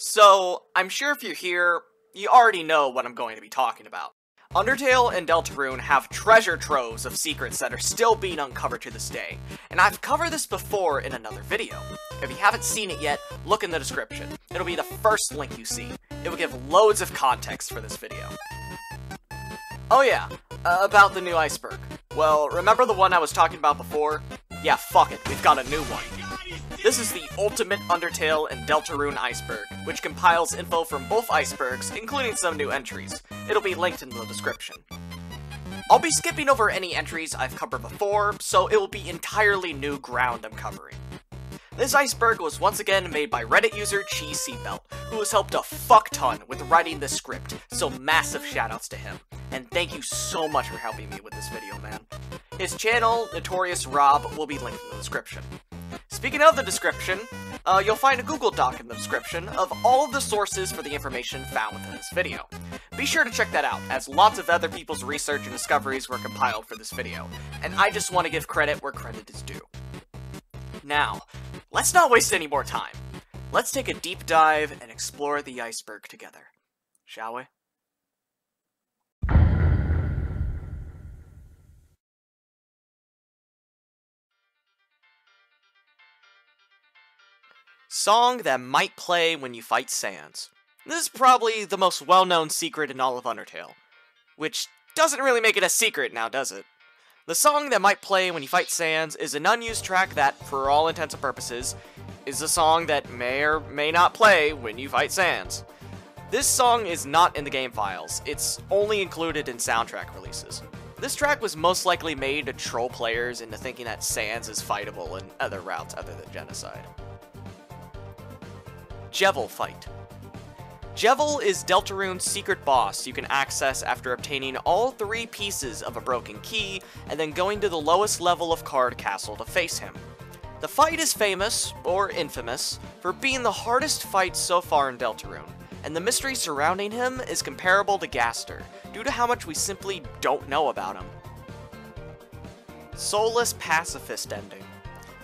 So, I'm sure if you're here, you already know what I'm going to be talking about. Undertale and Deltarune have treasure troves of secrets that are still being uncovered to this day, and I've covered this before in another video. If you haven't seen it yet, look in the description. It'll be the first link you see. It will give loads of context for this video. Oh yeah, uh, about the new iceberg. Well, remember the one I was talking about before? Yeah, fuck it, we've got a new one. This is the Ultimate Undertale and Deltarune Iceberg, which compiles info from both icebergs, including some new entries. It'll be linked in the description. I'll be skipping over any entries I've covered before, so it will be entirely new ground I'm covering. This iceberg was once again made by Reddit user Cheese Seatbelt, who has helped a fuck ton with writing this script, so massive shoutouts to him. And thank you so much for helping me with this video, man. His channel, Notorious Rob, will be linked in the description. Speaking of the description, uh, you'll find a Google Doc in the description of all of the sources for the information found within this video. Be sure to check that out, as lots of other people's research and discoveries were compiled for this video, and I just want to give credit where credit is due. Now, let's not waste any more time. Let's take a deep dive and explore the iceberg together, shall we? Song that might play when you fight Sans. This is probably the most well-known secret in all of Undertale. Which doesn't really make it a secret now, does it? The song that might play when you fight Sans is an unused track that, for all intents and purposes, is a song that may or may not play when you fight Sans. This song is not in the game files, it's only included in soundtrack releases. This track was most likely made to troll players into thinking that Sans is fightable in other routes other than Genocide. Jevil Fight. Jevil is Deltarune's secret boss you can access after obtaining all three pieces of a broken key and then going to the lowest level of Card Castle to face him. The fight is famous, or infamous, for being the hardest fight so far in Deltarune, and the mystery surrounding him is comparable to Gaster, due to how much we simply don't know about him. Soulless Pacifist Ending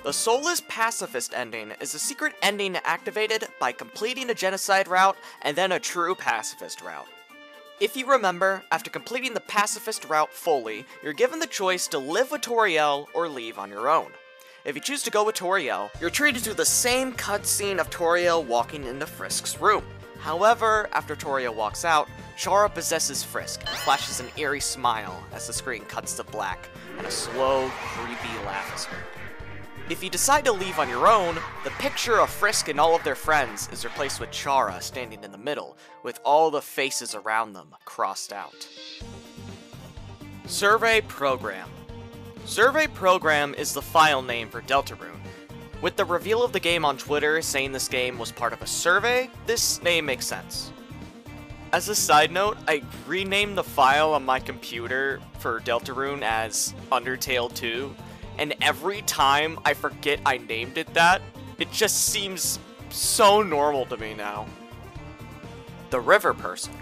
the Soulless Pacifist ending is a secret ending activated by completing a genocide route and then a true pacifist route. If you remember, after completing the pacifist route fully, you're given the choice to live with Toriel or leave on your own. If you choose to go with Toriel, you're treated to the same cutscene of Toriel walking into Frisk's room. However, after Toriel walks out, Chara possesses Frisk and flashes an eerie smile as the screen cuts to black and a slow, creepy laugh is heard. If you decide to leave on your own, the picture of Frisk and all of their friends is replaced with Chara standing in the middle, with all the faces around them crossed out. Survey Program Survey Program is the file name for Deltarune. With the reveal of the game on Twitter saying this game was part of a survey, this name makes sense. As a side note, I renamed the file on my computer for Deltarune as Undertale 2 and every time I forget I named it that, it just seems so normal to me now. The River Person.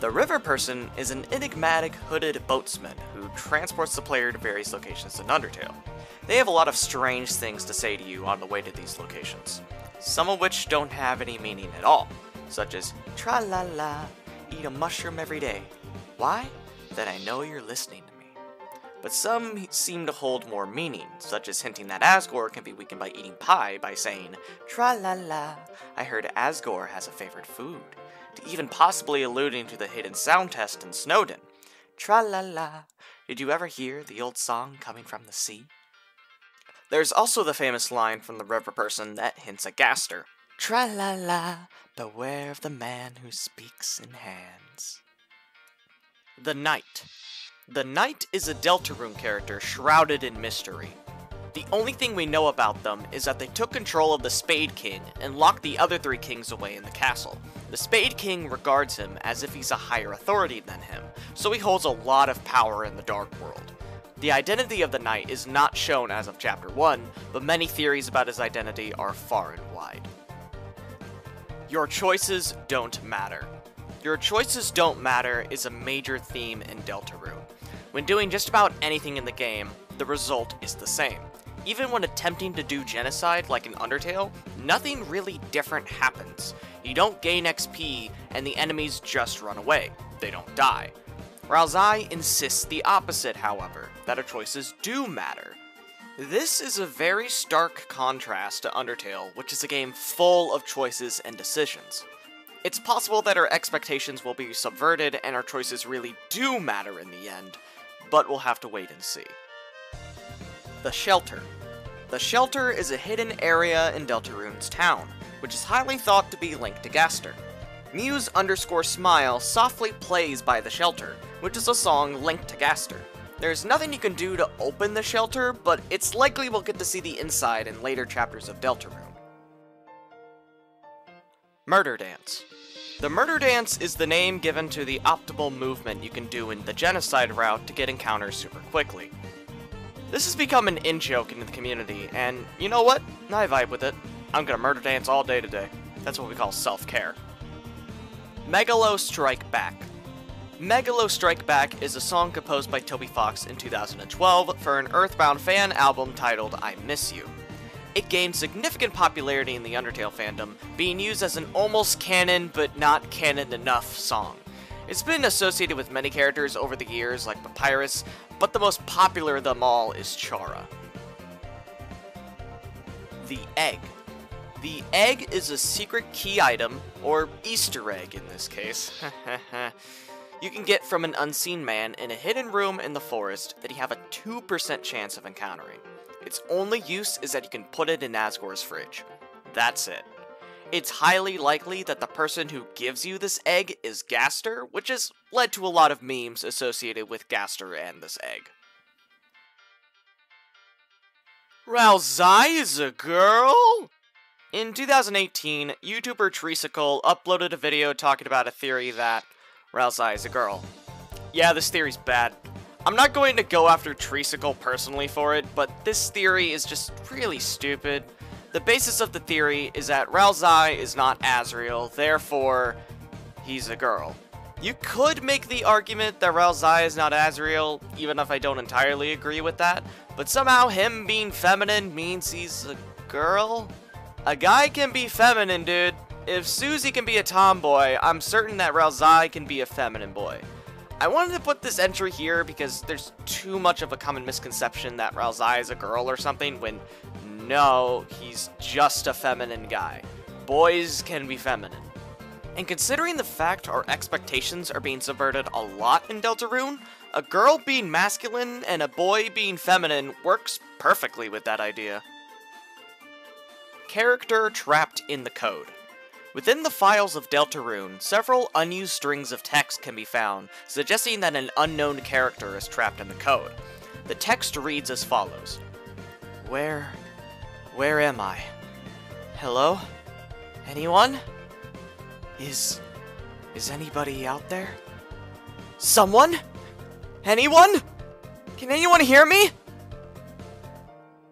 The River Person is an enigmatic hooded boatsman who transports the player to various locations in Undertale. They have a lot of strange things to say to you on the way to these locations, some of which don't have any meaning at all, such as tra la la, eat a mushroom every day. Why? That I know you're listening but some seem to hold more meaning, such as hinting that Asgore can be weakened by eating pie by saying, Tra la la, I heard Asgore has a favorite food, to even possibly alluding to the hidden sound test in Snowdin. Tra la la, did you ever hear the old song coming from the sea? There's also the famous line from the river person that hints at Gaster. Tra la la, beware of the man who speaks in hands. The Knight. The Knight is a Deltarune character shrouded in mystery. The only thing we know about them is that they took control of the Spade King and locked the other three kings away in the castle. The Spade King regards him as if he's a higher authority than him, so he holds a lot of power in the Dark World. The identity of the Knight is not shown as of Chapter 1, but many theories about his identity are far and wide. Your choices don't matter. Your choices don't matter is a major theme in Deltarune. When doing just about anything in the game, the result is the same. Even when attempting to do genocide like in Undertale, nothing really different happens. You don't gain XP, and the enemies just run away. They don't die. Ralsei insists the opposite, however, that our choices do matter. This is a very stark contrast to Undertale, which is a game full of choices and decisions. It's possible that our expectations will be subverted and our choices really do matter in the end, but we'll have to wait and see. The Shelter. The Shelter is a hidden area in Deltarune's town, which is highly thought to be linked to Gaster. Muse underscore Smile softly plays by the Shelter, which is a song linked to Gaster. There's nothing you can do to open the shelter, but it's likely we'll get to see the inside in later chapters of Deltarune. Murder Dance. The Murder Dance is the name given to the optimal movement you can do in the Genocide route to get encounters super quickly. This has become an in-joke in the community, and you know what? I vibe with it. I'm gonna murder dance all day today. That's what we call self-care. Megalo Strike Back. Megalo Strike Back is a song composed by Toby Fox in 2012 for an Earthbound fan album titled I Miss You. It gained significant popularity in the Undertale fandom, being used as an almost canon but not canon enough song. It's been associated with many characters over the years, like Papyrus, but the most popular of them all is Chara. The Egg. The egg is a secret key item, or Easter egg in this case, you can get from an unseen man in a hidden room in the forest that you have a 2% chance of encountering. Its only use is that you can put it in Asgore's fridge. That's it. It's highly likely that the person who gives you this egg is Gaster, which has led to a lot of memes associated with Gaster and this egg. Ralsei is a girl? In 2018, YouTuber Treesicle uploaded a video talking about a theory that Ralsei is a girl. Yeah, this theory's bad. I'm not going to go after Treesicle personally for it, but this theory is just really stupid. The basis of the theory is that Ralsei is not Asriel, therefore, he's a girl. You could make the argument that Ralsei is not Asriel, even if I don't entirely agree with that, but somehow him being feminine means he's a girl? A guy can be feminine, dude. If Susie can be a tomboy, I'm certain that Ralsei can be a feminine boy. I wanted to put this entry here because there's too much of a common misconception that Ralsei is a girl or something when no, he's just a feminine guy. Boys can be feminine. And considering the fact our expectations are being subverted a lot in Deltarune, a girl being masculine and a boy being feminine works perfectly with that idea. Character trapped in the code. Within the files of Deltarune, several unused strings of text can be found, suggesting that an unknown character is trapped in the code. The text reads as follows. Where... where am I? Hello? Anyone? Is... is anybody out there? Someone? Anyone? Can anyone hear me?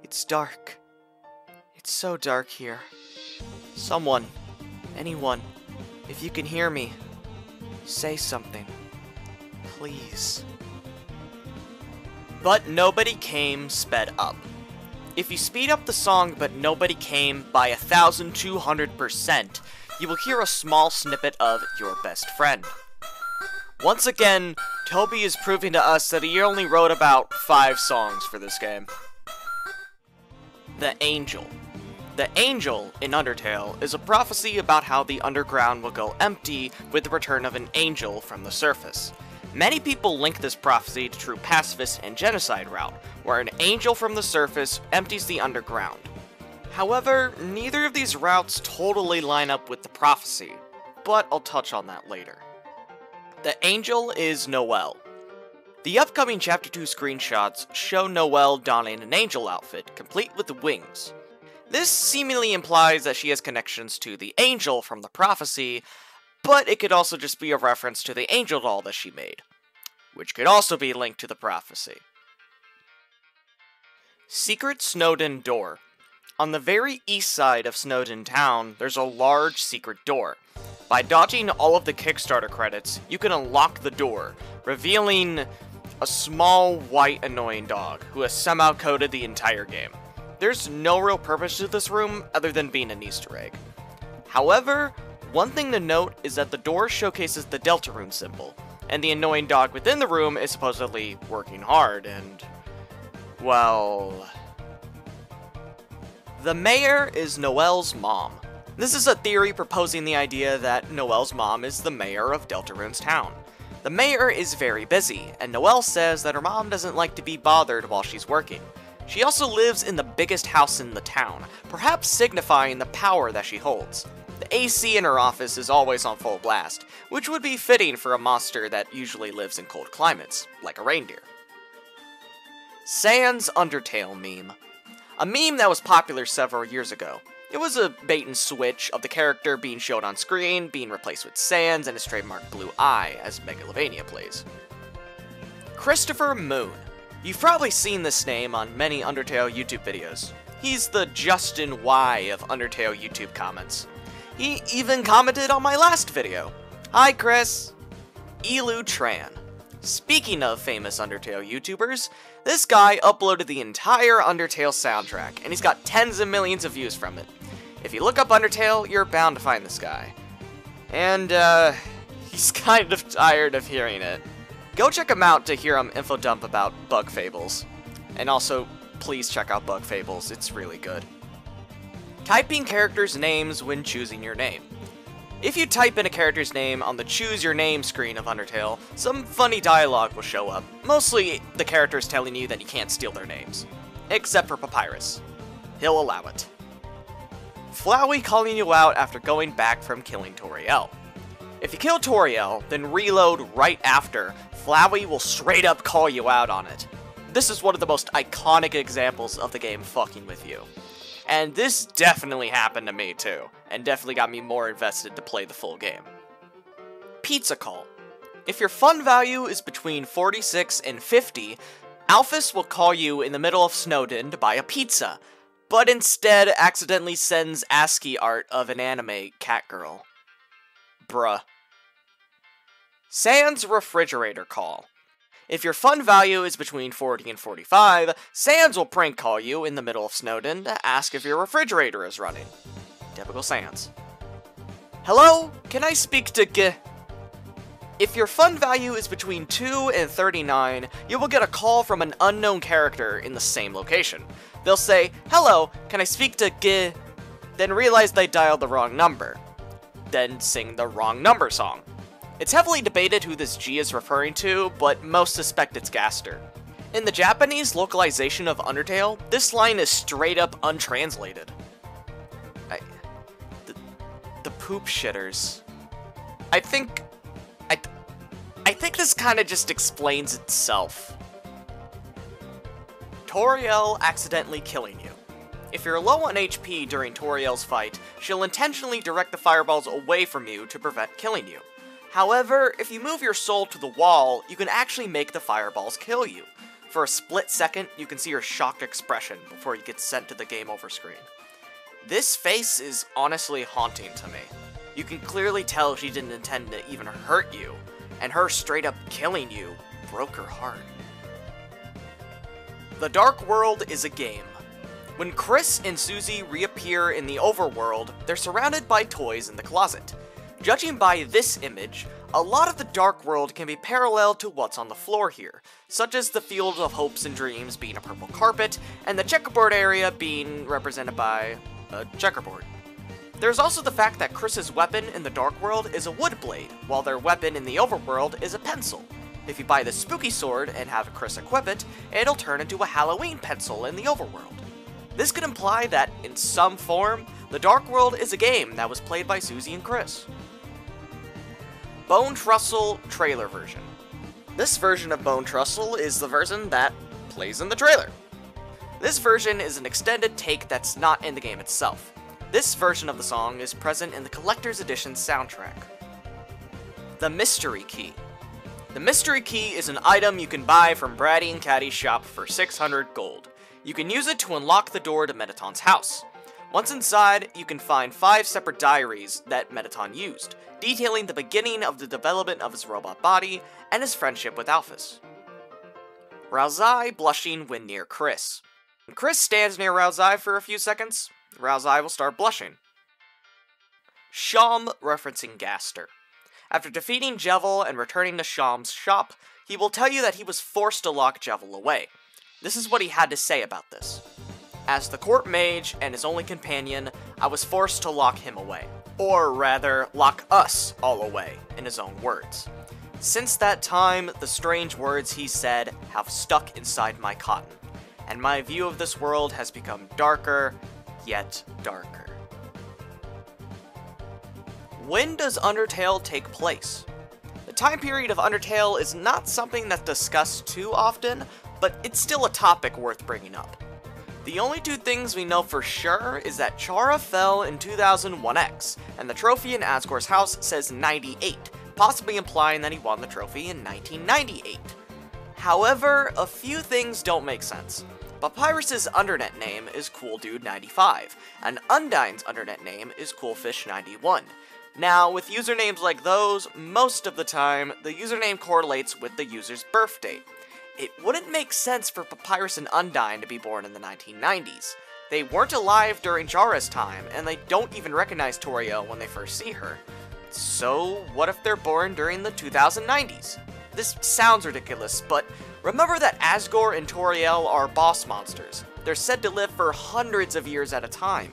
It's dark. It's so dark here. Someone. Anyone, if you can hear me, say something. Please. But Nobody Came sped up. If you speed up the song but Nobody Came by 1200%, you will hear a small snippet of Your Best Friend. Once again, Toby is proving to us that he only wrote about 5 songs for this game. The Angel. The Angel in Undertale is a prophecy about how the underground will go empty with the return of an angel from the surface. Many people link this prophecy to True Pacifist and Genocide route, where an angel from the surface empties the underground. However, neither of these routes totally line up with the prophecy, but I'll touch on that later. The angel is Noelle. The upcoming Chapter 2 screenshots show Noelle donning an angel outfit, complete with wings. This seemingly implies that she has connections to the angel from the prophecy, but it could also just be a reference to the angel doll that she made, which could also be linked to the prophecy. Secret Snowdin Door. On the very east side of Snowdin Town, there's a large secret door. By dodging all of the Kickstarter credits, you can unlock the door, revealing a small white annoying dog who has somehow coded the entire game. There's no real purpose to this room other than being an Easter egg. However, one thing to note is that the door showcases the Deltarune symbol, and the annoying dog within the room is supposedly working hard, and... well... The mayor is Noelle's mom. This is a theory proposing the idea that Noelle's mom is the mayor of Deltarune's town. The mayor is very busy, and Noelle says that her mom doesn't like to be bothered while she's working. She also lives in the biggest house in the town, perhaps signifying the power that she holds. The AC in her office is always on full blast, which would be fitting for a monster that usually lives in cold climates, like a reindeer. Sans Undertale meme. A meme that was popular several years ago. It was a bait and switch of the character being shown on screen, being replaced with Sans and his trademark blue eye as Megalovania plays. Christopher Moon. You've probably seen this name on many Undertale YouTube videos. He's the Justin Y of Undertale YouTube comments. He even commented on my last video. Hi, Chris. Elu Tran. Speaking of famous Undertale YouTubers, this guy uploaded the entire Undertale soundtrack, and he's got tens of millions of views from it. If you look up Undertale, you're bound to find this guy. And, uh, he's kind of tired of hearing it. Go check him out to hear him info dump about Bug Fables. And also, please check out Bug Fables, it's really good. Typing characters' names when choosing your name. If you type in a character's name on the Choose Your Name screen of Undertale, some funny dialogue will show up, mostly the characters telling you that you can't steal their names. Except for Papyrus. He'll allow it. Flowey calling you out after going back from killing Toriel. If you kill Toriel, then reload right after, Flowey will straight up call you out on it. This is one of the most iconic examples of the game fucking with you. And this definitely happened to me too, and definitely got me more invested to play the full game. Pizza Call. If your fun value is between 46 and 50, Alphys will call you in the middle of Snowdin to buy a pizza, but instead accidentally sends ASCII art of an anime cat girl. Bruh. Sans Refrigerator Call. If your fun value is between 40 and 45, Sans will prank call you in the middle of Snowdin to ask if your refrigerator is running. Typical Sans. Hello? Can I speak to G? If your fun value is between 2 and 39, you will get a call from an unknown character in the same location. They'll say, Hello, can I speak to G? Then realize they dialed the wrong number. Then sing the wrong number song. It's heavily debated who this G is referring to, but most suspect it's Gaster. In the Japanese localization of Undertale, this line is straight up untranslated. I, the, the poop shitters. I think... I, I think this kind of just explains itself. Toriel accidentally killing you. If you're low on HP during Toriel's fight, she'll intentionally direct the fireballs away from you to prevent killing you. However, if you move your soul to the wall, you can actually make the fireballs kill you. For a split second, you can see her shocked expression before you get sent to the game over screen. This face is honestly haunting to me. You can clearly tell she didn't intend to even hurt you, and her straight up killing you broke her heart. The Dark World is a game. When Kris and Susie reappear in the overworld, they're surrounded by toys in the closet. Judging by this image, a lot of the Dark World can be parallel to what's on the floor here, such as the Field of Hopes and Dreams being a purple carpet, and the checkerboard area being represented by a checkerboard. There's also the fact that Kris's weapon in the Dark World is a wood blade, while their weapon in the Overworld is a pencil. If you buy the Spooky Sword and have Chris equip it, it'll turn into a Halloween pencil in the Overworld. This could imply that, in some form, the Dark World is a game that was played by Susie and Kris. Bonetrousle trailer version. This version of Bonetrousle is the version that plays in the trailer. This version is an extended take that's not in the game itself. This version of the song is present in the Collector's Edition soundtrack. The Mystery Key. The Mystery Key is an item you can buy from Bratty and Catty's shop for 600 gold. You can use it to unlock the door to Mettaton's house. Once inside, you can find five separate diaries that Mettaton used, detailing the beginning of the development of his robot body and his friendship with Alphys. Ralsei blushing when near Kris. Chris stands near Ralsei for a few seconds. Ralsei will start blushing. Seam referencing Gaster. After defeating Jevil and returning to Seam's shop, he will tell you that he was forced to lock Jevil away. This is what he had to say about this. As the court mage and his only companion, I was forced to lock him away. Or rather, lock us all away, in his own words. Since that time, the strange words he said have stuck inside my cotton, and my view of this world has become darker, yet darker. When does Undertale take place? The time period of Undertale is not something that's discussed too often, but it's still a topic worth bringing up. The only two things we know for sure is that Chara fell in 2001X, and the trophy in Asgore's house says 98, possibly implying that he won the trophy in 1998. However, a few things don't make sense. Papyrus's undernet name is CoolDude95, and Undyne's undernet name is CoolFish91. Now, with usernames like those, most of the time, the username correlates with the user's birth date. It wouldn't make sense for Papyrus and Undyne to be born in the 1990s. They weren't alive during Chara's time, and they don't even recognize Toriel when they first see her. So, what if they're born during the 2090s? This sounds ridiculous, but remember that Asgore and Toriel are boss monsters. They're said to live for hundreds of years at a time.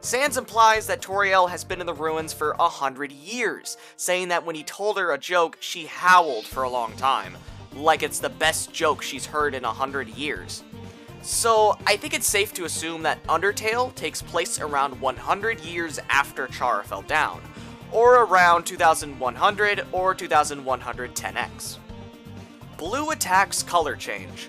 Sans implies that Toriel has been in the ruins for a hundred years, saying that when he told her a joke, she howled for a long time, like it's the best joke she's heard in a hundred years. So, I think it's safe to assume that Undertale takes place around 100 years after Chara fell down, or around 2100 or 2110x. Blue Attack's color change.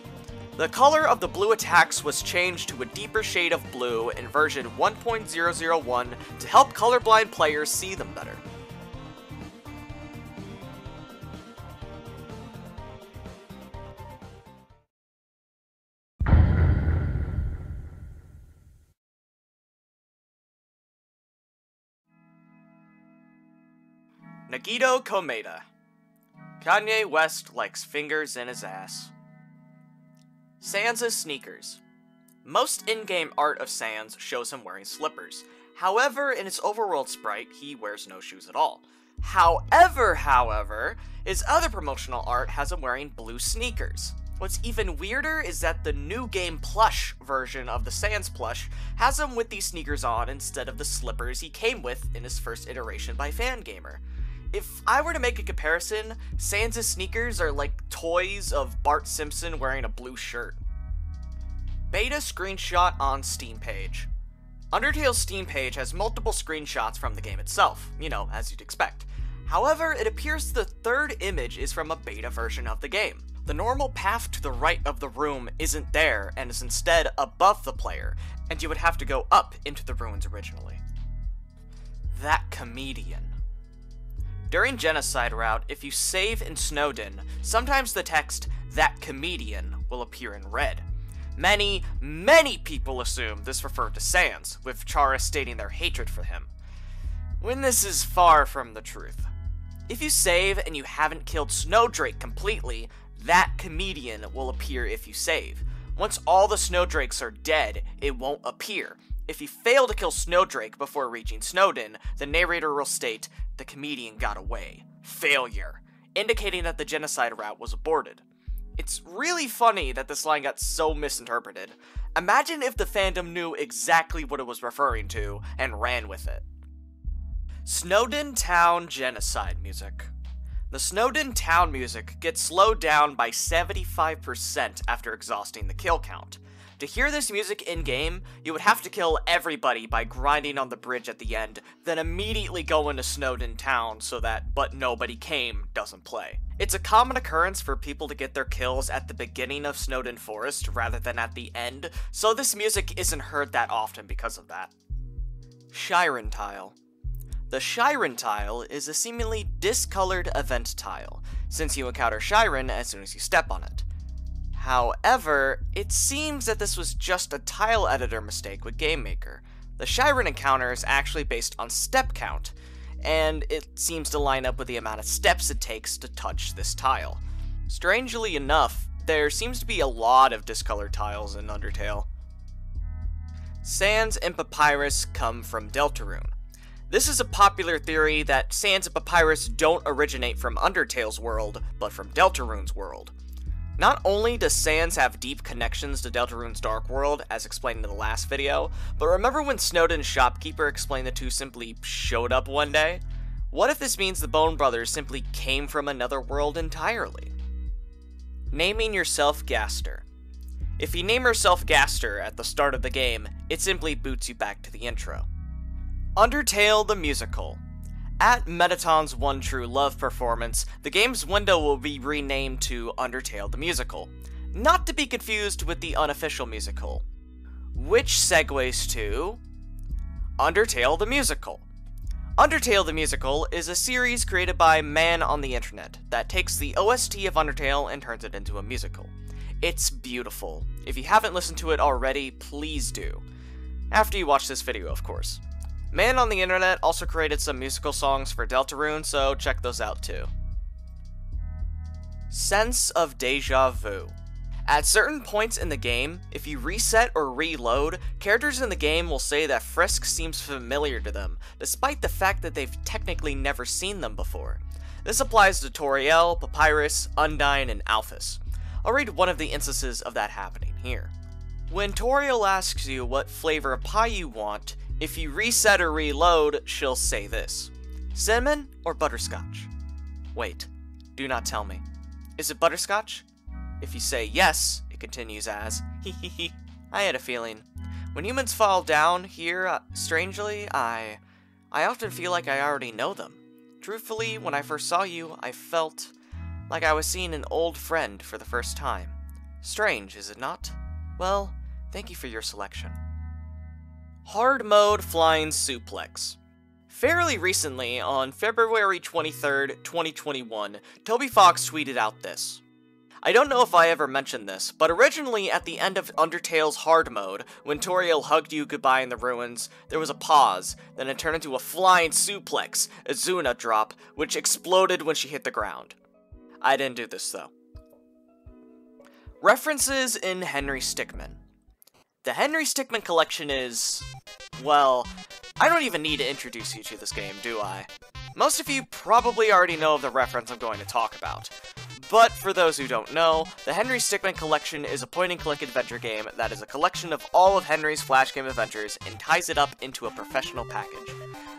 The color of the blue attacks was changed to a deeper shade of blue in version 1.001 to help colorblind players see them better. Nagito Komaeda. Kanye West likes fingers in his ass. Sans' sneakers. Most in-game art of Sans shows him wearing slippers. However, in his overworld sprite, he wears no shoes at all. However, however, his other promotional art has him wearing blue sneakers. What's even weirder is that the new game plush version of the Sans plush has him with these sneakers on instead of the slippers he came with in his first iteration by Fangamer. If I were to make a comparison, Sans' sneakers are like toys of Bart Simpson wearing a blue shirt. Beta screenshot on Steam page. Undertale's Steam page has multiple screenshots from the game itself, you know, as you'd expect. However, it appears the third image is from a beta version of the game. The normal path to the right of the room isn't there and is instead above the player, and you would have to go up into the ruins originally. That comedian. During Genocide Route, if you save in Snowdin, sometimes the text, that comedian, will appear in red. Many, many people assume this referred to Sans, with Chara stating their hatred for him. When this is far from the truth. If you save and you haven't killed Snowdrake completely, that comedian will appear if you save. Once all the Snowdrakes are dead, it won't appear. If you fail to kill Snowdrake before reaching Snowdin, the narrator will state, the comedian got away. Failure. Indicating that the genocide route was aborted. It's really funny that this line got so misinterpreted. Imagine if the fandom knew exactly what it was referring to and ran with it. Snowdin Town Genocide Music. The Snowdin Town music gets slowed down by 75% after exhausting the kill count. To hear this music in-game, you would have to kill everybody by grinding on the bridge at the end, then immediately go into Snowdin Town so that But Nobody Came doesn't play. It's a common occurrence for people to get their kills at the beginning of Snowdin Forest rather than at the end, so this music isn't heard that often because of that. Shyren Tile The Shyren Tile is a seemingly discolored event tile, since you encounter Shyren as soon as you step on it. However, it seems that this was just a tile editor mistake with GameMaker. The Shyren encounter is actually based on step count, and it seems to line up with the amount of steps it takes to touch this tile. Strangely enough, there seems to be a lot of discolored tiles in Undertale. Sans and Papyrus come from Deltarune. This is a popular theory that Sans and Papyrus don't originate from Undertale's world, but from Deltarune's world. Not only does Sans have deep connections to Deltarune's Dark World, as explained in the last video, but remember when Snowdin's shopkeeper explained the two simply showed up one day? What if this means the Bone Brothers simply came from another world entirely? Naming yourself Gaster. If you name yourself Gaster at the start of the game, it simply boots you back to the intro. Undertale the Musical. At Mettaton's One True Love performance, the game's window will be renamed to Undertale the Musical, not to be confused with the unofficial musical. Which segues to Undertale the Musical. Undertale the Musical is a series created by Man on the Internet that takes the OST of Undertale and turns it into a musical. It's beautiful. If you haven't listened to it already, please do. After you watch this video, of course. Man on the Internet also created some musical songs for Deltarune, so check those out too. Sense of Deja Vu. At certain points in the game, if you reset or reload, characters in the game will say that Frisk seems familiar to them, despite the fact that they've technically never seen them before. This applies to Toriel, Papyrus, Undyne, and Alphys. I'll read one of the instances of that happening here. When Toriel asks you what flavor of pie you want, if you reset or reload, she'll say this. Cinnamon or butterscotch? Wait, do not tell me. Is it butterscotch? If you say yes, it continues as, hee I had a feeling. When humans fall down here, uh, strangely, I... I often feel like I already know them. Truthfully, when I first saw you, I felt like I was seeing an old friend for the first time. Strange, is it not? Well, thank you for your selection. Hard Mode Flying Suplex. Fairly recently, on February 23rd, 2021, Toby Fox tweeted out this. I don't know if I ever mentioned this, but originally at the end of Undertale's hard mode, when Toriel hugged you goodbye in the ruins, there was a pause, then it turned into a flying suplex, a Zuna drop, which exploded when she hit the ground. I didn't do this though. References in Henry Stickmin. The Henry Stickmin collection is... well, I don't even need to introduce you to this game, do I? Most of you probably already know of the reference I'm going to talk about. But for those who don't know, the Henry Stickmin Collection is a point-and-click adventure game that is a collection of all of Henry's Flash game adventures and ties it up into a professional package.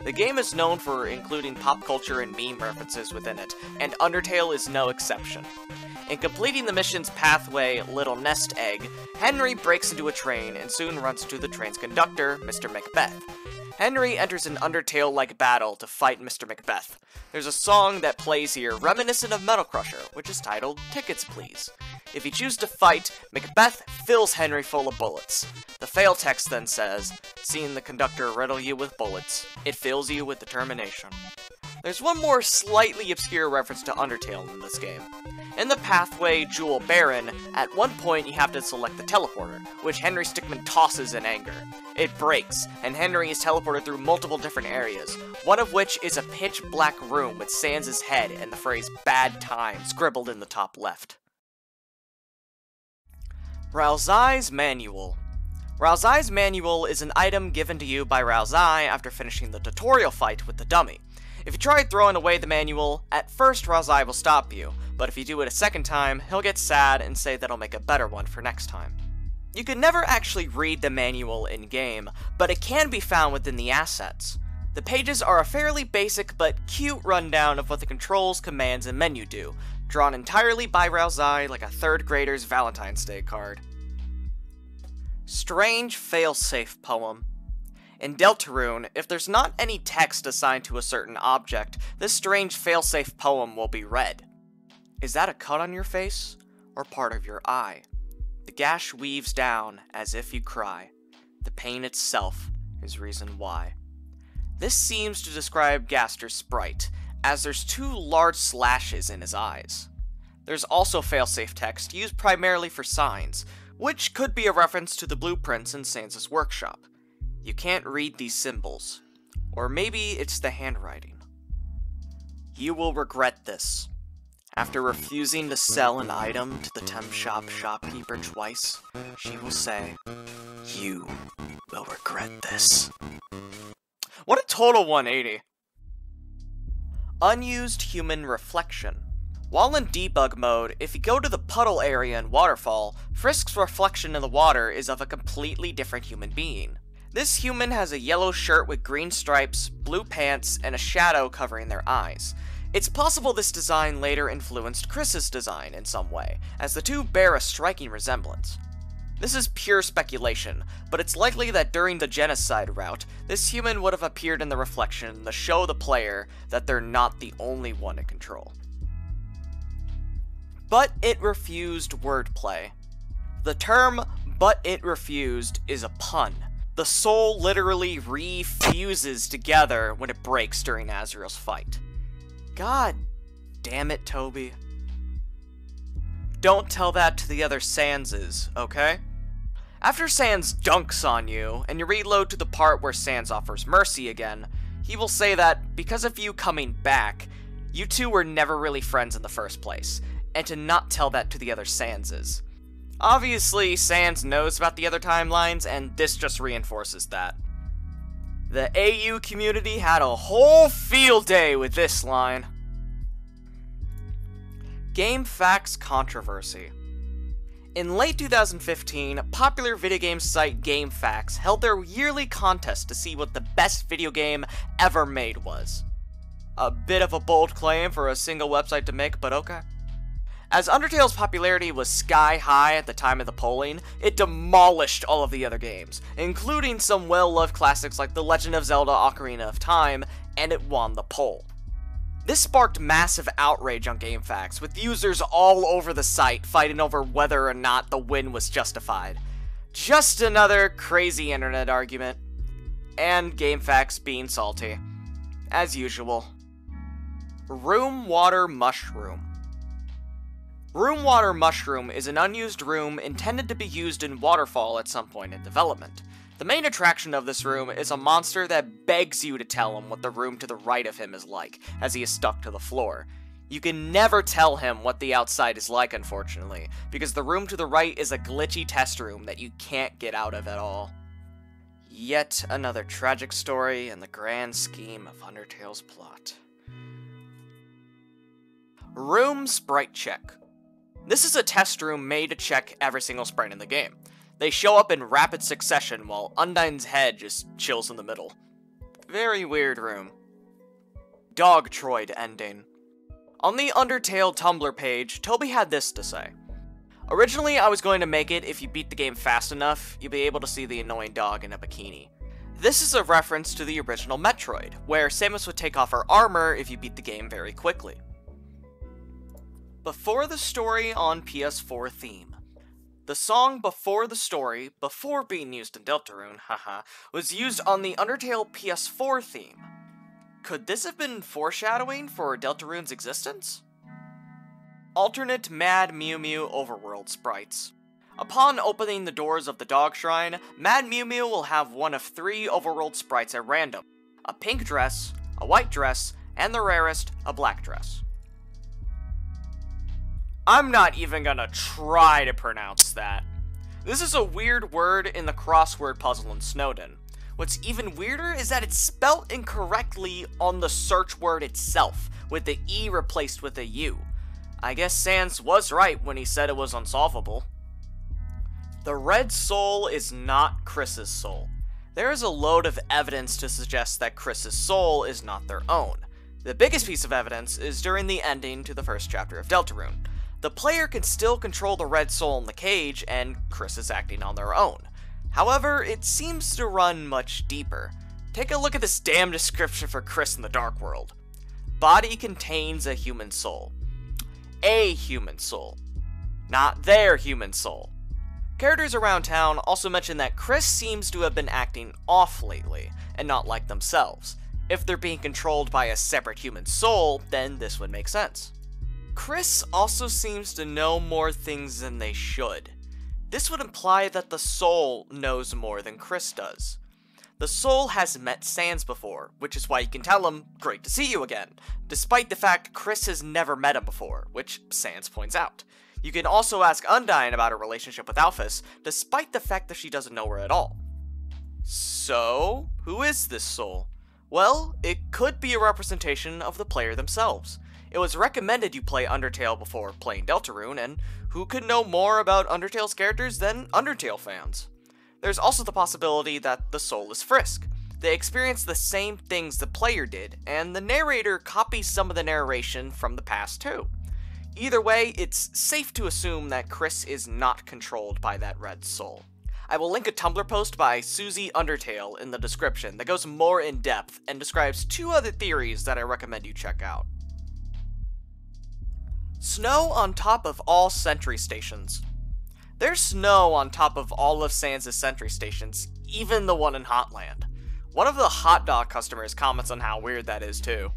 The game is known for including pop culture and meme references within it, and Undertale is no exception. In completing the mission's pathway, Little Nest Egg, Henry breaks into a train and soon runs into the train's conductor, Mr. Macbeth. Henry enters an Undertale-like battle to fight Mr. Macbeth. There's a song that plays here reminiscent of Metal Crusher, which is titled Tickets Please. If you choose to fight, Macbeth fills Henry full of bullets. The fail text then says, seeing the conductor riddle you with bullets, it fills you with determination. There's one more slightly obscure reference to Undertale in this game. In the pathway Jewel Baron, at one point you have to select the teleporter, which Henry Stickmin tosses in anger. It breaks, and Henry is teleported through multiple different areas, one of which is a pitch black room with Sans' head and the phrase bad time scribbled in the top left. Ralsei's Manual Ralsei's Manual is an item given to you by Ralsei after finishing the tutorial fight with the dummy. If you try throwing away the manual, at first Ralsei will stop you, but if you do it a second time, he'll get sad and say that he'll make a better one for next time. You can never actually read the manual in-game, but it can be found within the assets. The pages are a fairly basic but cute rundown of what the controls, commands, and menu do, drawn entirely by Ralsei like a third grader's Valentine's Day card. Strange failsafe poem. In Deltarune, if there's not any text assigned to a certain object, this strange failsafe poem will be read. Is that a cut on your face, or part of your eye? The gash weaves down as if you cry. The pain itself is reason why. This seems to describe Gaster's sprite, as there's two large slashes in his eyes. There's also failsafe text used primarily for signs, which could be a reference to the blueprints in Sansa's workshop. You can't read these symbols. Or maybe it's the handwriting. You will regret this. After refusing to sell an item to the Tem Shop shopkeeper twice, she will say, You will regret this. What a total 180. Unused human reflection. While in debug mode, if you go to the puddle area in Waterfall, Frisk's reflection in the water is of a completely different human being. This human has a yellow shirt with green stripes, blue pants, and a shadow covering their eyes. It's possible this design later influenced Kris's design in some way, as the two bear a striking resemblance. This is pure speculation, but it's likely that during the genocide route, this human would have appeared in the reflection to show the player that they're not the only one in control. But it refused wordplay. The term but it refused is a pun. The soul literally refuses together when it breaks during Asriel's fight. God damn it, Toby. Don't tell that to the other Sanses, okay? After Sans dunks on you, and you reload to the part where Sans offers mercy again, he will say that because of you coming back, you two were never really friends in the first place, and to not tell that to the other Sanses. Obviously, Sans knows about the other timelines, and this just reinforces that. The AU community had a whole field day with this line. GameFAQs controversy. In late 2015, popular video game site GameFAQs held their yearly contest to see what the best video game ever made was. A bit of a bold claim for a single website to make, but okay. As Undertale's popularity was sky high at the time of the polling, it demolished all of the other games, including some well-loved classics like The Legend of Zelda Ocarina of Time, and it won the poll. This sparked massive outrage on GameFAQs, with users all over the site fighting over whether or not the win was justified. Just another crazy internet argument. And GameFAQs being salty. As usual. Room Water Mushroom. Room Water Mushroom is an unused room intended to be used in Waterfall at some point in development. The main attraction of this room is a monster that begs you to tell him what the room to the right of him is like, as he is stuck to the floor. You can never tell him what the outside is like, unfortunately, because the room to the right is a glitchy test room that you can't get out of at all. Yet another tragic story in the grand scheme of Undertale's plot. Room Sprite Check. This is a test room made to check every single sprite in the game. They show up in rapid succession while Undyne's head just chills in the middle. Very weird room. Dog Dogtroid ending. On the Undertale Tumblr page, Toby had this to say. Originally, I was going to make it if you beat the game fast enough, you'll be able to see the annoying dog in a bikini. This is a reference to the original Metroid, where Samus would take off her armor if you beat the game very quickly. Before the Story on PS4 theme. The song Before the Story, before being used in Deltarune, haha, was used on the Undertale PS4 theme. Could this have been foreshadowing for Deltarune's existence? Alternate Mad Mew Mew Overworld sprites. Upon opening the doors of the Dog Shrine, Mad Mew Mew will have one of three Overworld sprites at random. A pink dress, a white dress, and the rarest, a black dress. I'm not even gonna try to pronounce that. This is a weird word in the crossword puzzle in Snowdin. What's even weirder is that it's spelt incorrectly on the search word itself, with the E replaced with a U. I guess Sans was right when he said it was unsolvable. The red soul is not Kris's soul. There is a load of evidence to suggest that Kris's soul is not their own. The biggest piece of evidence is during the ending to the first chapter of Deltarune the player can still control the red soul in the cage, and Kris is acting on their own. However, it seems to run much deeper. Take a look at this damn description for Kris in the Dark World. Body contains a human soul. A human soul. Not their human soul. Characters around town also mention that Kris seems to have been acting off lately, and not like themselves. If they're being controlled by a separate human soul, then this would make sense. Kris also seems to know more things than they should. This would imply that the soul knows more than Kris does. the soul has met Sans before, which is why you can tell him, great to see you again, despite the fact Kris has never met him before, which Sans points out. You can also ask Undyne about her relationship with Alphys, despite the fact that she doesn't know her at all. So, who is this soul? Well, it could be a representation of the player themselves. It was recommended you play Undertale before playing Deltarune, and who could know more about Undertale's characters than Undertale fans? There's also the possibility that the soul is Frisk. They experience the same things the player did, and the narrator copies some of the narration from the past too. Either way, it's safe to assume that Kris is not controlled by that red soul. I will link a Tumblr post by Susie Undertale in the description that goes more in depth and describes two other theories that I recommend you check out. Snow on top of all sentry stations. There's snow on top of all of Sans' sentry stations, even the one in Hotland. One of the hot dog customers comments on how weird that is too.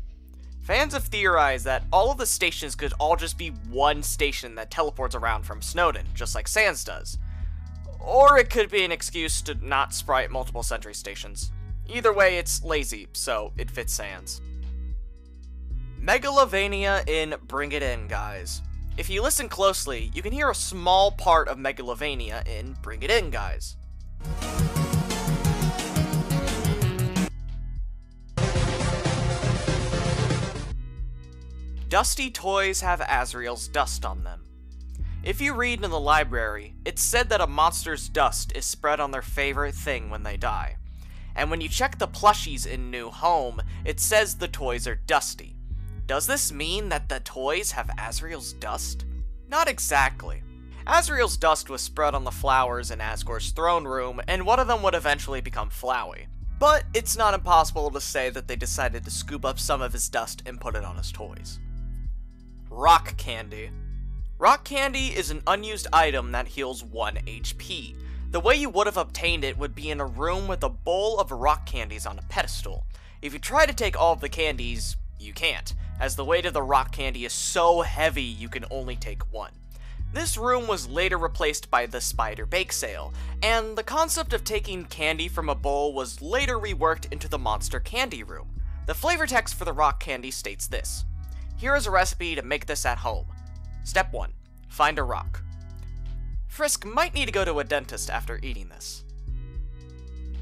Fans have theorized that all of the stations could all just be one station that teleports around from Snowdin, just like Sans does. Or it could be an excuse to not sprite multiple sentry stations. Either way, it's lazy, so it fits Sans. Megalovania in Bring It In, guys. If you listen closely, you can hear a small part of Megalovania in Bring It In, guys. Dusty toys have Asriel's dust on them. If you read in the library, it's said that a monster's dust is spread on their favorite thing when they die. And when you check the plushies in New Home, it says the toys are dusty. Does this mean that the toys have Asriel's dust? Not exactly. Asriel's dust was spread on the flowers in Asgore's throne room, and one of them would eventually become Flowey. But it's not impossible to say that they decided to scoop up some of his dust and put it on his toys. Rock Candy. Rock Candy is an unused item that heals 1 HP. The way you would have obtained it would be in a room with a bowl of rock candies on a pedestal. If you try to take all of the candies, you can't, as the weight of the rock candy is so heavy you can only take one. This room was later replaced by the Spider Bake Sale, and the concept of taking candy from a bowl was later reworked into the Monster Candy Room. The flavor text for the rock candy states this Here is a recipe to make this at home. Step 1 Find a rock. Frisk might need to go to a dentist after eating this.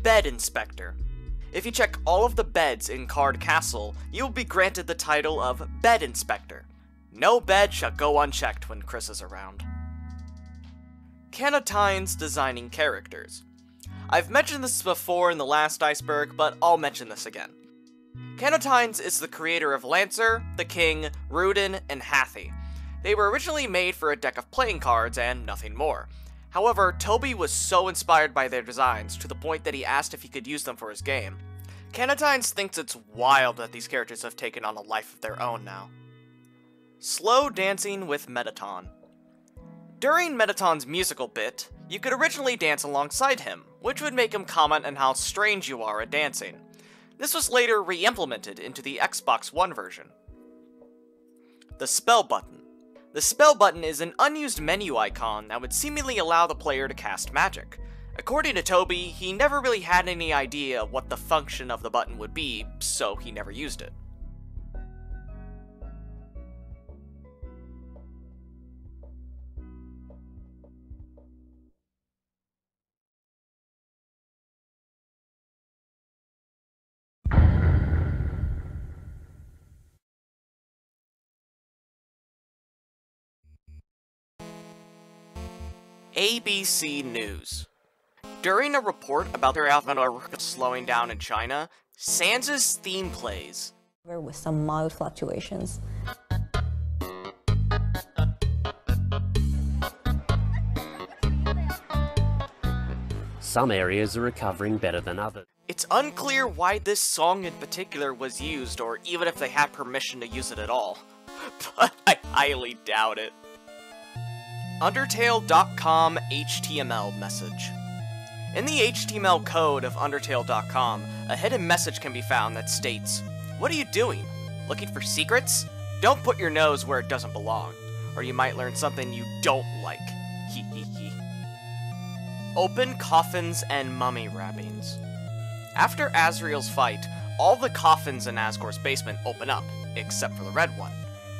Bed Inspector. If you check all of the beds in Card Castle, you will be granted the title of Bed Inspector. No bed shall go unchecked when Kris is around. Kanotynes designing characters. I've mentioned this before in the last iceberg, but I'll mention this again. Kanotynes is the creator of Lancer, the King, Rudinn, and Hathy. They were originally made for a deck of playing cards and nothing more. However, Toby was so inspired by their designs to the point that he asked if he could use them for his game. Kanotynes thinks it's wild that these characters have taken on a life of their own now. Slow dancing with Mettaton. During Mettaton's musical bit, you could originally dance alongside him, which would make him comment on how strange you are at dancing. This was later re-implemented into the Xbox One version. The Spell Button. The spell button is an unused menu icon that would seemingly allow the player to cast magic. According to Toby, he never really had any idea what the function of the button would be, so he never used it. ABC News. During a report about their alphabet slowing down in China, Sans's theme plays. With some mild fluctuations. Some areas are recovering better than others. It's unclear why this song in particular was used, or even if they had permission to use it at all. But I highly doubt it. Undertale.com HTML message. In the HTML code of Undertale.com, a hidden message can be found that states, What are you doing? Looking for secrets? Don't put your nose where it doesn't belong, or you might learn something you don't like. Hee hee hee. Open coffins and mummy wrappings. After Asriel's fight, all the coffins in Asgore's basement open up, except for the red one.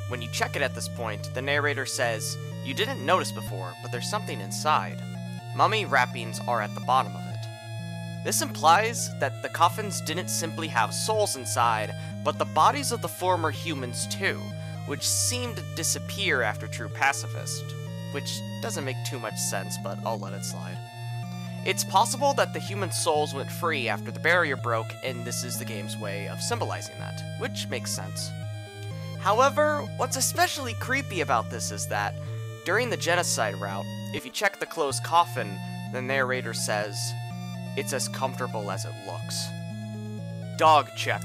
When you check it at this point, the narrator says, You didn't notice before, but there's something inside. Mummy wrappings are at the bottom of it. This implies that the coffins didn't simply have souls inside, but the bodies of the former humans too, which seem to disappear after True Pacifist. Which doesn't make too much sense, but I'll let it slide. It's possible that the human souls went free after the barrier broke, and this is the game's way of symbolizing that, which makes sense. However, what's especially creepy about this is that, during the genocide route, if you check the closed coffin, the narrator says, It's as comfortable as it looks. Dog check.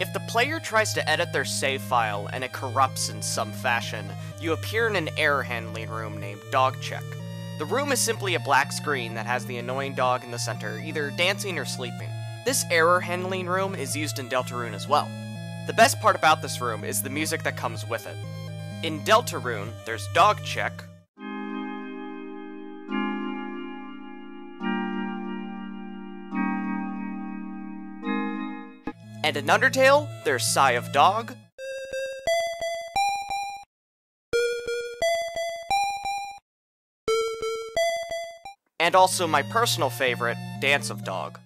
If the player tries to edit their save file and it corrupts in some fashion, you appear in an error handling room named Dog Check. The room is simply a black screen that has the annoying dog in the center, either dancing or sleeping. This error handling room is used in Deltarune as well. The best part about this room is the music that comes with it. In Deltarune, there's Dog Check, and in Undertale, there's Sigh of Dog, and also my personal favorite, Dance of Dog.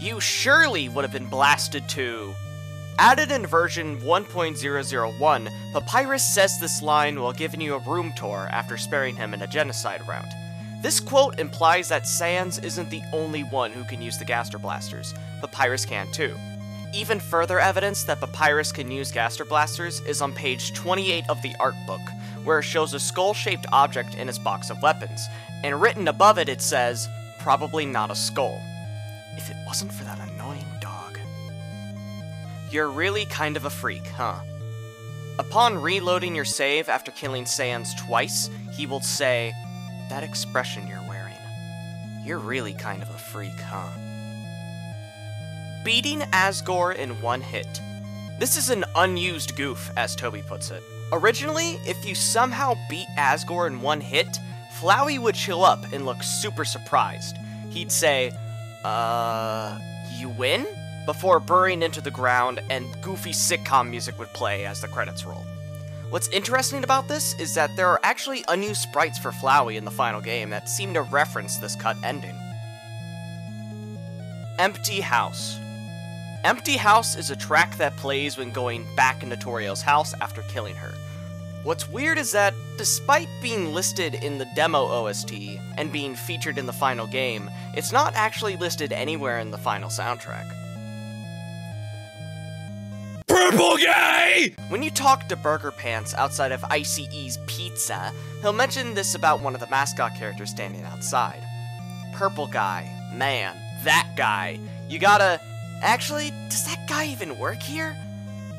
You surely would have been blasted too. Added in version 1.001, Papyrus says this line while giving you a room tour after sparing him in a genocide route. This quote implies that Sans isn't the only one who can use the Gaster Blasters, Papyrus can too. Even further evidence that Papyrus can use Gaster Blasters is on page 28 of the art book, where it shows a skull shaped object in his box of weapons, and written above it it says, probably not a skull. Wasn't for that annoying dog. You're really kind of a freak, huh? Upon reloading your save after killing Sans twice, he will say, That expression you're wearing. You're really kind of a freak, huh? Beating Asgore in one hit. This is an unused goof, as Toby puts it. Originally, if you somehow beat Asgore in one hit, Flowey would chill up and look super surprised. He'd say, uh, you win? Before burrowing into the ground, and goofy sitcom music would play as the credits roll. What's interesting about this is that there are actually unused sprites for Flowey in the final game that seem to reference this cut ending. Empty House. Empty House is a track that plays when going back into Toriel's house after killing her. What's weird is that, despite being listed in the demo OST and being featured in the final game, it's not actually listed anywhere in the final soundtrack. Purple guy! When you talk to Burger Pants outside of ICE's Pizza, he'll mention this about one of the mascot characters standing outside. Purple guy. Man, that guy. You gotta. Actually, does that guy even work here?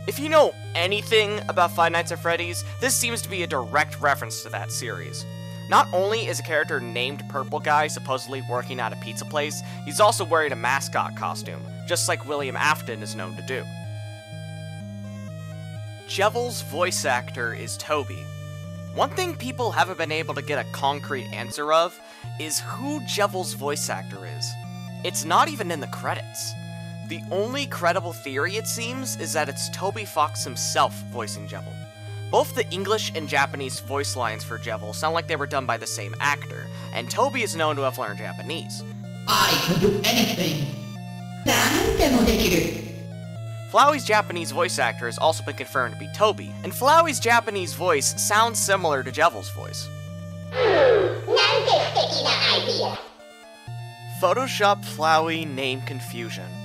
If you know anything about Five Nights at Freddy's, this seems to be a direct reference to that series. Not only is a character named Purple Guy supposedly working at a pizza place, he's also wearing a mascot costume, just like William Afton is known to do. Jevils' voice actor is Toby. One thing people haven't been able to get a concrete answer of is who Jevils' voice actor is. It's not even in the credits. The only credible theory, it seems, is that it's Toby Fox himself voicing Jevil. Both the English and Japanese voice lines for Jevil sound like they were done by the same actor, and Toby is known to have learned Japanese. I can do anything. Flowey's Japanese voice actor has also been confirmed to be Toby, and Flowey's Japanese voice sounds similar to Jevil's voice. Photoshop Flowey name confusion.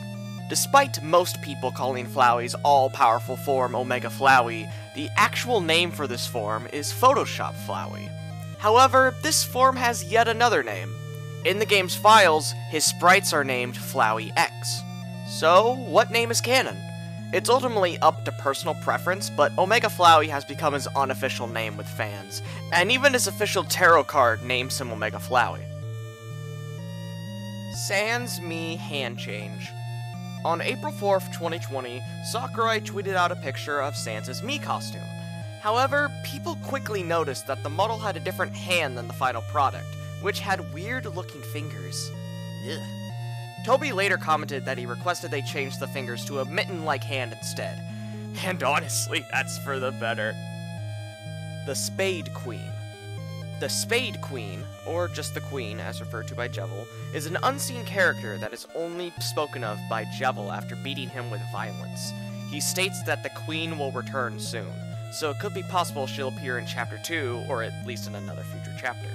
Despite most people calling Flowey's all powerful form Omega Flowey, the actual name for this form is Photoshop Flowey. However, this form has yet another name. In the game's files, his sprites are named Flowey X. So, what name is canon? It's ultimately up to personal preference, but Omega Flowey has become his unofficial name with fans, and even his official tarot card names him Omega Flowey. Sans Mii Hand Change. On April 4th, 2020, Sakurai tweeted out a picture of Sans' Mii costume. However, people quickly noticed that the model had a different hand than the final product, which had weird looking fingers. Ugh. Toby later commented that he requested they change the fingers to a mitten like hand instead. And honestly, that's for the better. The Spade Queen. The Spade Queen, or just the Queen as referred to by Jevil, is an unseen character that is only spoken of by Jevil after beating him with violence. He states that the Queen will return soon, so it could be possible she'll appear in Chapter 2, or at least in another future chapter.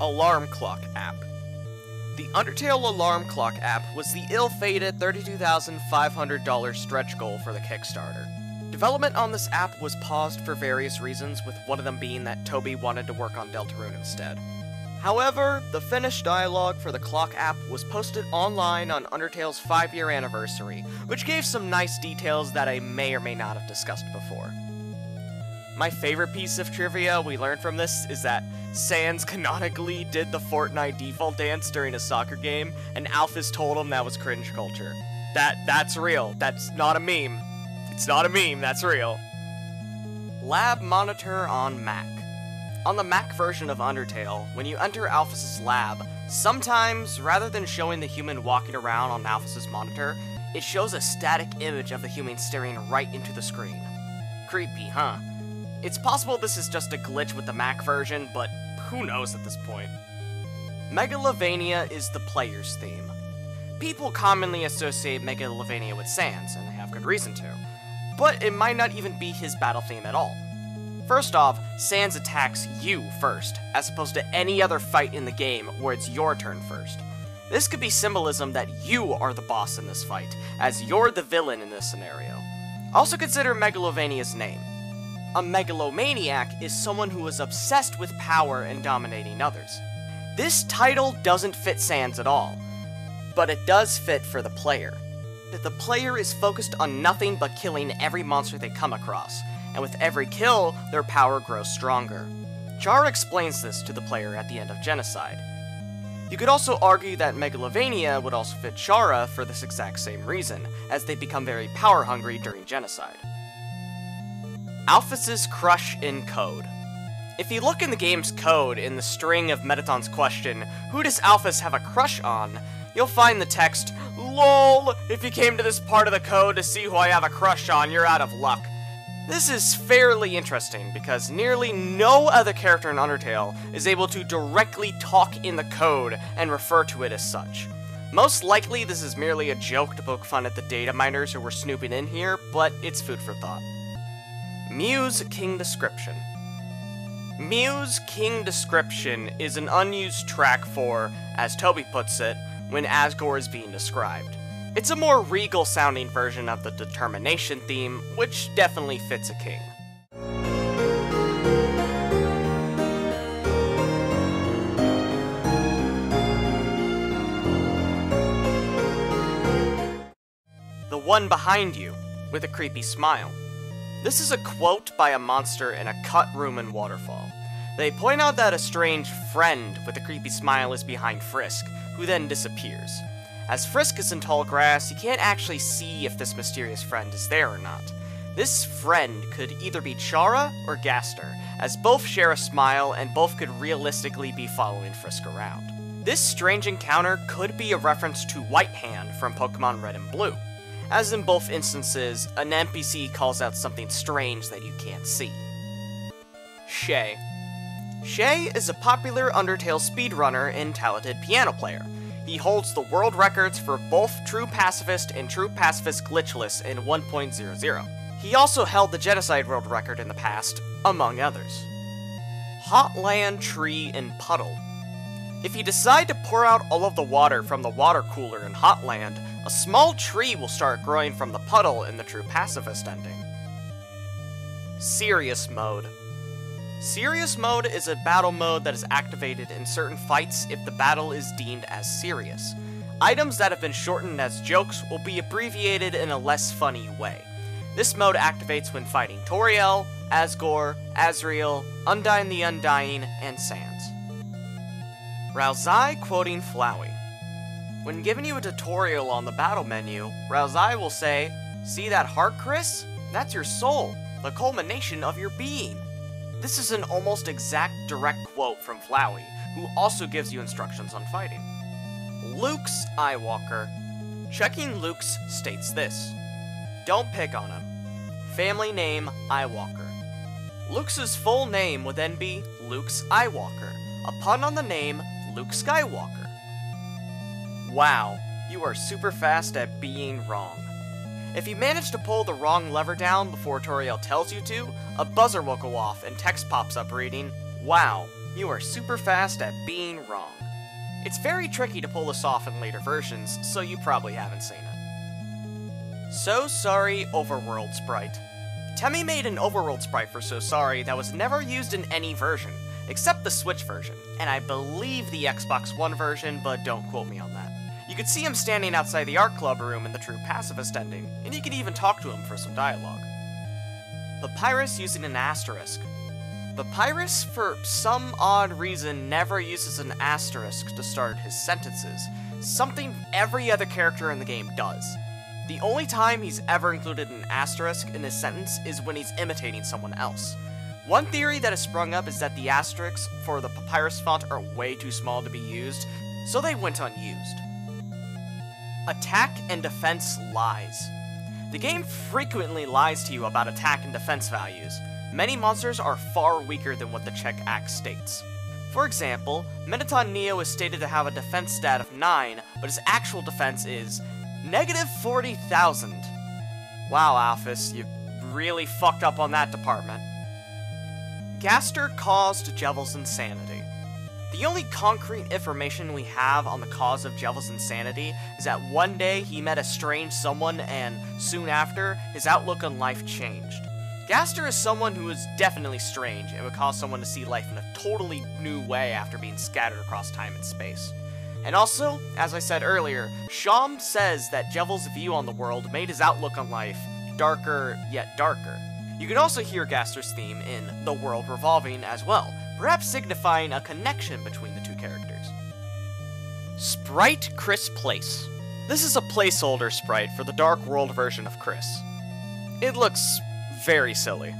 Alarm Clock App The Undertale Alarm Clock app was the ill-fated $32,500 stretch goal for the Kickstarter. Development on this app was paused for various reasons, with one of them being that Toby wanted to work on Deltarune instead. However, the finished dialogue for the clock app was posted online on Undertale's 5 year anniversary, which gave some nice details that I may or may not have discussed before. My favorite piece of trivia we learned from this is that Sans canonically did the Fortnite default dance during a soccer game, and Alphys told him that was cringe culture. That that's real. That's not a meme. It's not a meme, that's real. Lab Monitor on Mac. On the Mac version of Undertale, when you enter Alphys' lab, sometimes, rather than showing the human walking around on Alphys' monitor, it shows a static image of the human staring right into the screen. Creepy, huh? It's possible this is just a glitch with the Mac version, but who knows at this point. Megalovania is the player's theme. People commonly associate Megalovania with Sans, and they have good reason to. But it might not even be his battle theme at all. First off, Sans attacks you first, as opposed to any other fight in the game where it's your turn first. This could be symbolism that you are the boss in this fight, as you're the villain in this scenario. Also consider Megalovania's name. A megalomaniac is someone who is obsessed with power and dominating others. This title doesn't fit Sans at all, but it does fit for the player. That the player is focused on nothing but killing every monster they come across, and with every kill, their power grows stronger. Chara explains this to the player at the end of Genocide. You could also argue that Megalovania would also fit Chara for this exact same reason, as they become very power hungry during Genocide. Alphys' Crush in Code. If you look in the game's code in the string of Mettaton's question, who does Alphys have a crush on, you'll find the text, LOL, if you came to this part of the code to see who I have a crush on, you're out of luck. This is fairly interesting because nearly no other character in Undertale is able to directly talk in the code and refer to it as such. Most likely this is merely a joke to poke fun at the data miners who were snooping in here, but it's food for thought. Muse King Description Muse King Description is an unused track for, as Toby puts it, when Asgore is being described. It's a more regal sounding version of the Determination theme, which definitely fits a king. The one behind you, with a creepy smile. This is a quote by a monster in a cut room in Waterfall. They point out that a strange friend with a creepy smile is behind Frisk, who then disappears. As Frisk is in tall grass, you can't actually see if this mysterious friend is there or not. This friend could either be Chara or Gaster, as both share a smile and both could realistically be following Frisk around. This strange encounter could be a reference to White Hand from Pokemon Red and Blue. As in both instances, an NPC calls out something strange that you can't see. Shay. Shay is a popular Undertale speedrunner and talented piano player. He holds the world records for both True Pacifist and True Pacifist Glitchless in 1.00. He also held the Genocide World Record in the past, among others. Hotland Tree and Puddle. If you decide to pour out all of the water from the water cooler in Hotland, a small tree will start growing from the puddle in the True Pacifist ending. Serious Mode. Serious Mode is a battle mode that is activated in certain fights if the battle is deemed as serious. Items that have been shortened as jokes will be abbreviated in a less funny way. This mode activates when fighting Toriel, Asgore, Asriel, Undyne the Undying, and Sans. Ralsei quoting Flowey. When giving you a tutorial on the battle menu, Ralsei will say, See that heart, Kris? That's your soul. the culmination of your being. This is an almost exact direct quote from Flowey, who also gives you instructions on fighting. Loox Eyewalker. Checking Loox states this Don't pick on him. Family name Eyewalker. Loox full name would then be Loox Eyewalker, a pun on the name Luke Skywalker. Wow, you are super fast at being wrong. If you manage to pull the wrong lever down before Toriel tells you to, a buzzer will go off and text pops up reading, Wow, you are super fast at being wrong. It's very tricky to pull this off in later versions, so you probably haven't seen it. So Sorry Overworld Sprite. Temmie made an Overworld sprite for So Sorry that was never used in any version, except the Switch version, and I believe the Xbox One version, but don't quote me on that. You could see him standing outside the art club room in the true pacifist ending, and you could even talk to him for some dialogue. Papyrus using an asterisk. Papyrus, for some odd reason, never uses an asterisk to start his sentences, something every other character in the game does. The only time he's ever included an asterisk in his sentence is when he's imitating someone else. One theory that has sprung up is that the asterisks for the papyrus font are way too small to be used, so they went unused. Attack and defense lies. The game frequently lies to you about attack and defense values. Many monsters are far weaker than what the check act states. For example, Mettaton Neo is stated to have a defense stat of 9, but his actual defense is negative 40,000. Wow, Alphys, you really fucked up on that department. Gaster caused Jevils insanity. The only concrete information we have on the cause of Jevils' insanity is that one day he met a strange someone and, soon after, his outlook on life changed. Gaster is someone who is definitely strange and would cause someone to see life in a totally new way after being scattered across time and space. And also, as I said earlier, Seam says that Jevils' view on the world made his outlook on life darker yet darker. You can also hear Gaster's theme in The World Revolving as well, perhaps signifying a connection between the two characters. Sprite Kris Place. This is a placeholder sprite for the Dark World version of Kris. It looks very silly.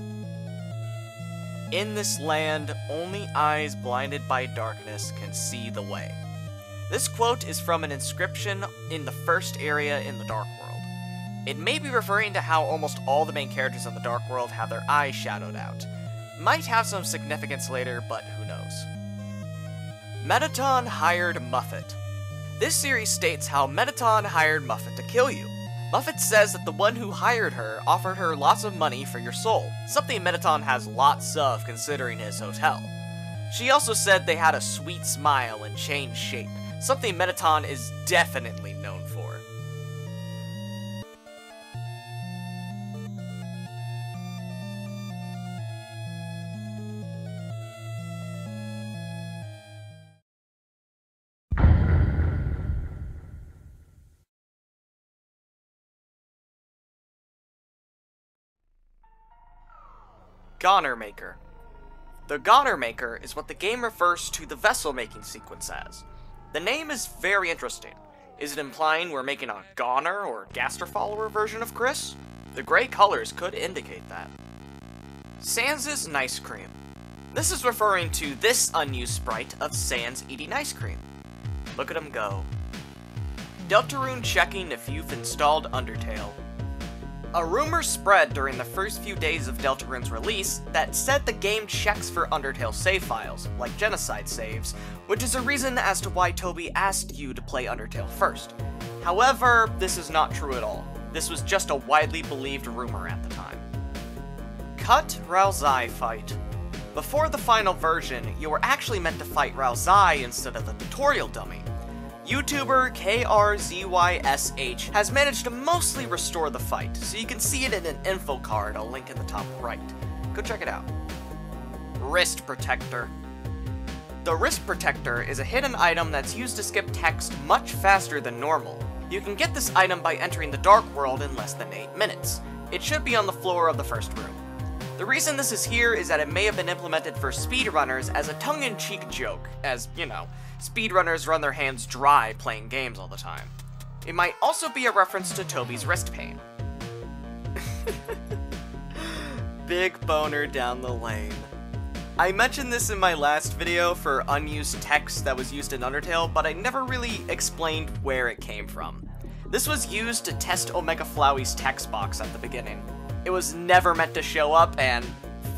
In this land, only eyes blinded by darkness can see the way. This quote is from an inscription in the first area in the Dark World. It may be referring to how almost all the main characters in the Dark World have their eyes shadowed out. Might have some significance later, but who knows. Mettaton hired Muffet. This series states how Mettaton hired Muffet to kill you. Muffet says that the one who hired her offered her lots of money for your soul, something Mettaton has lots of considering his hotel. She also said they had a sweet smile and changed shape, something Mettaton is definitely known Goner Maker. The Goner Maker is what the game refers to the vessel making sequence as. The name is very interesting. Is it implying we're making a Goner or Gaster follower version of Kris? The gray colors could indicate that. Sans' Nice Cream. This is referring to this unused sprite of Sans eating ice cream. Look at him go. Deltarune checking if you've installed Undertale. A rumor spread during the first few days of Deltarune's release that said the game checks for Undertale save files, like genocide saves, which is a reason as to why Toby asked you to play Undertale first. However, this is not true at all. This was just a widely believed rumor at the time. Cut Ralsei fight. Before the final version, you were actually meant to fight Ralsei instead of the tutorial dummy. YouTuber KRZYSH has managed to mostly restore the fight, so you can see it in an info card I'll link in the top right. Go check it out. Wrist Protector. The Wrist Protector is a hidden item that's used to skip text much faster than normal. You can get this item by entering the Dark World in less than 8 minutes. It should be on the floor of the first room. The reason this is here is that it may have been implemented for speedrunners as a tongue-in-cheek joke, as, you know, speedrunners run their hands dry playing games all the time. It might also be a reference to Toby's wrist pain. big boner down the lane. I mentioned this in my last video for unused text that was used in Undertale, but I never really explained where it came from. This was used to test Omega Flowey's text box at the beginning. It was never meant to show up, and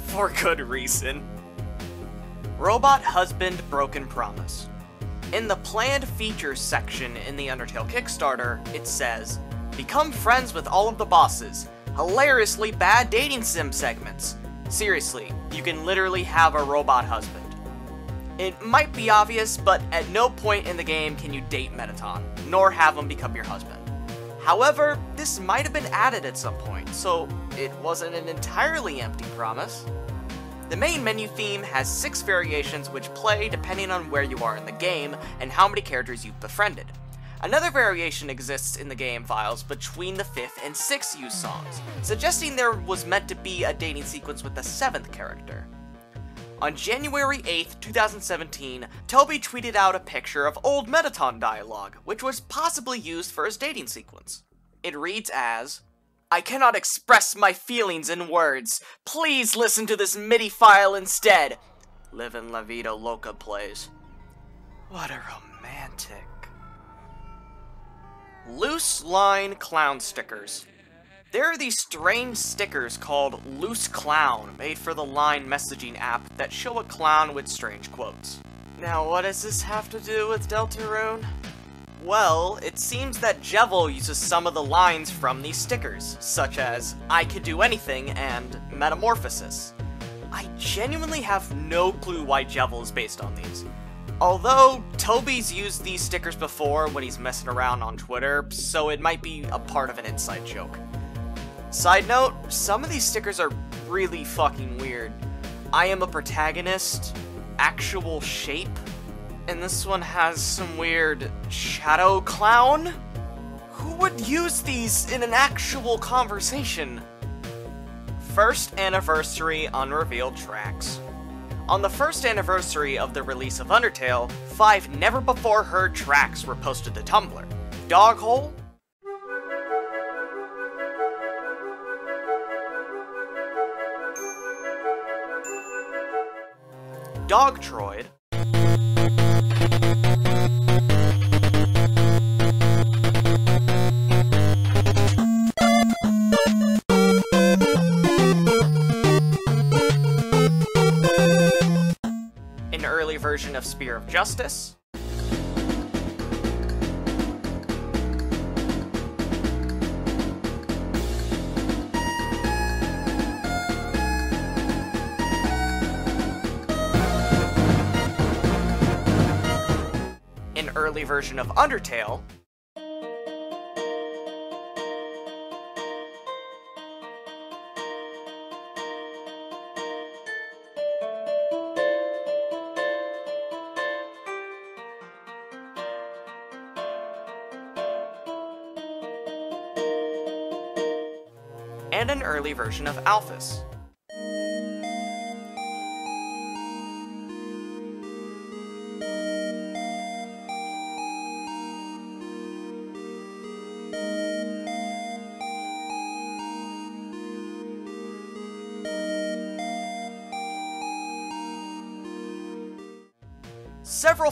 for good reason. Robot Husband Broken Promise. In the planned features section in the Undertale Kickstarter, it says, Become friends with all of the bosses. Hilariously bad dating sim segments. Seriously, you can literally have a robot husband. It might be obvious, but at no point in the game can you date Mettaton, nor have him become your husband. However, this might have been added at some point, so it wasn't an entirely empty promise. The main menu theme has six variations which play depending on where you are in the game and how many characters you've befriended. Another variation exists in the game files between the 5th and 6th used songs, suggesting there was meant to be a dating sequence with the 7th character. On January 8th, 2017, Toby tweeted out a picture of old Mettaton dialogue, which was possibly used for his dating sequence. It reads as, I cannot express my feelings in words. Please listen to this MIDI file instead. Live in La Vida Loca plays. What a romantic. Loose Line Clown Stickers. There are these strange stickers called Loose Clown, made for the Line messaging app that show a clown with strange quotes. Now, what does this have to do with Deltarune? Well, it seems that Jevil uses some of the lines from these stickers, such as, I could do anything, and Metamorphosis. I genuinely have no clue why Jevil is based on these. Although, Toby's used these stickers before when he's messing around on Twitter, so it might be a part of an inside joke. Side note, some of these stickers are really fucking weird. I am a protagonist, actual shape, and this one has some weird shadow clown? Who would use these in an actual conversation? First anniversary unrevealed tracks. On the first anniversary of the release of Undertale, five never before heard tracks were posted to Tumblr. Doghole, Dogtroid, of Spear of Justice, an early version of Undertale, and an early version of Alphys.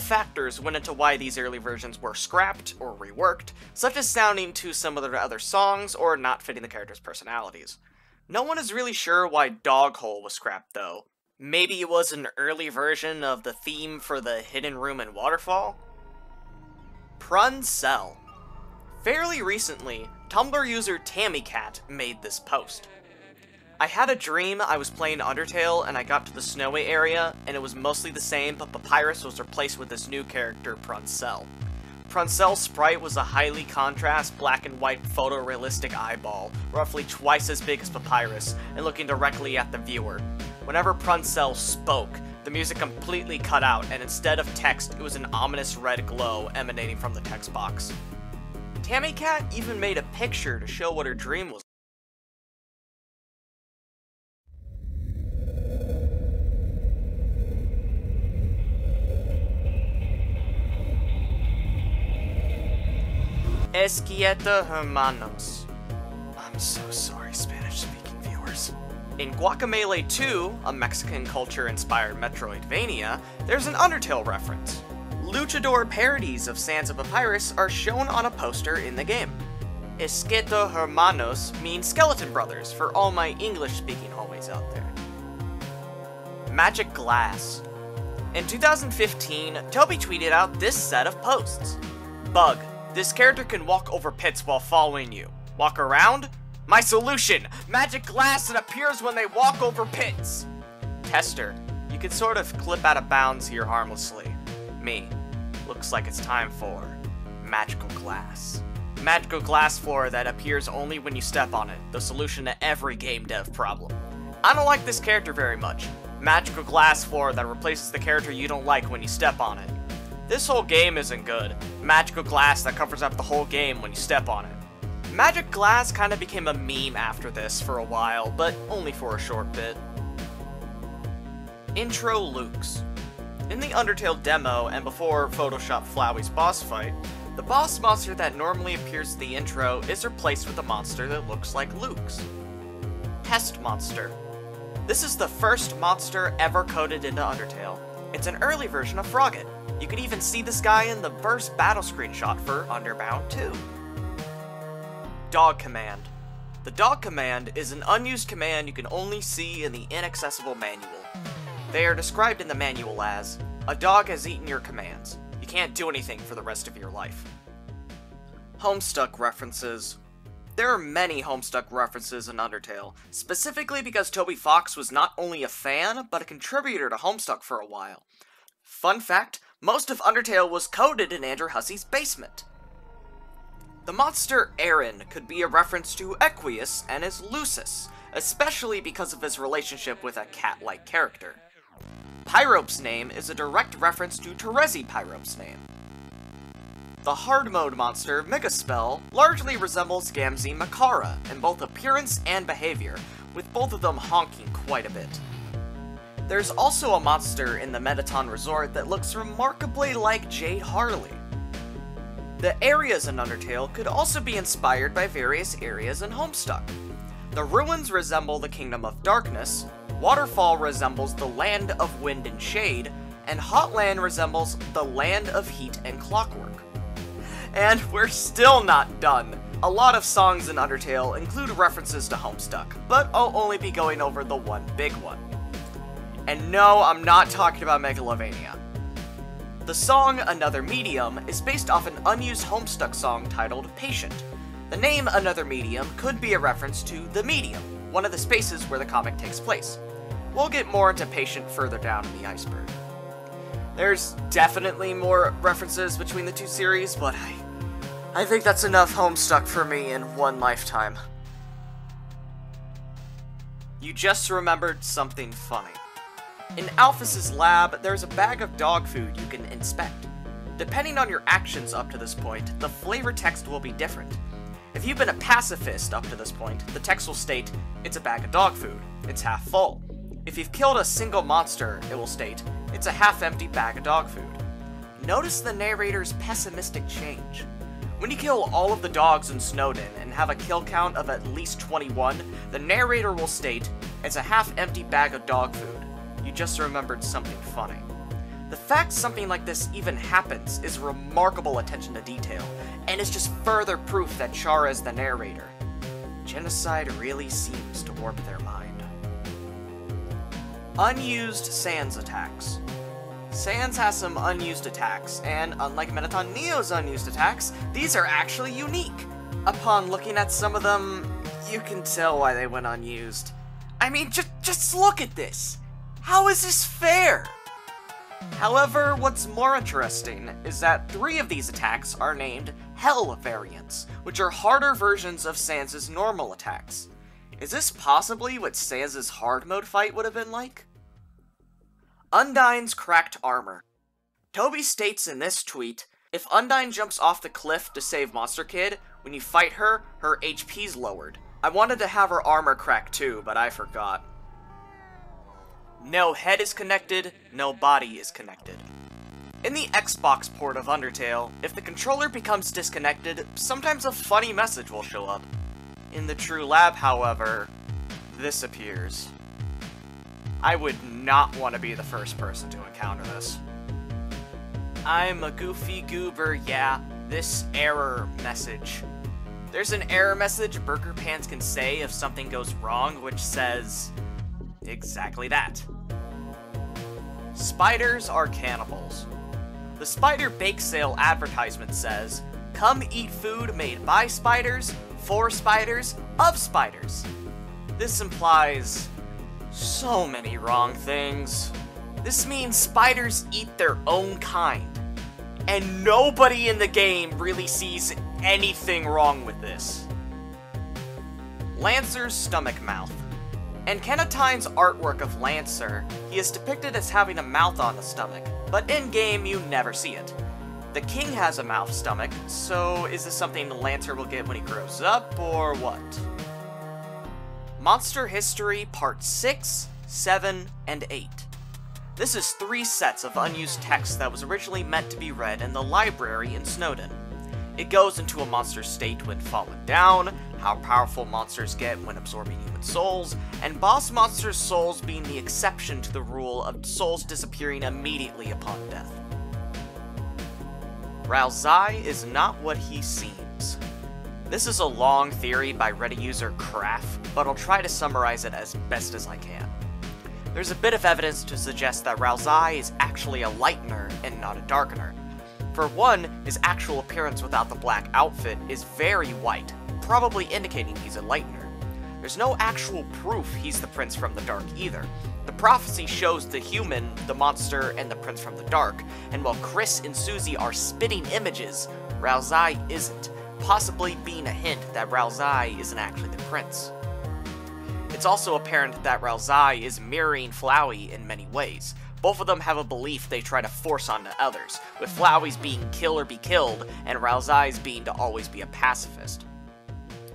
Factors went into why these early versions were scrapped or reworked, such as sounding too similar to other songs or not fitting the characters' personalities. No one is really sure why Doghole was scrapped though. Maybe it was an early version of the theme for the Hidden Room and Waterfall? Pruncell. Fairly recently, Tumblr user TammyCat made this post. I had a dream I was playing Undertale and I got to the snowy area and it was mostly the same, but Papyrus was replaced with this new character, Pruncell. Pruncell's sprite was a highly contrast black and white photorealistic eyeball, roughly twice as big as Papyrus, and looking directly at the viewer. Whenever Pruncell spoke, the music completely cut out, and instead of text, it was an ominous red glow emanating from the text box. Tammy Cat even made a picture to show what her dream was. Esquieta Hermanos. I'm so sorry, Spanish speaking viewers. In Guacamelee 2, a Mexican culture-inspired Metroidvania, there's an Undertale reference. Luchador parodies of Sands of Papyrus are shown on a poster in the game. Esqueto Hermanos means skeleton brothers for all my English-speaking homies out there. Magic Glass. In 2015, Toby tweeted out this set of posts. Bug. This character can walk over pits while following you. Walk around? My solution! Magic glass that appears when they walk over pits! Tester. You can sort of clip out of bounds here harmlessly. Me. Looks like it's time for magical glass. Magical glass floor that appears only when you step on it, the solution to every game dev problem. I don't like this character very much. Magical glass floor that replaces the character you don't like when you step on it. This whole game isn't good. Magical glass that covers up the whole game when you step on it. Magic Glass kind of became a meme after this for a while, but only for a short bit. Intro Loox. In the Undertale demo, and before Photoshop Flowey's boss fight, the boss monster that normally appears in the intro is replaced with a monster that looks like Loox. Test Monster. This is the first monster ever coded into Undertale. It's an early version of Froggit. You can even see this guy in the first battle screenshot for Underbound 2. Dog Command. The dog command is an unused command you can only see in the inaccessible manual. They are described in the manual as, a dog has eaten your commands. You can't do anything for the rest of your life. Homestuck references. There are many Homestuck references in Undertale, specifically because Toby Fox was not only a fan, but a contributor to Homestuck for a while. Fun fact, most of Undertale was coded in Andrew Hussie's basement. The monster Aaron could be a reference to Equius and his lusus, especially because of his relationship with a cat-like character. Pyrope's name is a direct reference to Terezi Pyrope's name. The hard mode monster, Migospel, largely resembles Gamzee Makara in both appearance and behavior, with both of them honking quite a bit. There's also a monster in the Mettaton Resort that looks remarkably like Jade Harley. The areas in Undertale could also be inspired by various areas in Homestuck. The ruins resemble the Kingdom of Darkness, Waterfall resembles the Land of Wind and Shade, and Hotland resembles the Land of Heat and Clockwork. And we're still not done. A lot of songs in Undertale include references to Homestuck, but I'll only be going over the one big one. And no, I'm not talking about Megalovania. The song Another Medium is based off an unused Homestuck song titled Patient. The name Another Medium could be a reference to The Medium, one of the spaces where the comic takes place. We'll get more into Patient further down in the iceberg. There's definitely more references between the two series, but I, I think that's enough Homestuck for me in one lifetime. You just remembered something funny. In Alphys's lab, there's a bag of dog food you can inspect. Depending on your actions up to this point, the flavor text will be different. If you've been a pacifist up to this point, the text will state, it's a bag of dog food, it's half full. If you've killed a single monster, it will state, it's a half-empty bag of dog food. Notice the narrator's pessimistic change. When you kill all of the dogs in Snowdin and have a kill count of at least 21, the narrator will state, it's a half-empty bag of dog food. You just remembered something funny. The fact something like this even happens is remarkable attention to detail, and is just further proof that Chara is the narrator. Genocide really seems to warp their mind. Unused Sans attacks. Sans has some unused attacks, and unlike Mettaton Neo's unused attacks, these are actually unique. Upon looking at some of them, you can tell why they went unused. I mean, just just look at this. How is this fair? However, what's more interesting is that three of these attacks are named Hell variants, which are harder versions of Sans's normal attacks. Is this possibly what Sans's hard mode fight would have been like? Undyne's cracked armor. Toby states in this tweet, if Undyne jumps off the cliff to save Monster Kid, when you fight her, her HP's lowered. I wanted to have her armor cracked too, but I forgot. No head is connected, no body is connected. In the Xbox port of Undertale, if the controller becomes disconnected, sometimes a funny message will show up. In the True Lab, however, this appears. I would not want to be the first person to encounter this. I'm a goofy goober, yeah, this error message. There's an error message Burger Pants can say if something goes wrong, which says exactly that. Spiders are cannibals. The Spider Bake Sale advertisement says, Come eat food made by spiders, for spiders, of spiders. This implies so many wrong things. This means spiders eat their own kind. And nobody in the game really sees anything wrong with this. Lancer's stomach mouth. In Kanotynes' artwork of Lancer, he is depicted as having a mouth on the stomach, but in-game you never see it. The king has a mouth stomach, so is this something the Lancer will get when he grows up, or what? Monster History Part 6, 7, and 8. This is three sets of unused text that was originally meant to be read in the library in Snowdin. It goes into a monster state when falling down, how powerful monsters get when absorbing human souls, and boss monsters' souls being the exception to the rule of souls disappearing immediately upon death. Ralsei is not what he seems. This is a long theory by Reddit user Craft, but I'll try to summarize it as best as I can. There's a bit of evidence to suggest that Ralsei is actually a lightener and not a darkener. For one, his actual appearance without the black outfit is very white, probably indicating he's a lightener. There's no actual proof he's the prince from the dark either. The prophecy shows the human, the monster, and the prince from the dark, and while Kris and Susie are spitting images, Ralsei isn't, possibly being a hint that Ralsei isn't actually the prince. It's also apparent that Ralsei is mirroring Flowey in many ways. Both of them have a belief they try to force onto others, with Flowey's being kill or be killed, and Ralsei's being to always be a pacifist.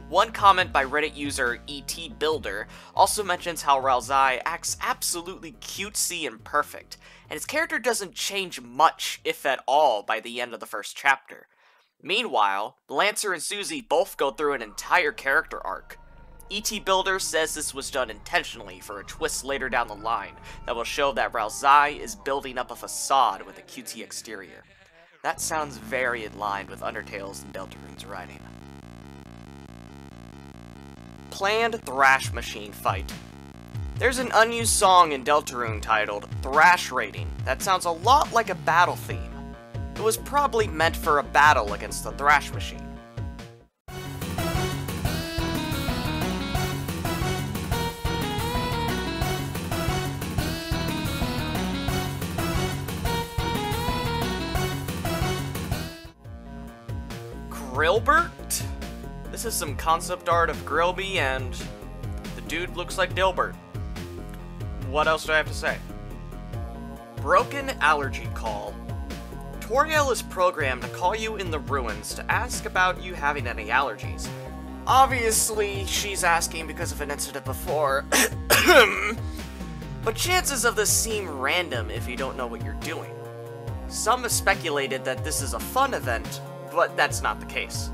One comment by Reddit user ETBuilder also mentions how Ralsei acts absolutely cutesy and perfect, and his character doesn't change much, if at all, by the end of the first chapter. Meanwhile, Lancer and Susie both go through an entire character arc. ETBuilder says this was done intentionally for a twist later down the line that will show that Ralsei is building up a facade with a cutesy exterior. That sounds very in line with Undertale's and Deltarune's writing. Planned Thrash Machine Fight. There's an unused song in Deltarune titled Thrash Rating that sounds a lot like a battle theme. It was probably meant for a battle against the Thrash Machine. Grillbert? Is some concept art of Grillby, and the dude looks like Dilbert. What else do I have to say? Broken Allergy Call. Toriel is programmed to call you in the ruins to ask about you having any allergies. Obviously, she's asking because of an incident before. but chances of this seem random if you don't know what you're doing. Some have speculated that this is a fun event, but that's not the case.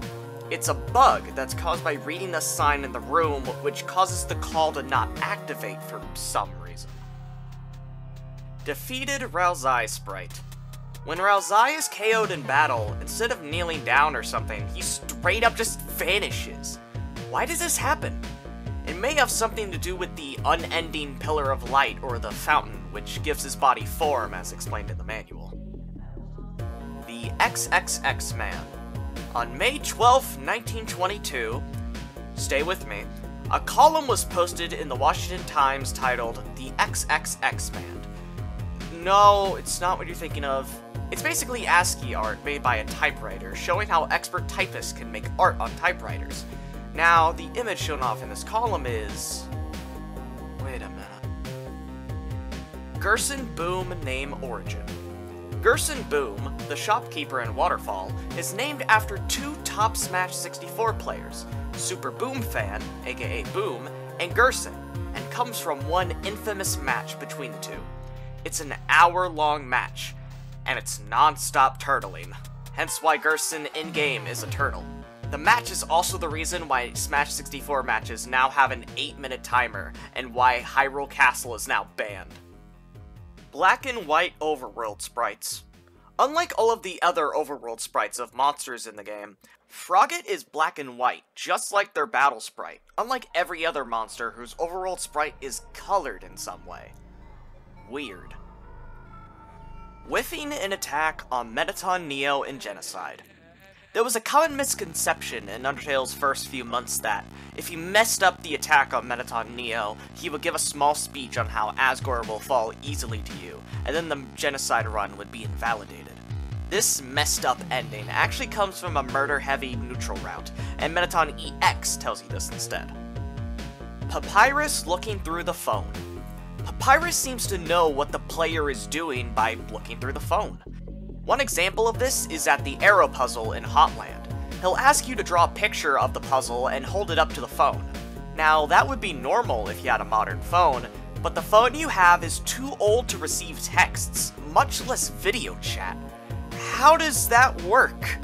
It's a bug that's caused by reading a sign in the room, which causes the call to not activate for some reason. Defeated Ralsei Sprite. When Ralsei is KO'd in battle, instead of kneeling down or something, he straight up just vanishes. Why does this happen? It may have something to do with the unending pillar of light or the fountain, which gives his body form as explained in the manual. The XXX Man. On May 12, 1922, stay with me, a column was posted in the Washington Times titled The XXX Man. No, it's not what you're thinking of. It's basically ASCII art made by a typewriter, showing how expert typists can make art on typewriters. Now, the image shown off in this column is... Wait a minute. Gerson Boom Name Origin. Gerson Boom, the shopkeeper in Waterfall, is named after two top Smash 64 players, Super Boom Fan, aka Boom, and Gerson, and comes from one infamous match between the two. It's an hour long match, and it's non stop turtling, hence why Gerson in game is a turtle. The match is also the reason why Smash 64 matches now have an 8 minute timer, and why Hyrule Castle is now banned. Black and white overworld sprites. Unlike all of the other overworld sprites of monsters in the game, Froggit is black and white, just like their battle sprite, unlike every other monster whose overworld sprite is colored in some way. Weird. Whiffing an attack on Mettaton Neo in Genocide. There was a common misconception in Undertale's first few months that, if he messed up the attack on Mettaton Neo, he would give a small speech on how Asgore will fall easily to you, and then the Genocide run would be invalidated. This messed up ending actually comes from a murder-heavy neutral route, and Mettaton EX tells you this instead. Papyrus looking through the phone. Papyrus seems to know what the player is doing by looking through the phone. One example of this is at the arrow puzzle in Hotland. He'll ask you to draw a picture of the puzzle and hold it up to the phone. Now, that would be normal if you had a modern phone, but the phone you have is too old to receive texts, much less video chat. How does that work?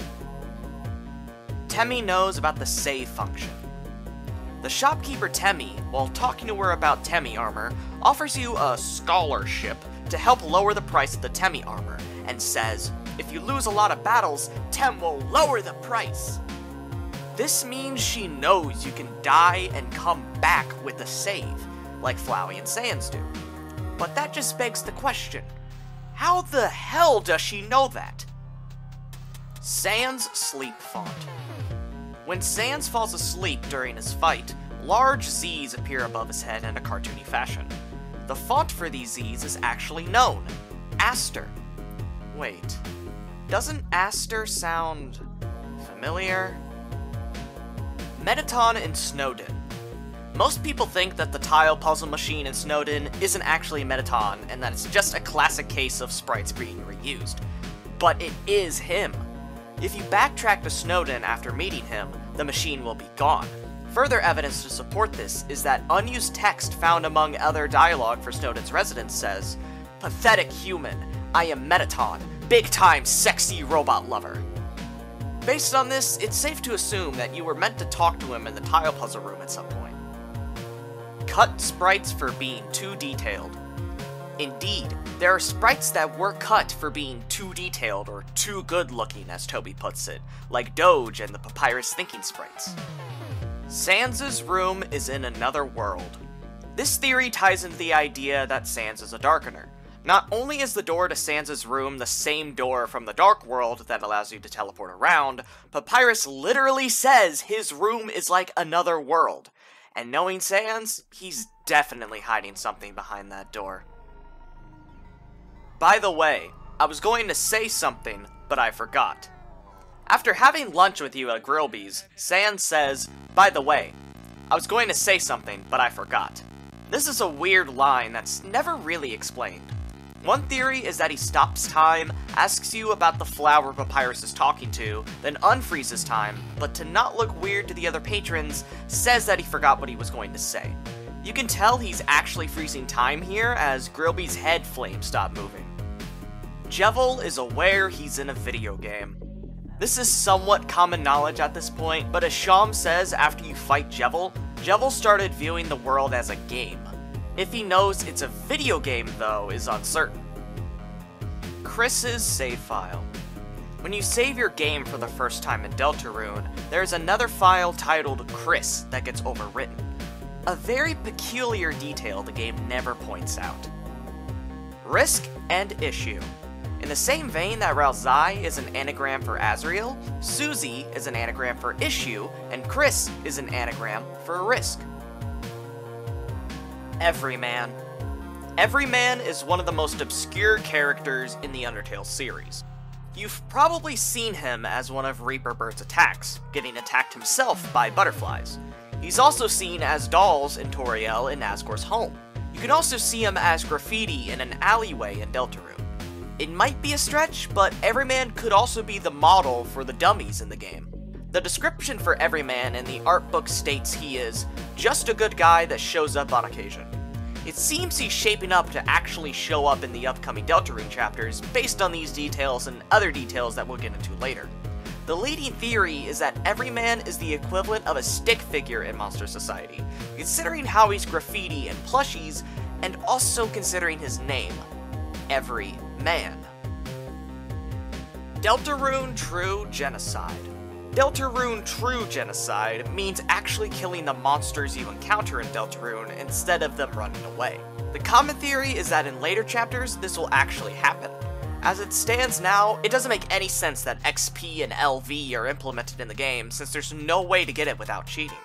Temmie knows about the save function. The shopkeeper Temmie, while talking to her about Temmie armor, offers you a scholarship to help lower the price of the Temmie armor, and says, if you lose a lot of battles, Tem will lower the price. This means she knows you can die and come back with a save, like Flowey and Sans do. But that just begs the question, how the hell does she know that? Sans Sleep Font. When Sans falls asleep during his fight, large Z's appear above his head in a cartoony fashion. The font for these Z's is actually known, Aster. Wait, doesn't Aster sound familiar? Mettaton in Snowdin. Most people think that the tile puzzle machine in Snowdin isn't actually Mettaton, and that it's just a classic case of sprites being reused. But it is him. If you backtrack to Snowdin after meeting him, the machine will be gone. Further evidence to support this is that unused text found among other dialogue for Snowdin's residence says, Pathetic human, I am Mettaton, big time sexy robot lover. Based on this, it's safe to assume that you were meant to talk to him in the tile puzzle room at some point. Cut sprites for being too detailed. Indeed, there are sprites that were cut for being too detailed or too good looking, as Toby puts it, like Doge and the Papyrus Thinking sprites. Sans' room is in another world. This theory ties into the idea that Sans is a Darkener. Not only is the door to Sans's room the same door from the Dark World that allows you to teleport around, Papyrus literally says his room is like another world. And knowing Sans, he's definitely hiding something behind that door. By the way, I was going to say something, but I forgot. After having lunch with you at Grillby's, Sans says, By the way, I was going to say something, but I forgot. This is a weird line that's never really explained. One theory is that he stops time, asks you about the flower Papyrus is talking to, then unfreezes time, but to not look weird to the other patrons, says that he forgot what he was going to say. You can tell he's actually freezing time here as Grillby's head flames stop moving. Jevil is aware he's in a video game. This is somewhat common knowledge at this point, but as Seam says after you fight Jevil, Jevil started viewing the world as a game. If he knows it's a video game, though, is uncertain. Kris's save file. When you save your game for the first time in Deltarune, there's another file titled Kris that gets overwritten. A very peculiar detail the game never points out. Risk and Issue. In the same vein that Ralsei is an anagram for Asriel, Susie is an anagram for issue, and Kris is an anagram for risk. Everyman. Everyman is one of the most obscure characters in the Undertale series. You've probably seen him as one of Reaper Bird's attacks, getting attacked himself by butterflies. He's also seen as dolls in Toriel in Asgore's home. You can also see him as graffiti in an alleyway in Deltarune. It might be a stretch, but Everyman could also be the model for the dummies in the game. The description for Everyman in the art book states he is just a good guy that shows up on occasion. It seems he's shaping up to actually show up in the upcoming Deltarune chapters based on these details and other details that we'll get into later. The leading theory is that Everyman is the equivalent of a stick figure in Monster Society, considering how he's graffiti and plushies, and also considering his name, Every Man. Deltarune True Genocide. Deltarune True Genocide means actually killing the monsters you encounter in Deltarune instead of them running away. The common theory is that in later chapters, this will actually happen. As it stands now, it doesn't make any sense that XP and LV are implemented in the game since there's no way to get it without cheating.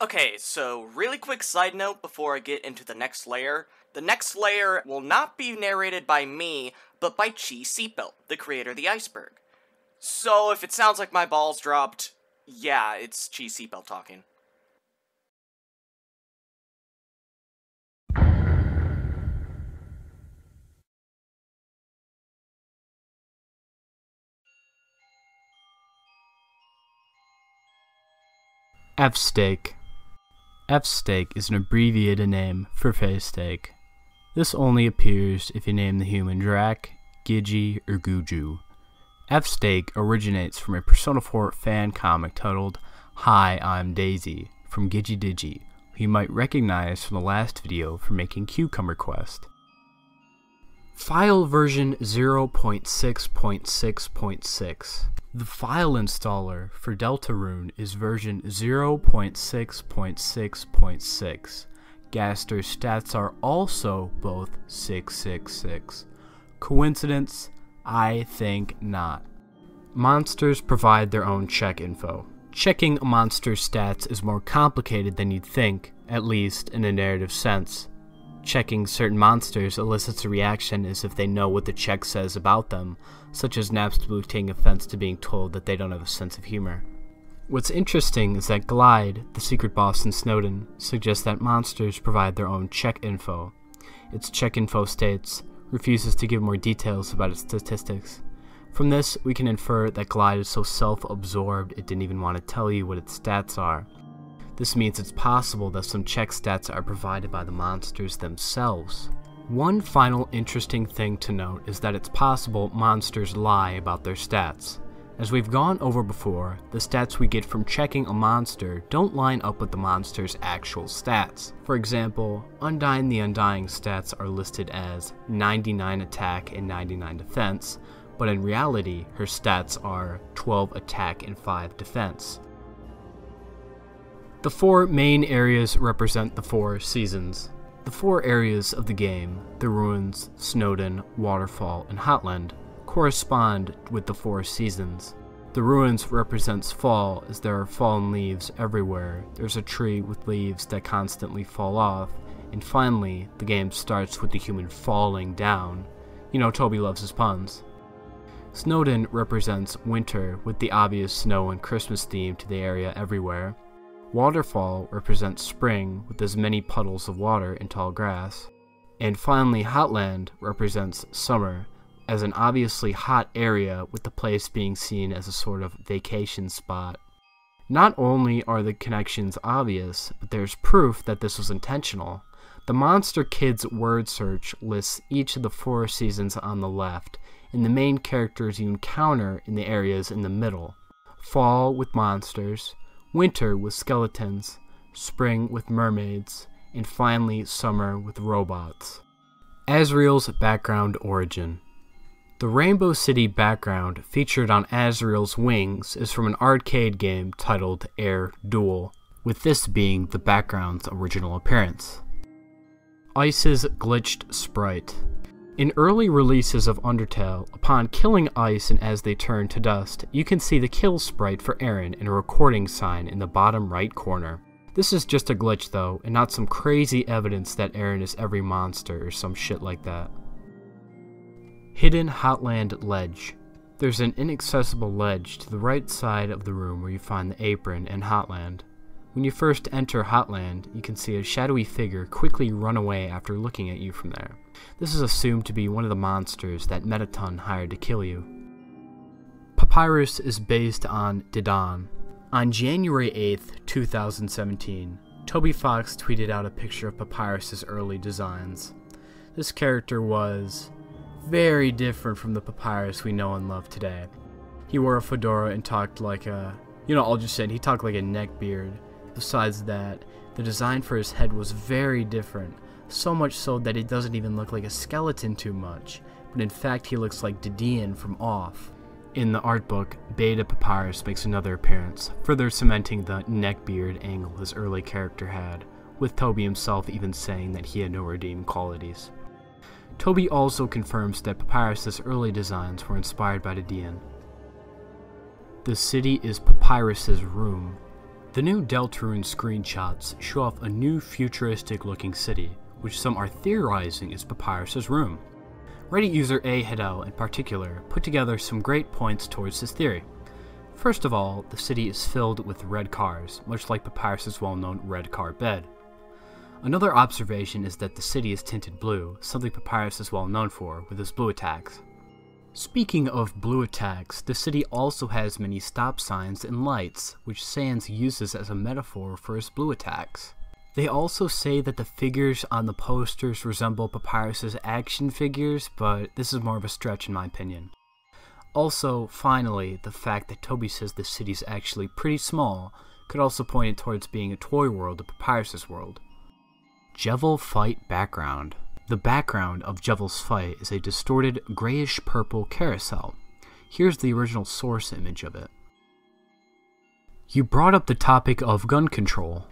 Okay, so really quick side note before I get into the next layer. The next layer will not be narrated by me, but by CheeseSeatbelt, the creator of the iceberg. So if it sounds like my balls dropped, yeah, it's CheeseSeatbelt talking. F-Steak F-Steak is an abbreviated name for face steak. This only appears if you name the human Drak, Gigi, or Guzu. F-Steak originates from a Persona 4 fan comic titled Hi, I'm Daisy from Gigi D.G., who you might recognize from the last video for making Cucumber Quest. File version 0.6.6.6 the file installer for Deltarune is version 0.6.6.6. Gaster's stats are also both 666. Coincidence? I think not. Monsters provide their own check info. Checking a monster's stats is more complicated than you'd think, at least in a narrative sense. Checking certain monsters elicits a reaction as if they know what the check says about them, such as Napstablook taking offense to being told that they don't have a sense of humor. What's interesting is that Glyde, the secret boss in Snowdin, suggests that monsters provide their own check info. Its check info states, refuses to give more details about its statistics. From this, we can infer that Glyde is so self-absorbed it didn't even want to tell you what its stats are, this means it's possible that some check stats are provided by the monsters themselves. One final interesting thing to note is that it's possible monsters lie about their stats. As we've gone over before, the stats we get from checking a monster don't line up with the monster's actual stats. For example, Undyne the Undying stats are listed as 99 attack and 99 defense, but in reality, her stats are 12 attack and 5 defense. The four main areas represent the four seasons. The four areas of the game, the Ruins, Snowdin, Waterfall, and Hotland, correspond with the four seasons. The Ruins represents fall as there are fallen leaves everywhere, there's a tree with leaves that constantly fall off, and finally, the game starts with the human falling down. You know, Toby loves his puns. Snowdin represents winter with the obvious snow and Christmas theme to the area everywhere. Waterfall represents spring with as many puddles of water and tall grass. And finally, Hotland represents summer as an obviously hot area with the place being seen as a sort of vacation spot. Not only are the connections obvious, but there's proof that this was intentional. The Monster Kids word search lists each of the four seasons on the left, and the main characters you encounter in the areas in the middle. Fall with monsters, winter with skeletons, spring with mermaids, and finally summer with robots. Asriel's background origin. The Rainbow City background featured on Asriel's wings is from an arcade game titled Air Duel, with this being the background's original appearance. Ice's glitched sprite. In early releases of Undertale, upon killing Ice and as they turn to dust, you can see the kill sprite for Aaron in a recording sign in the bottom right corner. This is just a glitch though, and not some crazy evidence that Aaron is every monster or some shit like that. Hidden Hotland Ledge. There's an inaccessible ledge to the right side of the room where you find the apron and Hotland. When you first enter Hotland, you can see a shadowy figure quickly run away after looking at you from there. This is assumed to be one of the monsters that Mettaton hired to kill you. Papyrus is based on Dedan. On January 8th, 2017, Toby Fox tweeted out a picture of Papyrus's early designs. This character was very different from the Papyrus we know and love today. He wore a fedora and talked like a, you know, I'll just say he talked like a neckbeard. Besides that, the design for his head was very different, so much so that it doesn't even look like a skeleton too much, but in fact he looks like Dedan from Off. In the art book, Beta Papyrus makes another appearance, further cementing the neckbeard angle his early character had, with Toby himself even saying that he had no redeemed qualities. Toby also confirms that Papyrus's early designs were inspired by Dedan. The city is Papyrus's room. The new Deltarune screenshots show off a new futuristic looking city, which some are theorizing is Papyrus's room. Reddit user A Hedel in particular put together some great points towards this theory. First of all, the city is filled with red cars, much like Papyrus's well-known red car bed. Another observation is that the city is tinted blue, something Papyrus is well known for with his blue attacks. Speaking of blue attacks, the city also has many stop signs and lights, which Sans uses as a metaphor for his blue attacks. They also say that the figures on the posters resemble Papyrus's action figures, but this is more of a stretch in my opinion. Also, finally, the fact that Toby says the city's actually pretty small could also point it towards being a toy world of Papyrus's world. Jevil Fight Background The background of Jevil's fight is a distorted grayish purple carousel. Here's the original source image of it. You brought up the topic of gun control.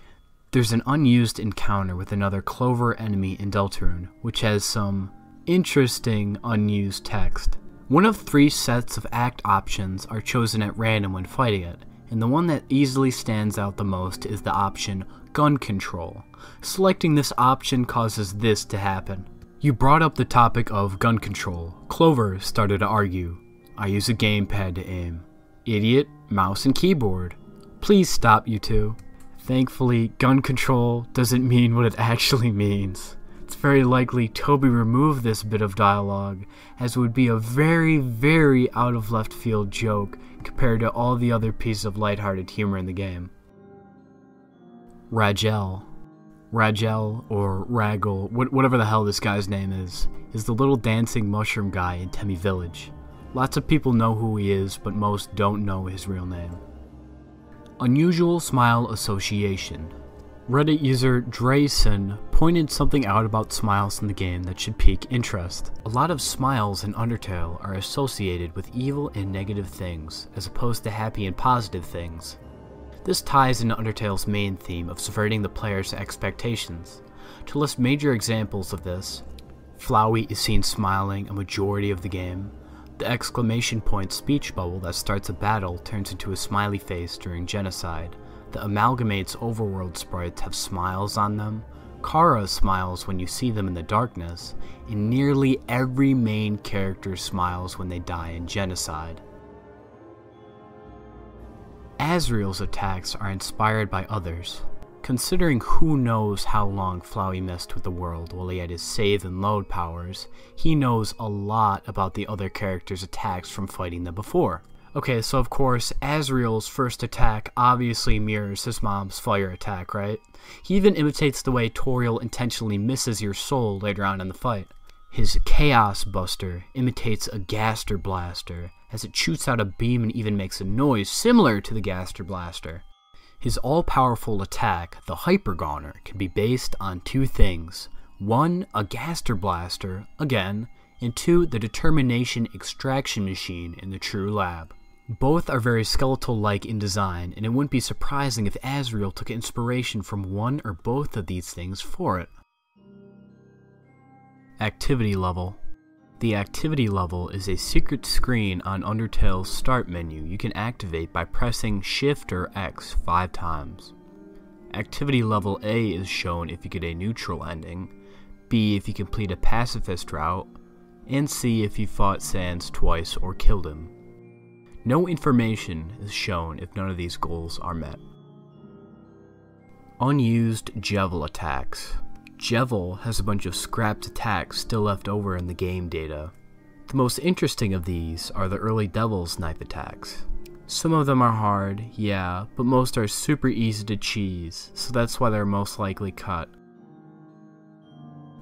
There's an unused encounter with another Clover enemy in Deltarune, which has some interesting unused text. One of three sets of act options are chosen at random when fighting it, and the one that easily stands out the most is the option Gun Control. Selecting this option causes this to happen. You brought up the topic of gun control. Clover started to argue. I use a gamepad to aim. Idiot, mouse and keyboard. Please stop, you two. Thankfully, gun control doesn't mean what it actually means. It's very likely Toby removed this bit of dialogue, as it would be a very, very out of left field joke compared to all the other pieces of lighthearted humor in the game. Ragel. Ragel, or Raggle, whatever the hell this guy's name is, is the little dancing mushroom guy in Temmie Village. Lots of people know who he is, but most don't know his real name. Unusual Smile Association. Reddit user Drayson pointed something out about smiles in the game that should pique interest. A lot of smiles in Undertale are associated with evil and negative things, as opposed to happy and positive things. This ties into Undertale's main theme of subverting the player's expectations. To list major examples of this, Flowey is seen smiling a majority of the game, the exclamation point speech bubble that starts a battle turns into a smiley face during genocide. The Amalgamate's overworld sprites have smiles on them. Chara smiles when you see them in the darkness, and nearly every main character smiles when they die in genocide. Asriel's attacks are inspired by others. Considering who knows how long Flowey messed with the world while he had his save and load powers, he knows a lot about the other characters' attacks from fighting them before. Okay, so of course, Asriel's first attack obviously mirrors his mom's fire attack, right? He even imitates the way Toriel intentionally misses your soul later on in the fight. His Chaos Buster imitates a Gaster Blaster, as it shoots out a beam and even makes a noise similar to the Gaster Blaster. His all-powerful attack, the Hyper Goner, can be based on two things. One, a Gaster Blaster, again, and two, the Determination Extraction Machine in the True Lab. Both are very skeletal-like in design, and it wouldn't be surprising if Asriel took inspiration from one or both of these things for it. Activity Level the activity level is a secret screen on Undertale's start menu you can activate by pressing Shift or X five times. Activity level A is shown if you get a neutral ending, B if you complete a pacifist route, and C if you fought Sans twice or killed him. No information is shown if none of these goals are met. Unused Jevil attacks. Jevil has a bunch of scrapped attacks still left over in the game data. The most interesting of these are the early Devil's Knife attacks. Some of them are hard, yeah, but most are super easy to cheese, so that's why they're most likely cut.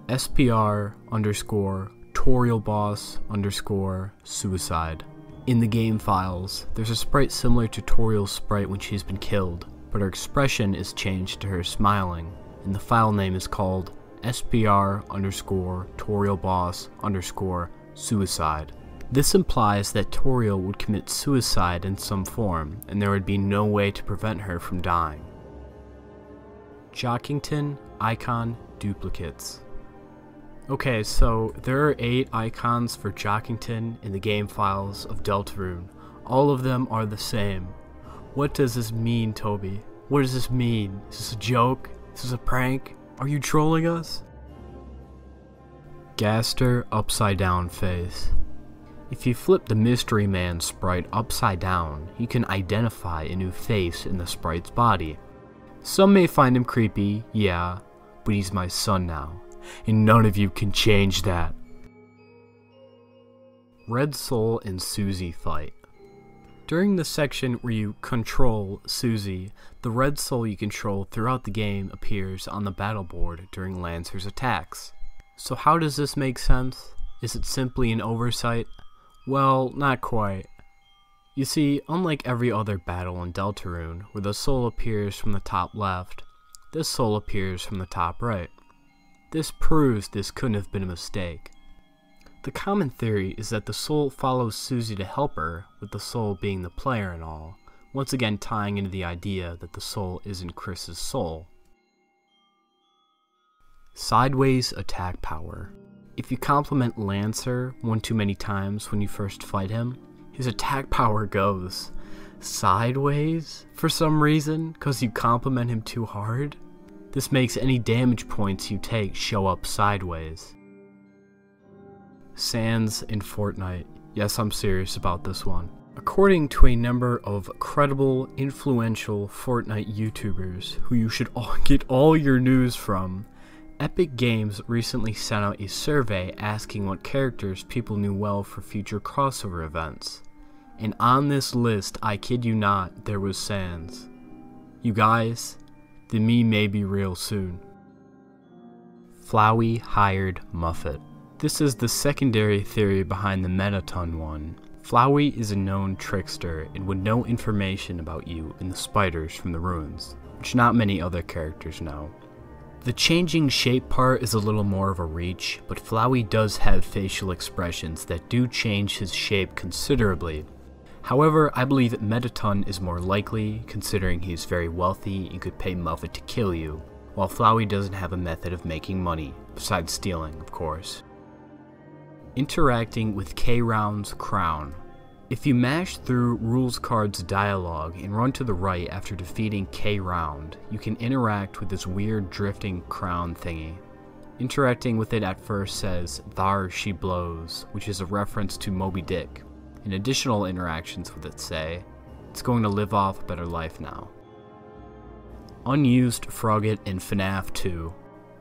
SPR underscore Toriel Boss underscore Suicide. In the game files, there's a sprite similar to Toriel's sprite when she's been killed, but her expression is changed to her smiling, and the file name is called SPR underscore Toriel Boss underscore Suicide. This implies that Toriel would commit suicide in some form, and there would be no way to prevent her from dying. Jockington Icon Duplicates Okay, so there are 8 icons for Jockington in the game files of Deltarune. All of them are the same. What does this mean, Toby? What does this mean? Is this a joke? This is a prank? Are you trolling us? Gaster Upside Down Face If you flip the Mystery Man sprite upside down, you can identify a new face in the sprite's body. Some may find him creepy, yeah, but he's my son now and none of you can change that. Red Soul and Susie fight. During the section where you control Susie, the red soul you control throughout the game appears on the battle board during Lancer's attacks. So how does this make sense? Is it simply an oversight? Well, not quite. You see, unlike every other battle in Deltarune, where the soul appears from the top left, this soul appears from the top right. This proves this couldn't have been a mistake. The common theory is that the soul follows Susie to help her, with the soul being the player and all, once again tying into the idea that the soul isn't Kris's soul. Sideways attack power. If you compliment Lancer one too many times when you first fight him, his attack power goes sideways for some reason because you compliment him too hard. This makes any damage points you take show up sideways. Sans in Fortnite. Yes, I'm serious about this one. According to a number of credible, influential Fortnite YouTubers who you should all get all your news from, Epic Games recently sent out a survey asking what characters people knew well for future crossover events. And on this list, I kid you not, there was Sans. You guys, the me may be real soon. Flowey hired Muffet. This is the secondary theory behind the Mettaton one. Flowey is a known trickster and would know information about you and the spiders from the ruins, which not many other characters know. The changing shape part is a little more of a reach, but Flowey does have facial expressions that do change his shape considerably, However, I believe Mettaton is more likely, considering he is very wealthy and could pay Muffet to kill you, while Flowey doesn't have a method of making money, besides stealing, of course. Interacting with K-Round's Crown. If you mash through Rouxls Kaard's dialogue and run to the right after defeating K-Round, you can interact with this weird drifting crown thingy. Interacting with it at first says, Thar she blows, which is a reference to Moby Dick, and additional interactions with it say, it's going to live off a better life now. Unused Froggit in FNAF 2.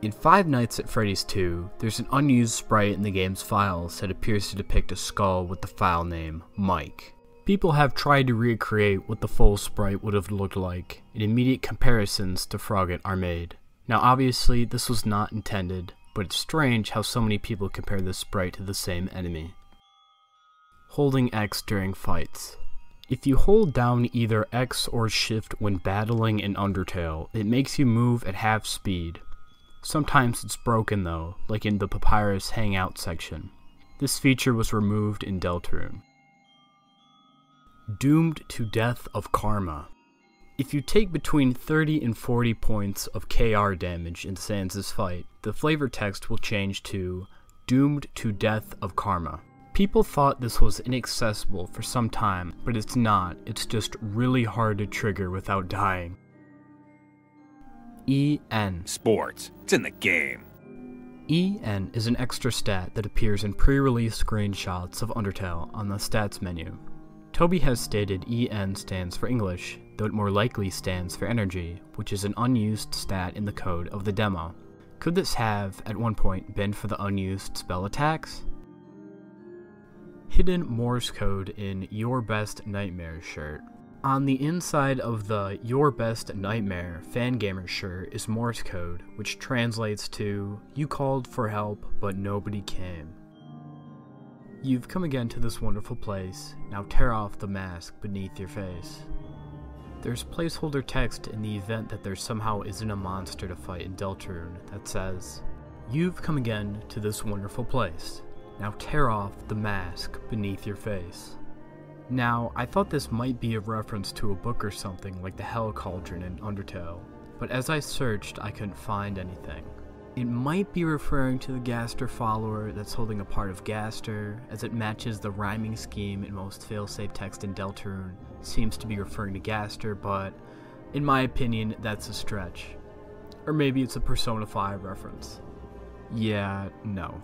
In Five Nights at Freddy's 2, there's an unused sprite in the game's files that appears to depict a skull with the file name Mike. People have tried to recreate what the full sprite would have looked like, and immediate comparisons to Froggit are made. Now obviously this was not intended, but it's strange how so many people compare this sprite to the same enemy holding X during fights. If you hold down either X or Shift when battling in Undertale, it makes you move at half speed. Sometimes it's broken though, like in the Papyrus Hangout section. This feature was removed in Deltarune. Doomed to Death of Karma. If you take between 30 and 40 points of KR damage in Sans' fight, the flavor text will change to Doomed to Death of Karma. People thought this was inaccessible for some time, but it's not. It's just really hard to trigger without dying. EN. Sports. It's in the game. EN is an extra stat that appears in pre-release screenshots of Undertale on the stats menu. Toby has stated EN stands for English, though it more likely stands for energy, which is an unused stat in the code of the demo. Could this have, at one point, been for the unused spell attacks? hidden Morse code in Your Best Nightmare shirt. On the inside of the Your Best Nightmare Fangamer shirt is Morse code, which translates to You called for help, but nobody came. You've come again to this wonderful place, now tear off the mask beneath your face. There's placeholder text in the event that there somehow isn't a monster to fight in Deltarune that says, You've come again to this wonderful place, now tear off the mask beneath your face. Now, I thought this might be a reference to a book or something like the Hell Cauldron in Undertale, but as I searched, I couldn't find anything. It might be referring to the Gaster follower that's holding a part of Gaster, as it matches the rhyming scheme in most failsafe text in Deltarune, seems to be referring to Gaster, but in my opinion, that's a stretch. Or maybe it's a Persona 5 reference. Yeah, no.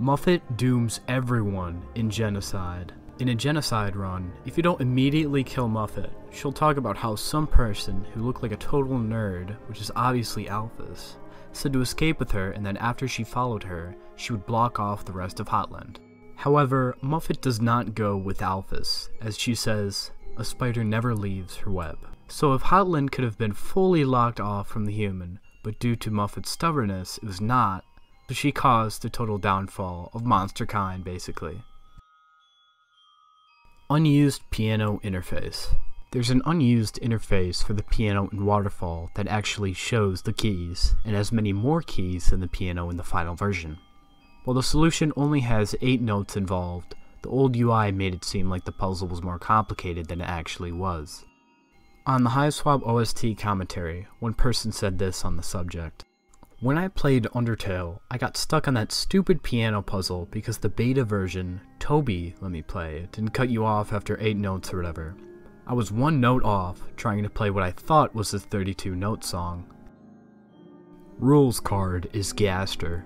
Muffet dooms everyone in genocide. In a genocide run, if you don't immediately kill Muffet, she'll talk about how some person who looked like a total nerd, which is obviously Alphys, said to escape with her and then after she followed her, she would block off the rest of Hotland. However, Muffet does not go with Alphys, as she says, a spider never leaves her web. So if Hotland could have been fully locked off from the human, but due to Muffet's stubbornness, it was not, so she caused the total downfall of monster kind, basically. Unused piano interface. There's an unused interface for the piano in Waterfall that actually shows the keys, and has many more keys than the piano in the final version. While the solution only has 8 notes involved, the old UI made it seem like the puzzle was more complicated than it actually was. On the Hiveswap OST commentary, one person said this on the subject. When I played Undertale, I got stuck on that stupid piano puzzle because the beta version, Toby let me play, didn't cut you off after 8 notes or whatever. I was one note off, trying to play what I thought was a 32 note song. Rouxls Kaard is Gaster.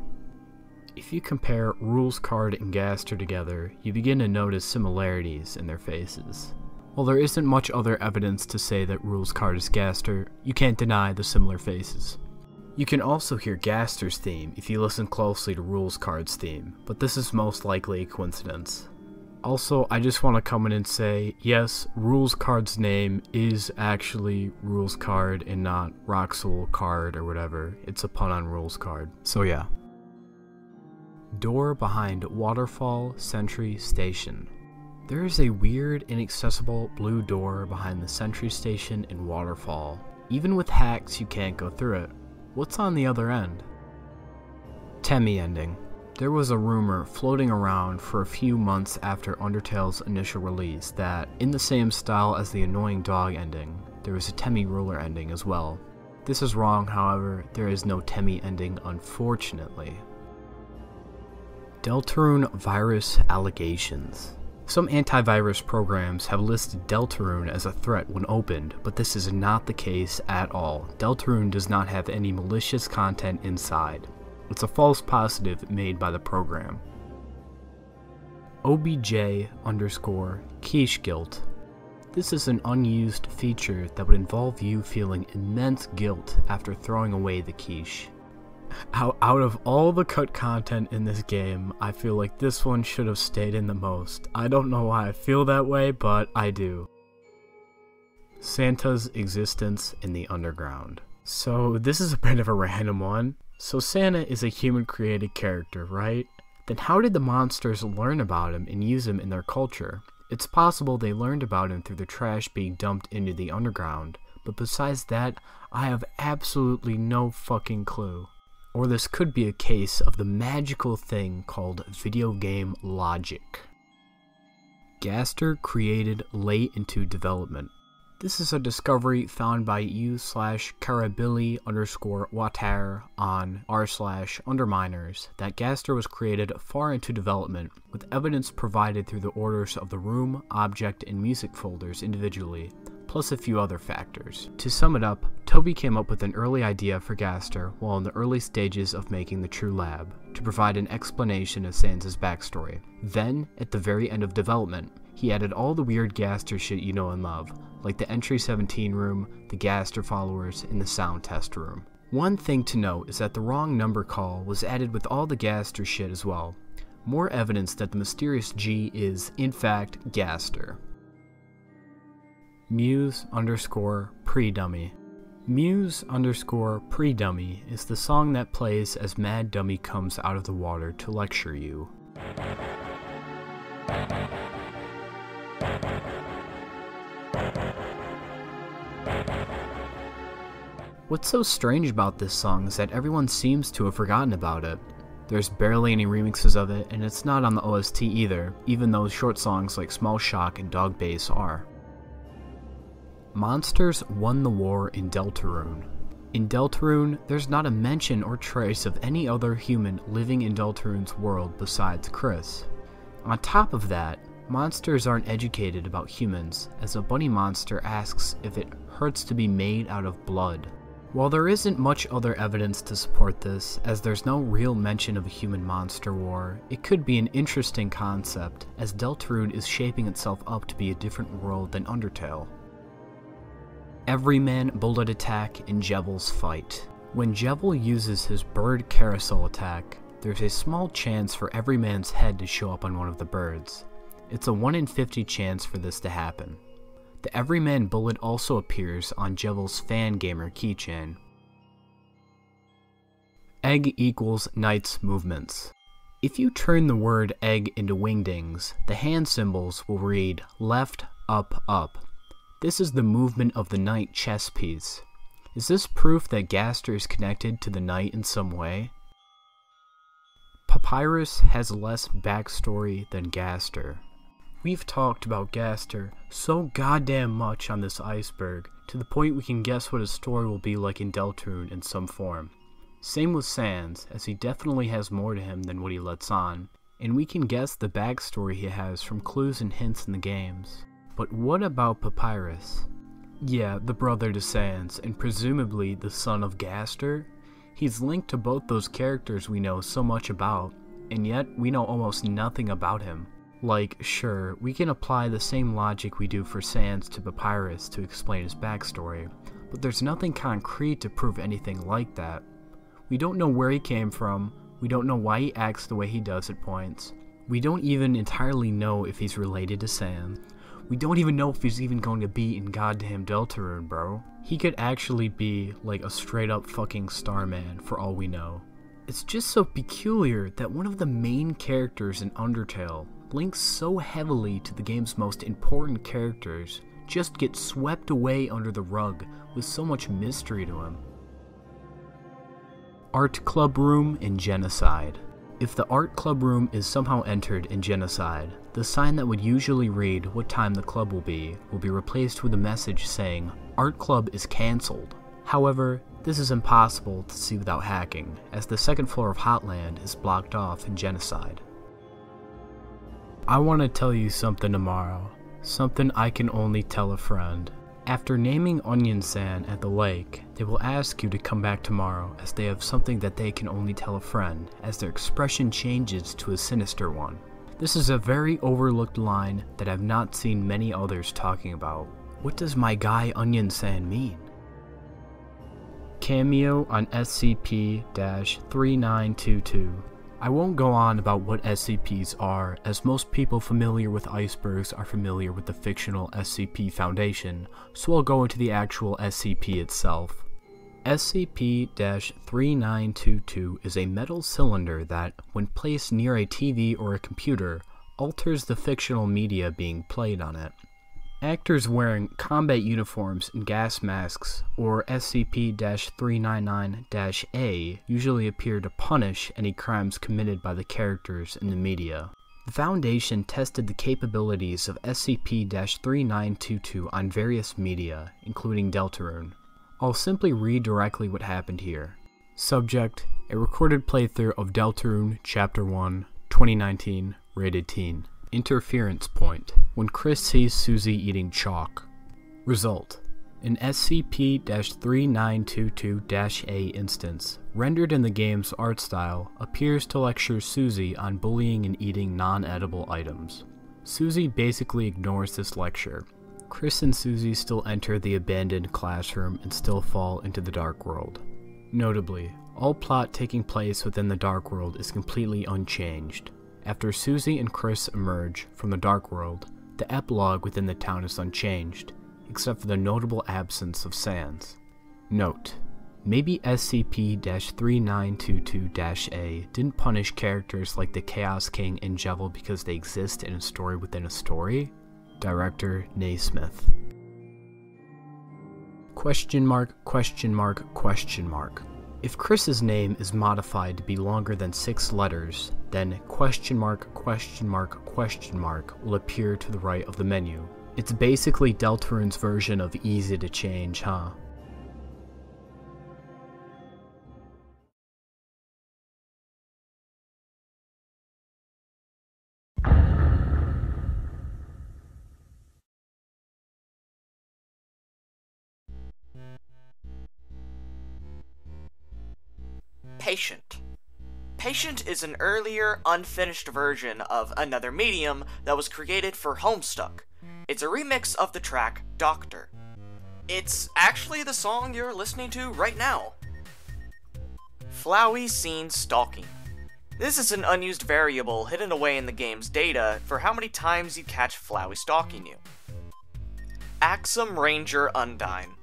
If you compare Rouxls Kaard and Gaster together, you begin to notice similarities in their faces. While there isn't much other evidence to say that Rouxls Kaard is Gaster, you can't deny the similar faces. You can also hear Gaster's theme if you listen closely to Rouxls Kaard's theme, but this is most likely a coincidence. Also, I just want to come in and say, yes, Rouxls Kaard's name is actually Rules Card and not Roxul Card or whatever. It's a pun on Rules Card. So yeah. Door behind Waterfall Sentry Station. There is a weird, inaccessible blue door behind the Sentry Station in Waterfall. Even with hacks, you can't go through it. What's on the other end? Temmie ending. There was a rumor floating around for a few months after Undertale's initial release that, in the same style as the annoying dog ending, there was a Temmie ruler ending as well. This is wrong, however, there is no Temmie ending unfortunately. Deltarune virus allegations. Some antivirus programs have listed Deltarune as a threat when opened, but this is not the case at all. Deltarune does not have any malicious content inside. It's a false positive made by the program. OBJ underscore quiche guilt. This is an unused feature that would involve you feeling immense guilt after throwing away the quiche. Out, out of all the cut content in this game, I feel like this one should have stayed in the most. I don't know why I feel that way, but I do. Santa's existence in the underground. So, this is a bit of a random one. So, Santa is a human created character, right? Then, how did the monsters learn about him and use him in their culture? It's possible they learned about him through the trash being dumped into the underground, but besides that, I have absolutely no fucking clue. Or this could be a case of the magical thing called video game logic. Gaster created late into development. This is a discovery found by u slash karabili underscore watar on r slash underminers that Gaster was created far into development, with evidence provided through the orders of the room, object, and music folders individually, plus a few other factors. To sum it up, Toby came up with an early idea for Gaster while in the early stages of making the True Lab, to provide an explanation of Sans' backstory. Then, at the very end of development, he added all the weird Gaster shit you know and love, like the Entry 17 room, the Gaster followers, and the sound test room. One thing to note is that the wrong number call was added with all the Gaster shit as well. More evidence that the mysterious G is, in fact, Gaster. Muse underscore pre-dummy. Muse underscore pre-dummy is the song that plays as Mad Dummy comes out of the water to lecture you. What's so strange about this song is that everyone seems to have forgotten about it. There's barely any remixes of it, and it's not on the OST either, even though short songs like Small Shock and Dog Bass are. Monsters won the war in Deltarune. In Deltarune, there's not a mention or trace of any other human living in Deltarune's world besides Kris. On top of that, monsters aren't educated about humans, as a bunny monster asks if it hurts to be made out of blood. While there isn't much other evidence to support this, as there's no real mention of a human monster war, it could be an interesting concept, as Deltarune is shaping itself up to be a different world than Undertale. Everyman Bullet Attack in Jevils Fight. When Jevil uses his bird carousel attack, there's a small chance for Everyman's head to show up on one of the birds. It's a 1 in 50 chance for this to happen. The Everyman bullet also appears on Jevil's Fangamer keychain. Egg equals Knight's movements. If you turn the word egg into wingdings, the hand symbols will read left, up, up. This is the movement of the knight chess piece. Is this proof that Gaster is connected to the knight in some way? Papyrus has less backstory than Gaster. We've talked about Gaster so goddamn much on this iceberg, to the point we can guess what his story will be like in Deltarune in some form. Same with Sans, as he definitely has more to him than what he lets on, and we can guess the backstory he has from clues and hints in the games. But what about Papyrus? Yeah, the brother to Sans, and presumably the son of Gaster? He's linked to both those characters we know so much about, and yet we know almost nothing about him. Like, sure, we can apply the same logic we do for Sans to Papyrus to explain his backstory, but there's nothing concrete to prove anything like that. We don't know where he came from, we don't know why he acts the way he does at points, we don't even entirely know if he's related to Sans, we don't even know if he's even going to be in goddamn Deltarune, bro. He could actually be like a straight up fucking Starman for all we know. It's just so peculiar that one of the main characters in Undertale links so heavily to the game's most important characters just gets swept away under the rug with so much mystery to him. Art Club Room in Genocide. If the art club room is somehow entered in Genocide, the sign that would usually read what time the club will be will be replaced with a message saying, Art Club is cancelled. However, this is impossible to see without hacking, as the second floor of Hotland is blocked off in Genocide. I want to tell you something tomorrow, something I can only tell a friend. After naming Onion San at the lake, they will ask you to come back tomorrow as they have something that they can only tell a friend, as their expression changes to a sinister one. This is a very overlooked line that I've not seen many others talking about. What does my guy Onion San mean? Cameo on SCP 3922. I won't go on about what SCPs are, as most people familiar with icebergs are familiar with the fictional SCP Foundation, so I'll go into the actual SCP itself. SCP 3922 is a metal cylinder that, when placed near a TV or a computer, alters the fictional media being played on it. Actors wearing combat uniforms and gas masks, or SCP 399 A, usually appear to punish any crimes committed by the characters in the media. The Foundation tested the capabilities of SCP 3922 on various media, including Deltarune. I'll simply read directly what happened here. Subject A recorded playthrough of Deltarune Chapter 1, 2019, rated teen. Interference point when Kris sees Susie eating chalk. Result An SCP 3922 A instance, rendered in the game's art style, appears to lecture Susie on bullying and eating non edible items. Susie basically ignores this lecture. Kris and Susie still enter the abandoned classroom and still fall into the Dark World. Notably, all plot taking place within the Dark World is completely unchanged. After Susie and Kris emerge from the Dark World, the epilogue within the town is unchanged. except for the notable absence of Sans. Note Maybe SCP 3922 A didn't punish characters like the Chaos King and Jevil because they exist in a story within a story? Director Naismith. Question mark, question mark, question mark. If Kris's name is modified to be longer than six letters, then question mark, question mark, question mark will appear to the right of the menu. It's basically Deltarune's version of easy to change, huh? Patient. Patient is an earlier, unfinished version of Another Medium that was created for Homestuck. It's a remix of the track Doctor. It's actually the song you're listening to right now. Flowey Seen Stalking. This is an unused variable hidden away in the game's data for how many times you catch Flowey stalking you. Axem Ranger Undyne.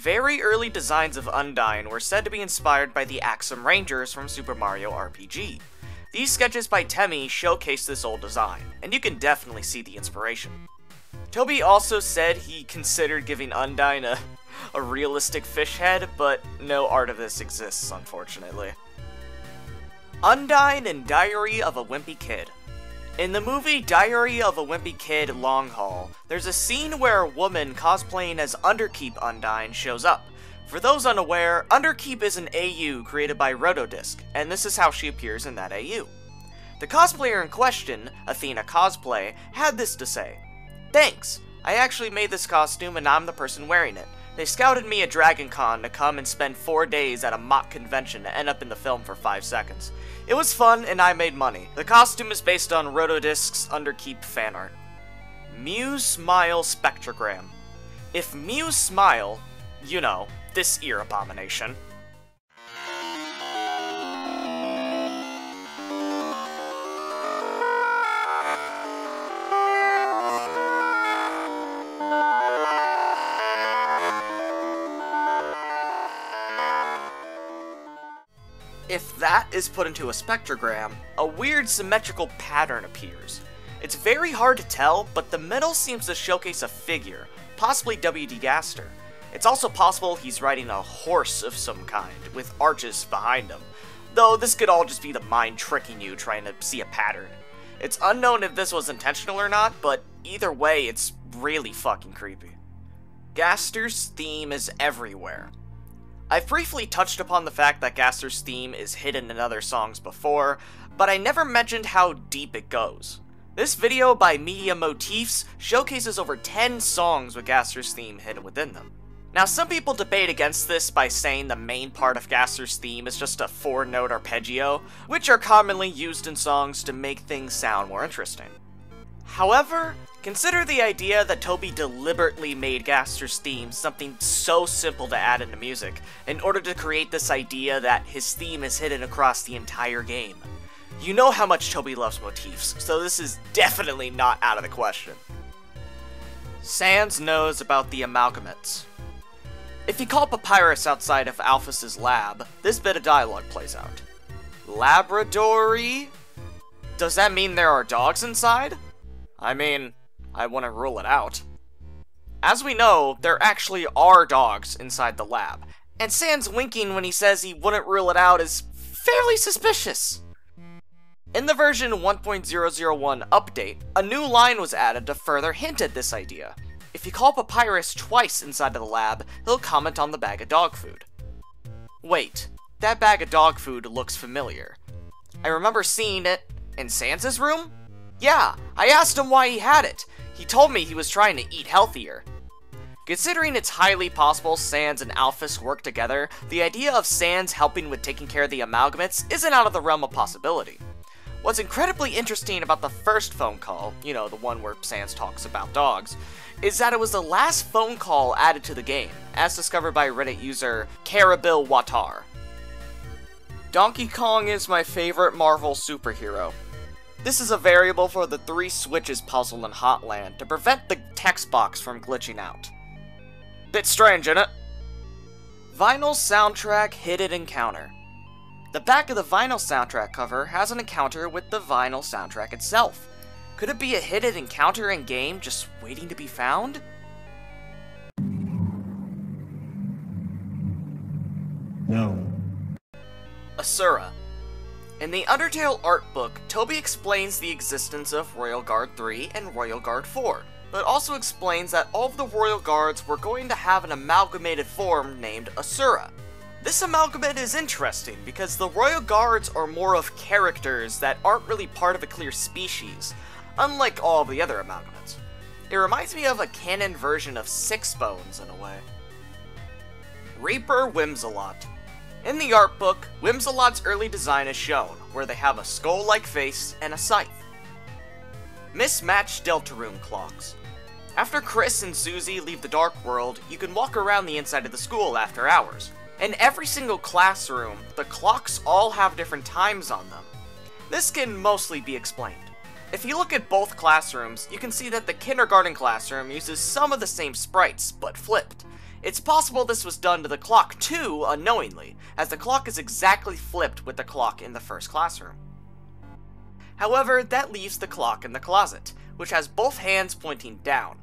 Very early designs of Undyne were said to be inspired by the Axem Rangers from Super Mario RPG. These sketches by Temmie showcase this old design, and you can definitely see the inspiration. Toby also said he considered giving Undyne a, a realistic fish head, but no art of this exists, unfortunately. Undyne and Diary of a Wimpy Kid. In the movie Diary of a Wimpy Kid Long Haul, there's a scene where a woman cosplaying as Underkeep Undyne shows up. For those unaware, Underkeep is an AU created by Rotodisc, and this is how she appears in that AU. The cosplayer in question, Athena Cosplay, had this to say Thanks! I actually made this costume and I'm the person wearing it. They scouted me at Dragon Con to come and spend four days at a mock convention to end up in the film for five seconds. It was fun and I made money. The costume is based on Rotodisc's Underkeep fan art. Mew Smile Spectrogram. If Mew Smile, you know, this ear abomination, that is put into a spectrogram, a weird symmetrical pattern appears. It's very hard to tell, but the middle seems to showcase a figure, possibly W.D. Gaster. It's also possible he's riding a horse of some kind, with arches behind him. Though this could all just be the mind tricking you trying to see a pattern. It's unknown if this was intentional or not, but either way, it's really fucking creepy. Gaster's theme is everywhere. I've briefly touched upon the fact that Gaster's theme is hidden in other songs before, but I never mentioned how deep it goes. This video by Media Motifs showcases over 10 songs with Gaster's theme hidden within them. Now, some people debate against this by saying the main part of Gaster's theme is just a four note arpeggio, which are commonly used in songs to make things sound more interesting. However, consider the idea that Toby deliberately made Gaster's theme something so simple to add into music in order to create this idea that his theme is hidden across the entire game. You know how much Toby loves motifs, so this is definitely not out of the question. Sans knows about the amalgamates. If you call Papyrus outside of Alphys's lab, this bit of dialogue plays out. Labradory? Does that mean there are dogs inside? I mean, I wouldn't rule it out. As we know, there actually are dogs inside the lab, and Sans winking when he says he wouldn't rule it out is fairly suspicious. In the version 1.001 update, a new line was added to further hint at this idea. If you call Papyrus twice inside of the lab, he'll comment on the bag of dog food. Wait, that bag of dog food looks familiar. I remember seeing it in Sans's room? Yeah, I asked him why he had it. He told me he was trying to eat healthier. Considering it's highly possible Sans and Alphys work together, the idea of Sans helping with taking care of the amalgamates isn't out of the realm of possibility. What's incredibly interesting about the first phone call, you know, the one where Sans talks about dogs, is that it was the last phone call added to the game, as discovered by Reddit user Carabil Watar. Donkey Kong is my favorite Marvel superhero. This is a variable for the three switches puzzle in Hotland to prevent the text box from glitching out. Bit strange, innit? Vinyl soundtrack Hidden Encounter. The back of the vinyl soundtrack cover has an encounter with the vinyl soundtrack itself. Could it be a hidden encounter in game just waiting to be found? No. Asura. In the Undertale art book, Toby explains the existence of Royal Guard 3 and Royal Guard 4, but also explains that all of the Royal Guards were going to have an amalgamated form named Asura. This amalgamate is interesting because the Royal Guards are more of characters that aren't really part of a clear species, unlike all the other amalgamates. It reminds me of a canon version of Six Bones in a way. Reaper Whimsalot. In the art book, Whimsalot's early design is shown, where they have a skull-like face and a scythe. Mismatched Deltarune clocks. After Kris and Susie leave the Dark World, you can walk around the inside of the school after hours. In every single classroom, the clocks all have different times on them. This can mostly be explained. If you look at both classrooms, you can see that the kindergarten classroom uses some of the same sprites, but flipped. It's possible this was done to the clock too, unknowingly, as the clock is exactly flipped with the clock in the first classroom. However, that leaves the clock in the closet, which has both hands pointing down.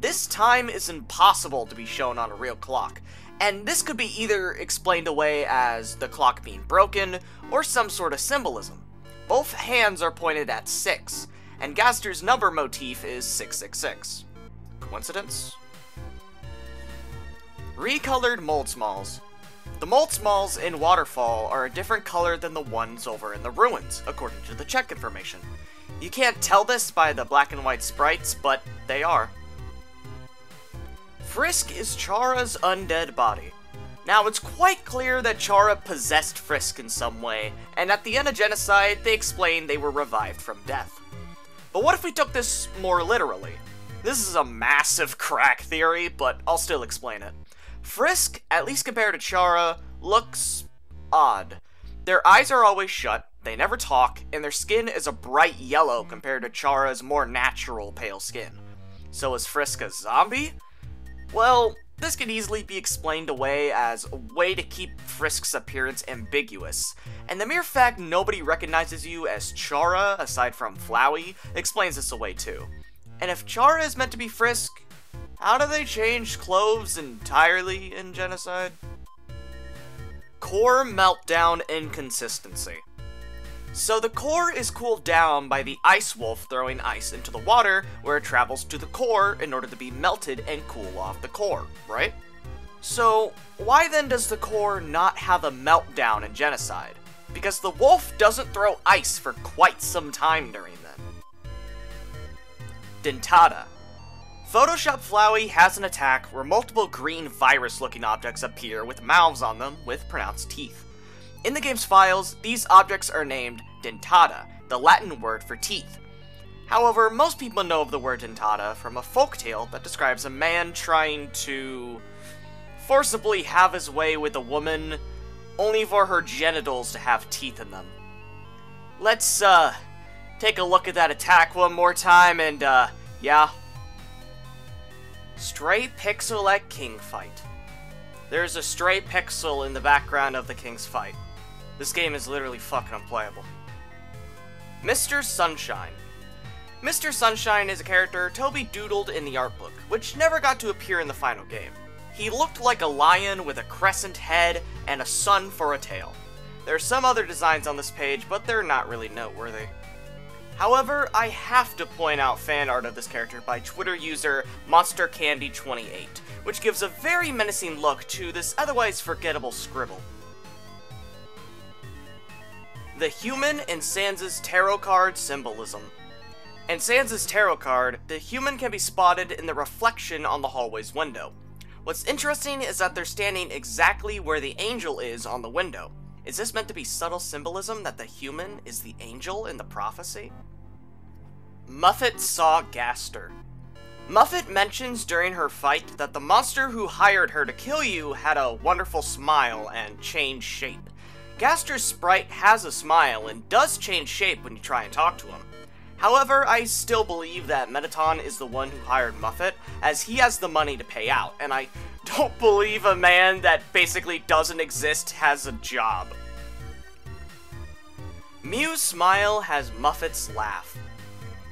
This time is impossible to be shown on a real clock, and this could be either explained away as the clock being broken, or some sort of symbolism. Both hands are pointed at 6, and Gaster's number motif is 666. Coincidence? Recolored Moldsmals. The Moldsmals in Waterfall are a different color than the ones over in the ruins, according to the check information. You can't tell this by the black and white sprites, but they are. Frisk is Chara's undead body. Now, it's quite clear that Chara possessed Frisk in some way, and at the end of Genocide, they explain they were revived from death. But what if we took this more literally? This is a massive crack theory, but I'll still explain it. Frisk, at least compared to Chara, looks odd. Their eyes are always shut, they never talk, and their skin is a bright yellow compared to Chara's more natural pale skin. So is Frisk a zombie? Well, this could easily be explained away as a way to keep Frisk's appearance ambiguous, and the mere fact nobody recognizes you as Chara, aside from Flowey, explains this away too. And if Chara is meant to be Frisk, how do they change clothes entirely in Genocide? Core Meltdown Inconsistency. So the core is cooled down by the ice wolf throwing ice into the water, where it travels to the core in order to be melted and cool off the core, right? So why then does the core not have a meltdown in Genocide? Because the wolf doesn't throw ice for quite some time during then. Dentata. Photoshop Flowey has an attack where multiple green virus-looking objects appear with mouths on them with pronounced teeth. In the game's files, these objects are named dentata, the Latin word for teeth. However, most people know of the word dentata from a folktale that describes a man trying to forcibly have his way with a woman, only for her genitals to have teeth in them. Let's, uh, take a look at that attack one more time and, uh, yeah. Stray Pixel at King Fight. There's a stray pixel in the background of the King's fight. This game is literally fucking unplayable. Mr. Sunshine. Mr. Sunshine is a character Toby doodled in the art book, which never got to appear in the final game. He looked like a lion with a crescent head and a sun for a tail. There are some other designs on this page, but they're not really noteworthy. However, I have to point out fan art of this character by Twitter user MonsterCandy28, which gives a very menacing look to this otherwise forgettable scribble. The human in Sans' tarot card symbolism. In Sans' tarot card, the human can be spotted in the reflection on the hallway's window. What's interesting is that they're standing exactly where the angel is on the window. Is this meant to be subtle symbolism that the human is the angel in the prophecy? Muffet saw Gaster. Muffet mentions during her fight that the monster who hired her to kill you had a wonderful smile and changed shape. Gaster's sprite has a smile and does change shape when you try and talk to him. However, I still believe that Mettaton is the one who hired Muffet, as he has the money to pay out, and I Don't believe a man that basically doesn't exist has a job. Mew's smile has Muffet's laugh.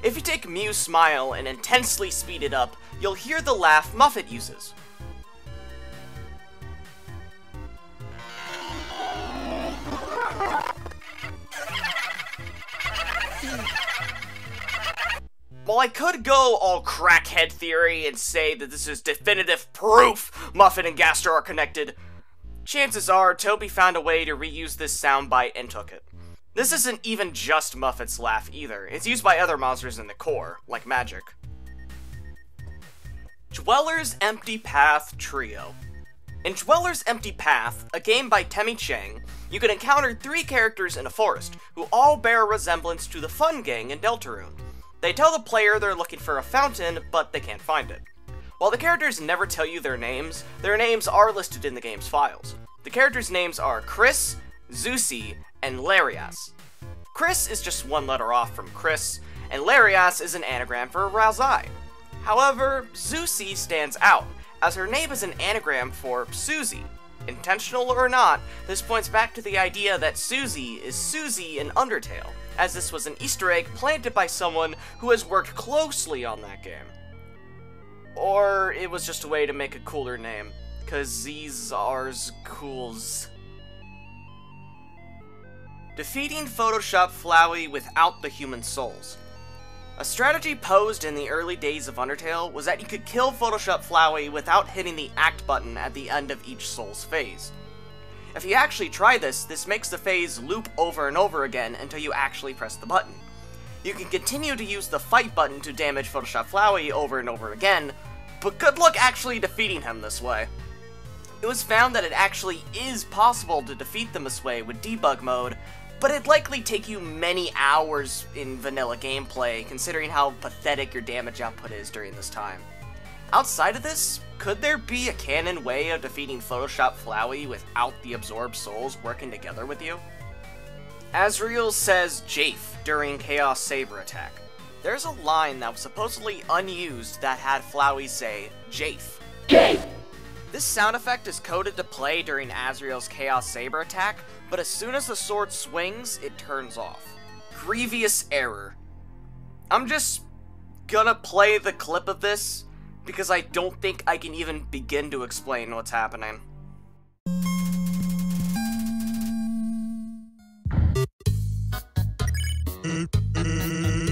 If you take Mew's smile and intensely speed it up, you'll hear the laugh Muffet uses. While I could go all crackhead theory and say that this is definitive proof Muffet and Gaster are connected, chances are Toby found a way to reuse this soundbite and took it. This isn't even just Muffet's laugh either, it's used by other monsters in the core, like Madjick. Dweller's Empty Path Trio. In Dweller's Empty Path, a game by Temmie Chang, you can encounter three characters in a forest, who all bear a resemblance to the Fun Gang in Deltarune. They tell the player they're looking for a fountain, but they can't find it. While the characters never tell you their names, their names are listed in the game's files. The characters' names are Chris, Zeusy, and Larias. Chris is just one letter off from Kris, and Larias is an anagram for Ralsei. However, Zeusy stands out, as her name is an anagram for Susie. Intentional or not, this points back to the idea that Susie is Susie in Undertale, as this was an Easter egg planted by someone who has worked closely on that game. Or it was just a way to make a cooler name, cause these are's cools. Defeating Photoshop Flowey without the human souls. A strategy posed in the early days of Undertale was that you could kill Photoshop Flowey without hitting the Act button at the end of each soul's phase. If you actually try this, this makes the phase loop over and over again until you actually press the button. You can continue to use the fight button to damage Photoshop Flowey over and over again, but good luck actually defeating him this way. It was found that it actually is possible to defeat them this way with debug mode, but it'd likely take you many hours in vanilla gameplay, considering how pathetic your damage output is during this time. Outside of this, could there be a canon way of defeating Photoshop Flowey without the absorbed souls working together with you? Asriel says Jafe during Chaos Saber attack. There's a line that was supposedly unused that had Flowey say Jafe. Jafe! This sound effect is coded to play during Asriel's Chaos Saber attack, but as soon as the sword swings, it turns off. Grievous error. I'm just gonna play the clip of this because I don't think I can even begin to explain what's happening. Mm-hmm.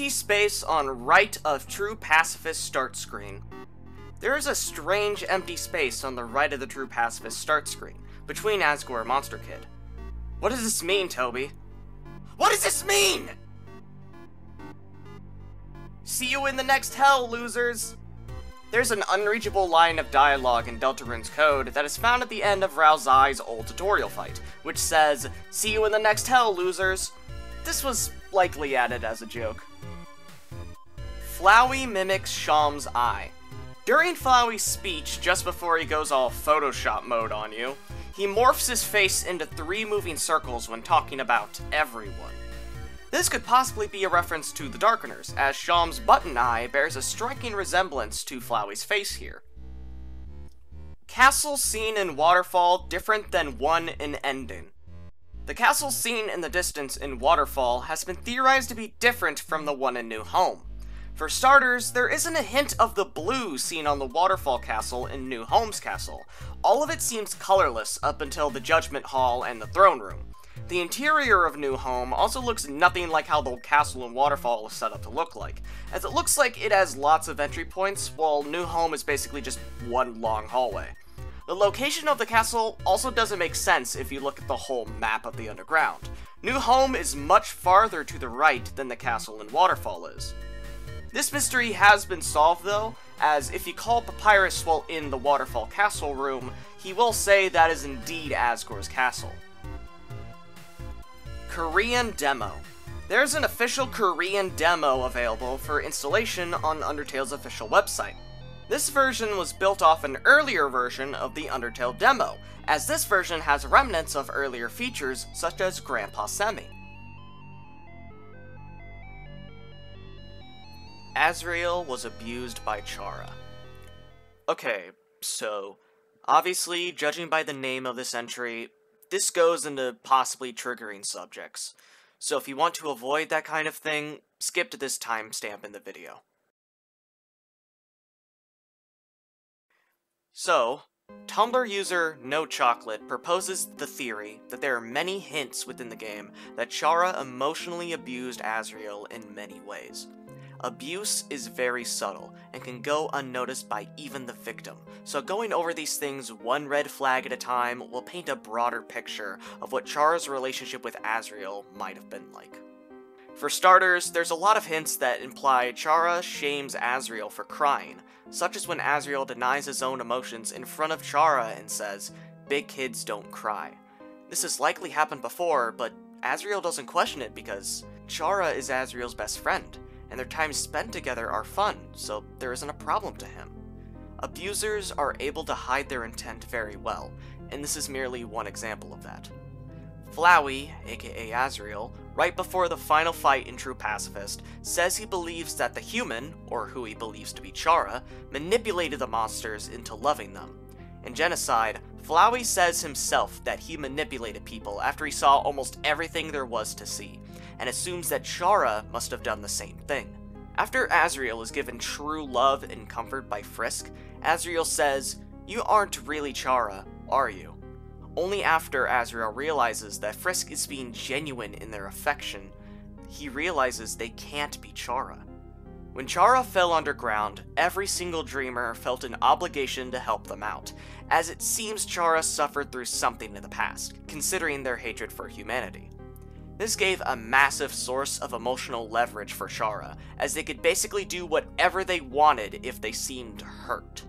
Empty space on right of true pacifist start screen. There is a strange empty space on the right of the true pacifist start screen, between Asgore and Monster Kid. What does this mean, Toby? What does this mean? See you in the next hell, losers! There's an unreachable line of dialogue in Deltarune's code that is found at the end of Ralsei's old tutorial fight, which says, See you in the next hell, losers! This was likely added as a joke. Flowey mimics Seam's eye. During Flowey's speech, just before he goes all Photoshop mode on you, he morphs his face into three moving circles when talking about everyone. This could possibly be a reference to the Darkeners, as Seam's button eye bears a striking resemblance to Flowey's face here. Castle scene in Waterfall different than one in Ending. The castle scene in the distance in Waterfall has been theorized to be different from the one in New Home. For starters, there isn't a hint of the blue seen on the Waterfall Castle in New Home's castle. All of it seems colorless up until the Judgment Hall and the Throne Room. The interior of New Home also looks nothing like how the castle and Waterfall is set up to look like, as it looks like it has lots of entry points, while New Home is basically just one long hallway. The location of the castle also doesn't make sense if you look at the whole map of the underground. New Home is much farther to the right than the castle and Waterfall is. This mystery has been solved though, as if you call Papyrus while in the Waterfall Castle room, he will say that is indeed Asgore's castle. Korean Demo. There's an official Korean demo available for installation on Undertale's official website. This version was built off an earlier version of the Undertale demo, as this version has remnants of earlier features such as Grandpa Semi. Asriel was abused by Chara. Okay, so, obviously, judging by the name of this entry, this goes into possibly triggering subjects. So if you want to avoid that kind of thing, skip to this timestamp in the video. So, Tumblr user No Chocolate proposes the theory that there are many hints within the game that Chara emotionally abused Asriel in many ways. Abuse is very subtle and can go unnoticed by even the victim, so going over these things one red flag at a time will paint a broader picture of what Chara's relationship with Asriel might have been like. For starters, there's a lot of hints that imply Chara shames Asriel for crying, such as when Asriel denies his own emotions in front of Chara and says, Big kids don't cry. This has likely happened before, but Asriel doesn't question it because Chara is Asriel's best friend, and their time spent together are fun, so there isn't a problem to him. Abusers are able to hide their intent very well, and this is merely one example of that. Flowey, aka Asriel, right before the final fight in True Pacifist, says he believes that the human, or who he believes to be Chara, manipulated the monsters into loving them. In Genocide, Flowey says himself that he manipulated people after he saw almost everything there was to see, and assumes that Chara must have done the same thing. After Asriel is given true love and comfort by Frisk, Asriel says, You aren't really Chara, are you? Only after Asriel realizes that Frisk is being genuine in their affection, he realizes they can't be Chara. When Chara fell underground, every single Dreemurr felt an obligation to help them out, as it seems Chara suffered through something in the past, considering their hatred for humanity. This gave a massive source of emotional leverage for Chara, as they could basically do whatever they wanted if they seemed hurt.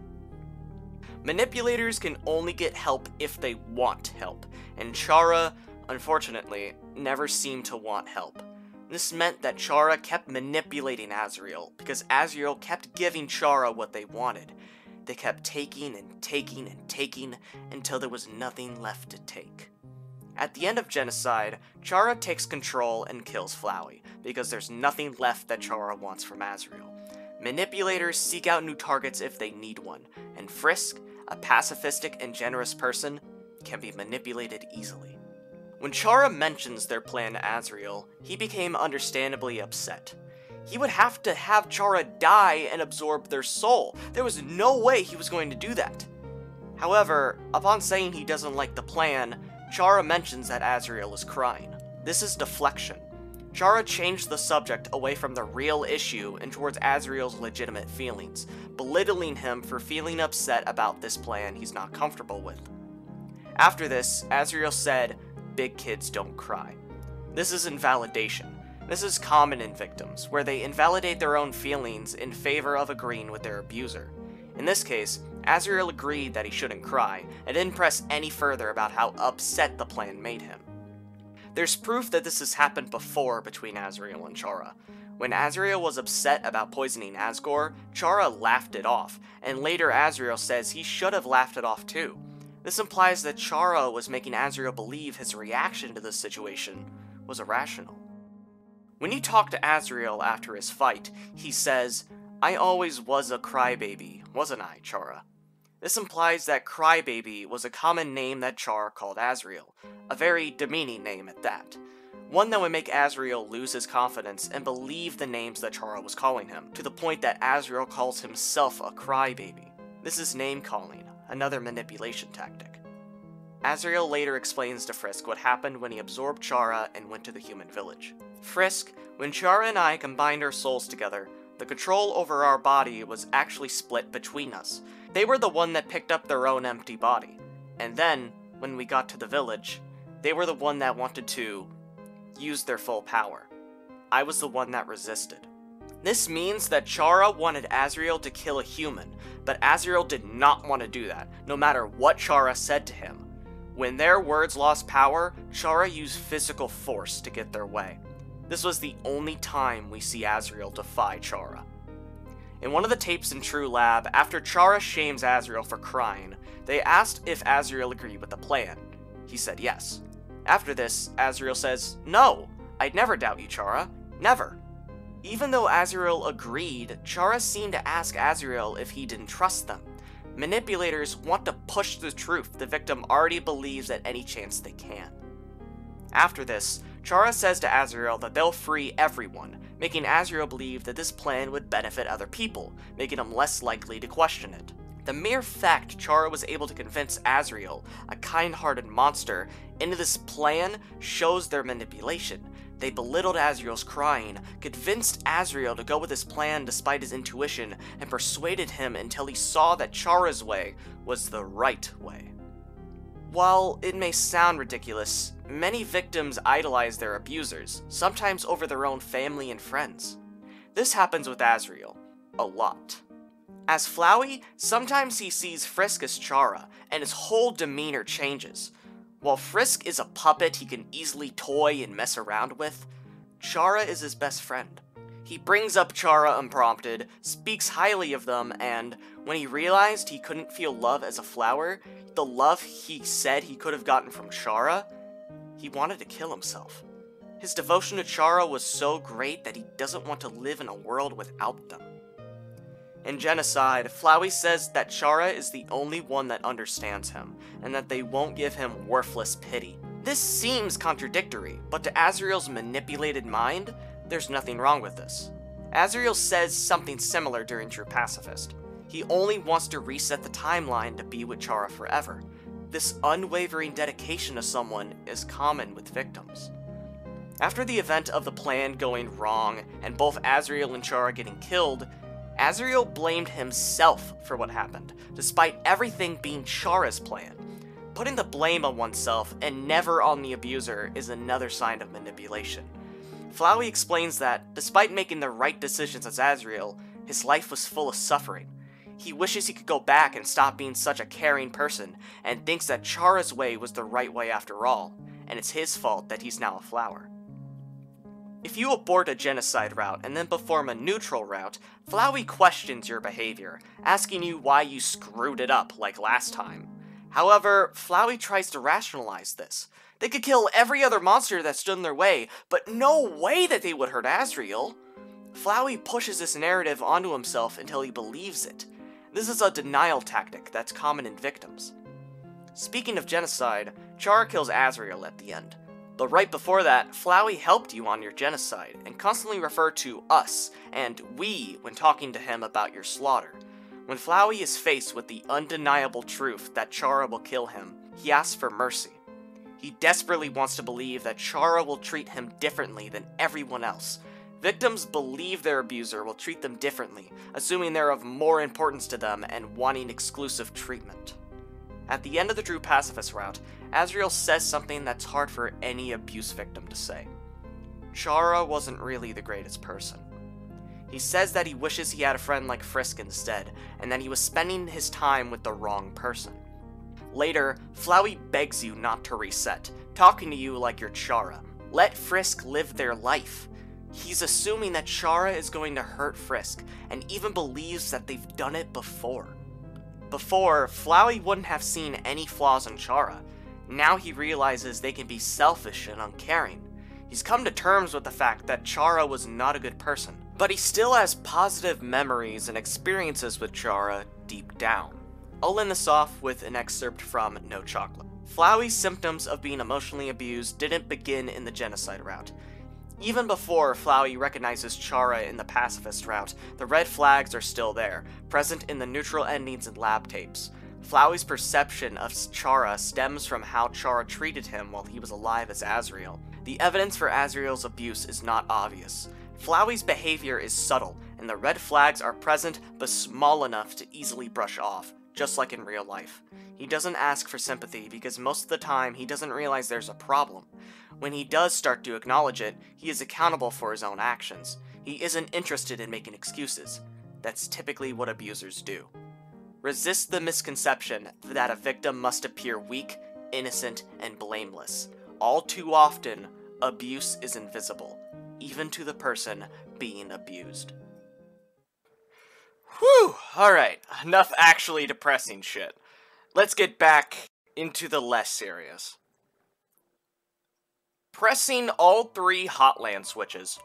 Manipulators can only get help if they want help, and Chara, unfortunately, never seemed to want help. This meant that Chara kept manipulating Asriel, because Asriel kept giving Chara what they wanted. They kept taking and taking and taking until there was nothing left to take. At the end of Genocide, Chara takes control and kills Flowey, because there's nothing left that Chara wants from Asriel. Manipulators seek out new targets if they need one, and Frisk, a pacifistic and generous person, can be manipulated easily. When Chara mentions their plan to Asriel, he became understandably upset. He would have to have Chara die and absorb their soul. There was no way he was going to do that. However, upon saying he doesn't like the plan, Chara mentions that Asriel is crying. This is deflection. Chara changed the subject away from the real issue and towards Asriel's legitimate feelings, belittling him for feeling upset about this plan he's not comfortable with. After this, Asriel said, Big kids don't cry. This is invalidation. This is common in victims, where they invalidate their own feelings in favor of agreeing with their abuser. In this case, Asriel agreed that he shouldn't cry, and didn't press any further about how upset the plan made him. There's proof that this has happened before between Asriel and Chara. When Asriel was upset about poisoning Asgore, Chara laughed it off, and later Asriel says he should have laughed it off too. This implies that Chara was making Asriel believe his reaction to this situation was irrational. When you talk to Asriel after his fight, he says, I always was a crybaby, wasn't I, Chara? This implies that Crybaby was a common name that Char called Asriel, a very demeaning name at that. One that would make Asriel lose his confidence and believe the names that Chara was calling him, to the point that Asriel calls himself a crybaby. This is name calling, another manipulation tactic. Asriel later explains to Frisk what happened when he absorbed Chara and went to the human village. Frisk, when Chara and I combined our souls together, the control over our body was actually split between us. They were the one that picked up their own empty body. And then, when we got to the village, they were the one that wanted to use their full power. I was the one that resisted. This means that Chara wanted Asriel to kill a human, but Asriel did not want to do that, no matter what Chara said to him. When their words lost power, Chara used physical force to get their way. This was the only time we see Asriel defy Chara. In one of the tapes in True Lab, after Chara shames Asriel for crying, they asked if Asriel agreed with the plan. He said yes. After this, Asriel says, No, I'd never doubt you, Chara. Never. Even though Asriel agreed, Chara seemed to ask Asriel if he didn't trust them. Manipulators want to push the truth the victim already believes at any chance they can. After this, Chara says to Asriel that they'll free everyone, making Asriel believe that this plan would benefit other people, making him less likely to question it. The mere fact Chara was able to convince Asriel, a kind hearted monster, into this plan shows their manipulation. They belittled Asriel's crying, convinced Asriel to go with his plan despite his intuition, and persuaded him until he saw that Chara's way was the right way. While it may sound ridiculous, many victims idolize their abusers, sometimes over their own family and friends. This happens with Asriel. A lot. As Flowey, sometimes he sees Frisk as Chara, and his whole demeanor changes. While Frisk is a puppet he can easily toy and mess around with, Chara is his best friend. He brings up Chara unprompted, speaks highly of them, and when he realized he couldn't feel love as a flower, the love he said he could have gotten from Chara, he wanted to kill himself. His devotion to Chara was so great that he doesn't want to live in a world without them. In Genocide, Flowey says that Chara is the only one that understands him, and that they won't give him worthless pity. This seems contradictory, but to Asriel's manipulated mind, there's nothing wrong with this. Asriel says something similar during True Pacifist. He only wants to reset the timeline to be with Chara forever. This unwavering dedication to someone is common with victims. After the event of the plan going wrong, and both Asriel and Chara getting killed, Asriel blamed himself for what happened, despite everything being Chara's plan. Putting the blame on oneself and never on the abuser is another sign of manipulation. Flowey explains that, despite making the right decisions as Asriel, his life was full of suffering. He wishes he could go back and stop being such a caring person, and thinks that Chara's way was the right way after all, and it's his fault that he's now a flower. If you abort a genocide route and then perform a neutral route, Flowey questions your behavior, asking you why you screwed it up like last time. However, Flowey tries to rationalize this. They could kill every other monster that stood in their way, but no way that they would hurt Asriel. Flowey pushes this narrative onto himself until he believes it. This is a denial tactic that's common in victims. Speaking of genocide, Chara kills Asriel at the end. But right before that, Flowey helped you on your genocide, and constantly referred to us and we when talking to him about your slaughter. When Flowey is faced with the undeniable truth that Chara will kill him, he asks for mercy. He desperately wants to believe that Chara will treat him differently than everyone else. Victims believe their abuser will treat them differently, assuming they're of more importance to them and wanting exclusive treatment. At the end of the True Pacifist route, Asriel says something that's hard for any abuse victim to say. Chara wasn't really the greatest person. He says that he wishes he had a friend like Frisk instead, and that he was spending his time with the wrong person. Later, Flowey begs you not to reset, talking to you like you're Chara. Let Frisk live their life. He's assuming that Chara is going to hurt Frisk, and even believes that they've done it before. Before, Flowey wouldn't have seen any flaws in Chara. Now he realizes they can be selfish and uncaring. He's come to terms with the fact that Chara was not a good person, but he still has positive memories and experiences with Chara deep down. I'll end this off with an excerpt from No Chocolate. Flowey's symptoms of being emotionally abused didn't begin in the genocide route. Even before Flowey recognizes Chara in the pacifist route, the red flags are still there, present in the neutral endings and lab tapes. Flowey's perception of Chara stems from how Chara treated him while he was alive as Asriel. The evidence for Asriel's abuse is not obvious. Flowey's behavior is subtle, and the red flags are present but small enough to easily brush off, just like in real life. He doesn't ask for sympathy because most of the time he doesn't realize there's a problem. When he does start to acknowledge it, he is accountable for his own actions. He isn't interested in making excuses. That's typically what abusers do. Resist the misconception that a victim must appear weak, innocent, and blameless. All too often, abuse is invisible, even to the person being abused. Whew, alright, enough actually depressing shit. Let's get back into the less serious. Pressing all three hotland switches.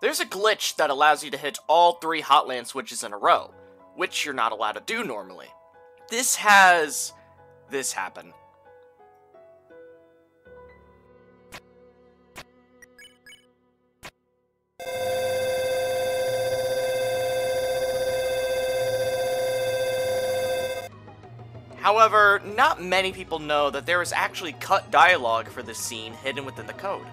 There's a glitch that allows you to hit all three hotland switches in a row, which you're not allowed to do normally. This has this happen. However, not many people know that there is actually cut dialogue for this scene hidden within the code.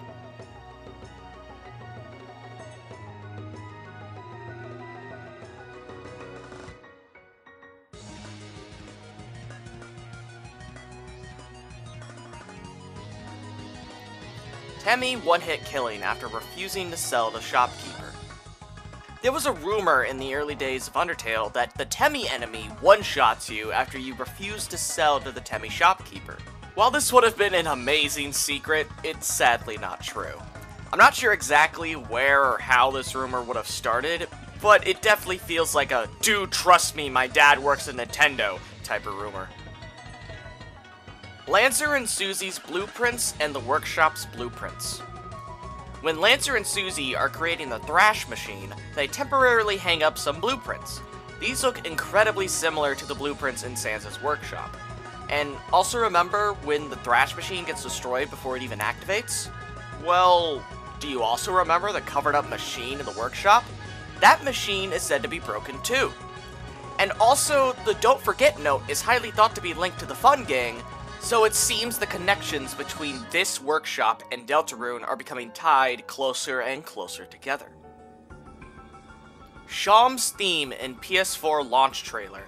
Temmie one-hit killing after refusing to sell to shopkeeper. There was a rumor in the early days of Undertale that the Temmie enemy one-shots you after you refuse to sell to the Temmie shopkeeper. While this would have been an amazing secret, it's sadly not true. I'm not sure exactly where or how this rumor would have started, but it definitely feels like a do trust me, my dad works at Nintendo type of rumor. Lancer and Susie's blueprints and the workshop's blueprints. When Lancer and Susie are creating the Thrash machine, they temporarily hang up some blueprints. These look incredibly similar to the blueprints in Sans's workshop. And also remember when the Thrash machine gets destroyed before it even activates? Well, do you also remember the covered up machine in the workshop? That machine is said to be broken too. And also, the Don't Forget note is highly thought to be linked to the Fun Gang, so it seems the connections between this workshop and Deltarune are becoming tied closer and closer together. Seam's theme in PS4 launch trailer.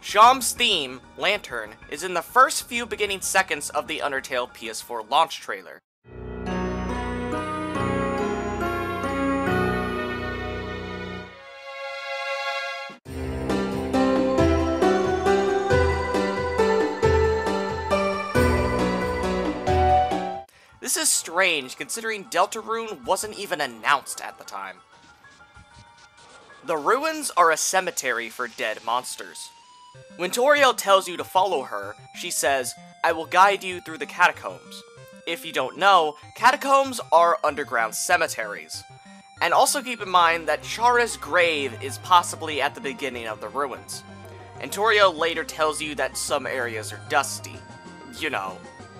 Seam's theme, Lantern, is in the first few beginning seconds of the Undertale PS4 launch trailer. This is strange, considering Deltarune wasn't even announced at the time. The ruins are a cemetery for dead monsters. When Toriel tells you to follow her, she says, I will guide you through the catacombs. If you don't know, catacombs are underground cemeteries. And also keep in mind that Chara's grave is possibly at the beginning of the ruins. And Toriel later tells you that some areas are dusty. You know,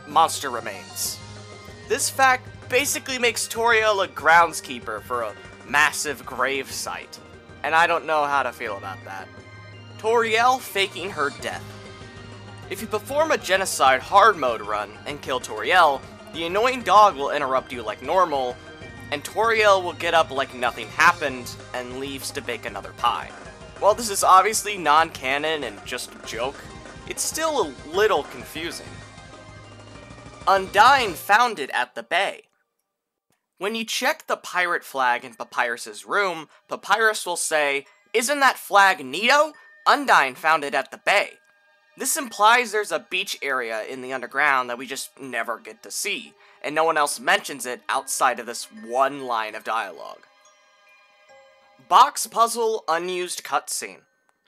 monster remains. This fact basically makes Toriel a groundskeeper for a massive grave site, and I don't know how to feel about that. Toriel faking her death. If you perform a genocide hard mode run and kill Toriel, the annoying dog will interrupt you like normal, and Toriel will get up like nothing happened and leaves to bake another pie. While this is obviously non-canon and just a joke, it's still a little confusing. Undyne found it at the bay. When you check the pirate flag in Papyrus's room, Papyrus will say, Isn't that flag Nito? Undyne found it at the bay. This implies there's a beach area in the underground that we just never get to see, and no one else mentions it outside of this one line of dialogue. Box Puzzle Unused Cutscene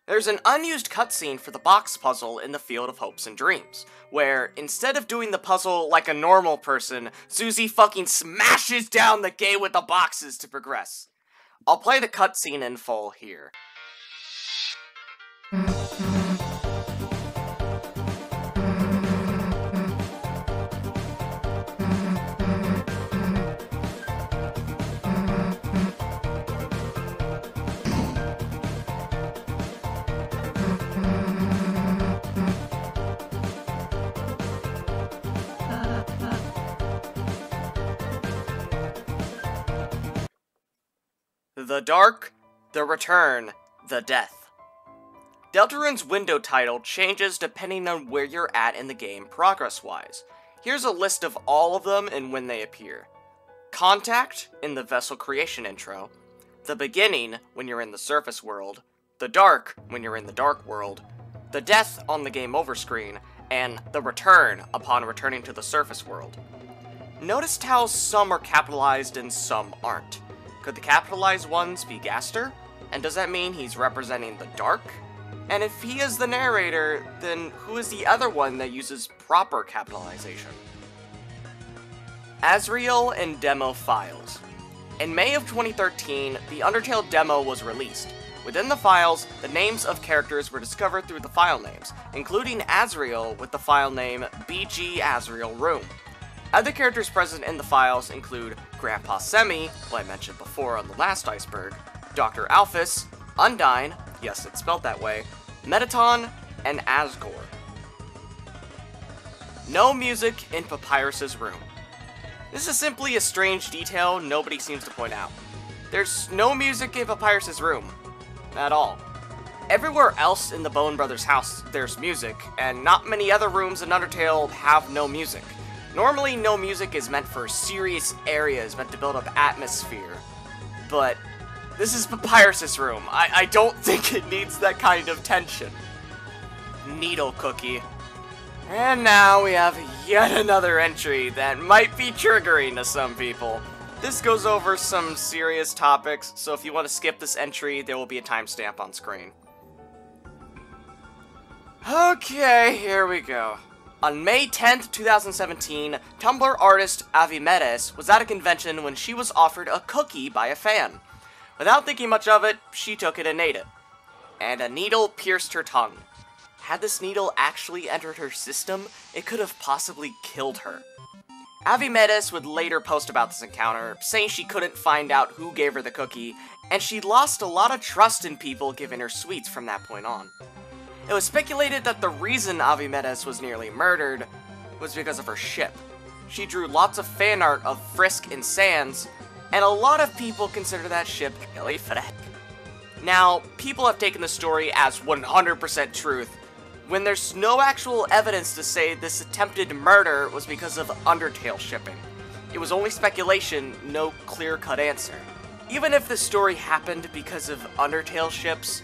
there's an unused cutscene for the box puzzle in the Field of Hopes and Dreams, where instead of doing the puzzle like a normal person, Susie fucking smashes down the gate with the boxes to progress. I'll play the cutscene in full here. The Dark, The Return, The Death. Deltarune's window title changes depending on where you're at in the game progress-wise. Here's a list of all of them and when they appear. Contact, in the Vessel Creation intro. The Beginning, when you're in the surface world. The Dark, when you're in the Dark world. The Death on the Game Over screen. and the return upon returning to the surface world. Noticed how some are capitalized and some aren't. Could the capitalized ones be Gaster? And does that mean he's representing the dark? And if he is the narrator, then who is the other one that uses proper capitalization? Asriel and demo files. In May of 2013, the Undertale demo was released. Within the files, the names of characters were discovered through the file names, including Asriel with the file name BG Asriel Room. Other characters present in the files include Grandpa Semi, who I mentioned before on the last iceberg, Dr. Alphys, Undyne, yes, it's spelled that way, Mettaton, and Asgore. No music in Papyrus's room. This is simply a strange detail nobody seems to point out. There's no music in Papyrus's room. At all. Everywhere else in the Bone Brothers house, there's music, and not many other rooms in Undertale have no music. Normally, no music is meant for serious areas, meant to build up atmosphere. But this is Papyrus's room. I, I don't think it needs that kind of tension. Needle Cookie. And now we have yet another entry that might be triggering to some people. This goes over some serious topics, so if you want to skip this entry, there will be a timestamp on screen. Okay, here we go. On May 10th, 2017, Tumblr artist Avi Medes was at a convention when she was offered a cookie by a fan. Without thinking much of it, she took it and ate it. And a needle pierced her tongue. Had this needle actually entered her system, it could have possibly killed her. Avi Medes would later post about this encounter, saying she couldn't find out who gave her the cookie, and she lost a lot of trust in people giving her sweets from that point on. It was speculated that the reason Avi Medes was nearly murdered was because of her ship. She drew lots of fan art of Frisk and Sans, and a lot of people consider that ship really Freck. Now, people have taken the story as 100% truth, when there's no actual evidence to say this attempted murder was because of Undertale shipping. It was only speculation, no clear-cut answer. Even if the story happened because of Undertale ships,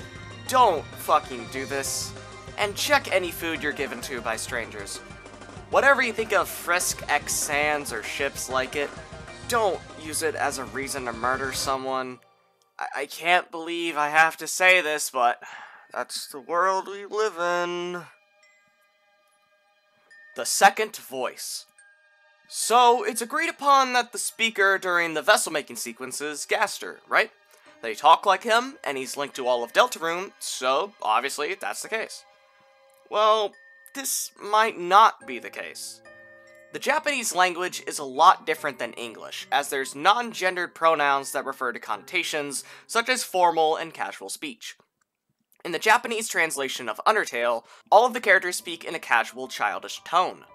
don't fucking do this. And check any food you're given to by strangers. Whatever you think of Frisk X Sans or ships like it, don't use it as a reason to murder someone. I, I can't believe I have to say this, but that's the world we live in. The second voice. So, it's agreed upon that the speaker during the vessel making sequence is Gaster, right? They talk like him, and he's linked to all of Deltarune, so obviously that's the case. Well, this might not be the case. The Japanese language is a lot different than English, as there's non gendered pronouns that refer to connotations, such as formal and casual speech. In the Japanese translation of Undertale, all of the characters speak in a casual, childish tone,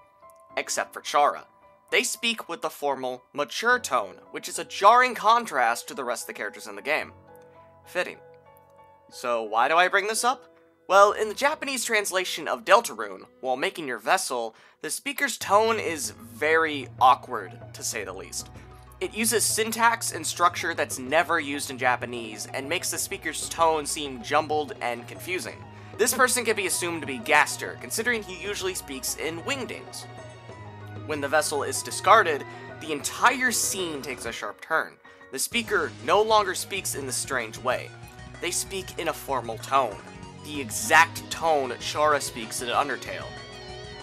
except for Chara. They speak with the formal, mature tone, which is a jarring contrast to the rest of the characters in the game. Fitting. So, why do I bring this up? Well, in the Japanese translation of Deltarune, while making your vessel, the speaker's tone is very awkward, to say the least. It uses syntax and structure that's never used in Japanese, and makes the speaker's tone seem jumbled and confusing. This person can be assumed to be Gaster, considering he usually speaks in wingdings. When the vessel is discarded, the entire scene takes a sharp turn. The speaker no longer speaks in the strange way. They speak in a formal tone, the exact tone Chara speaks in Undertale.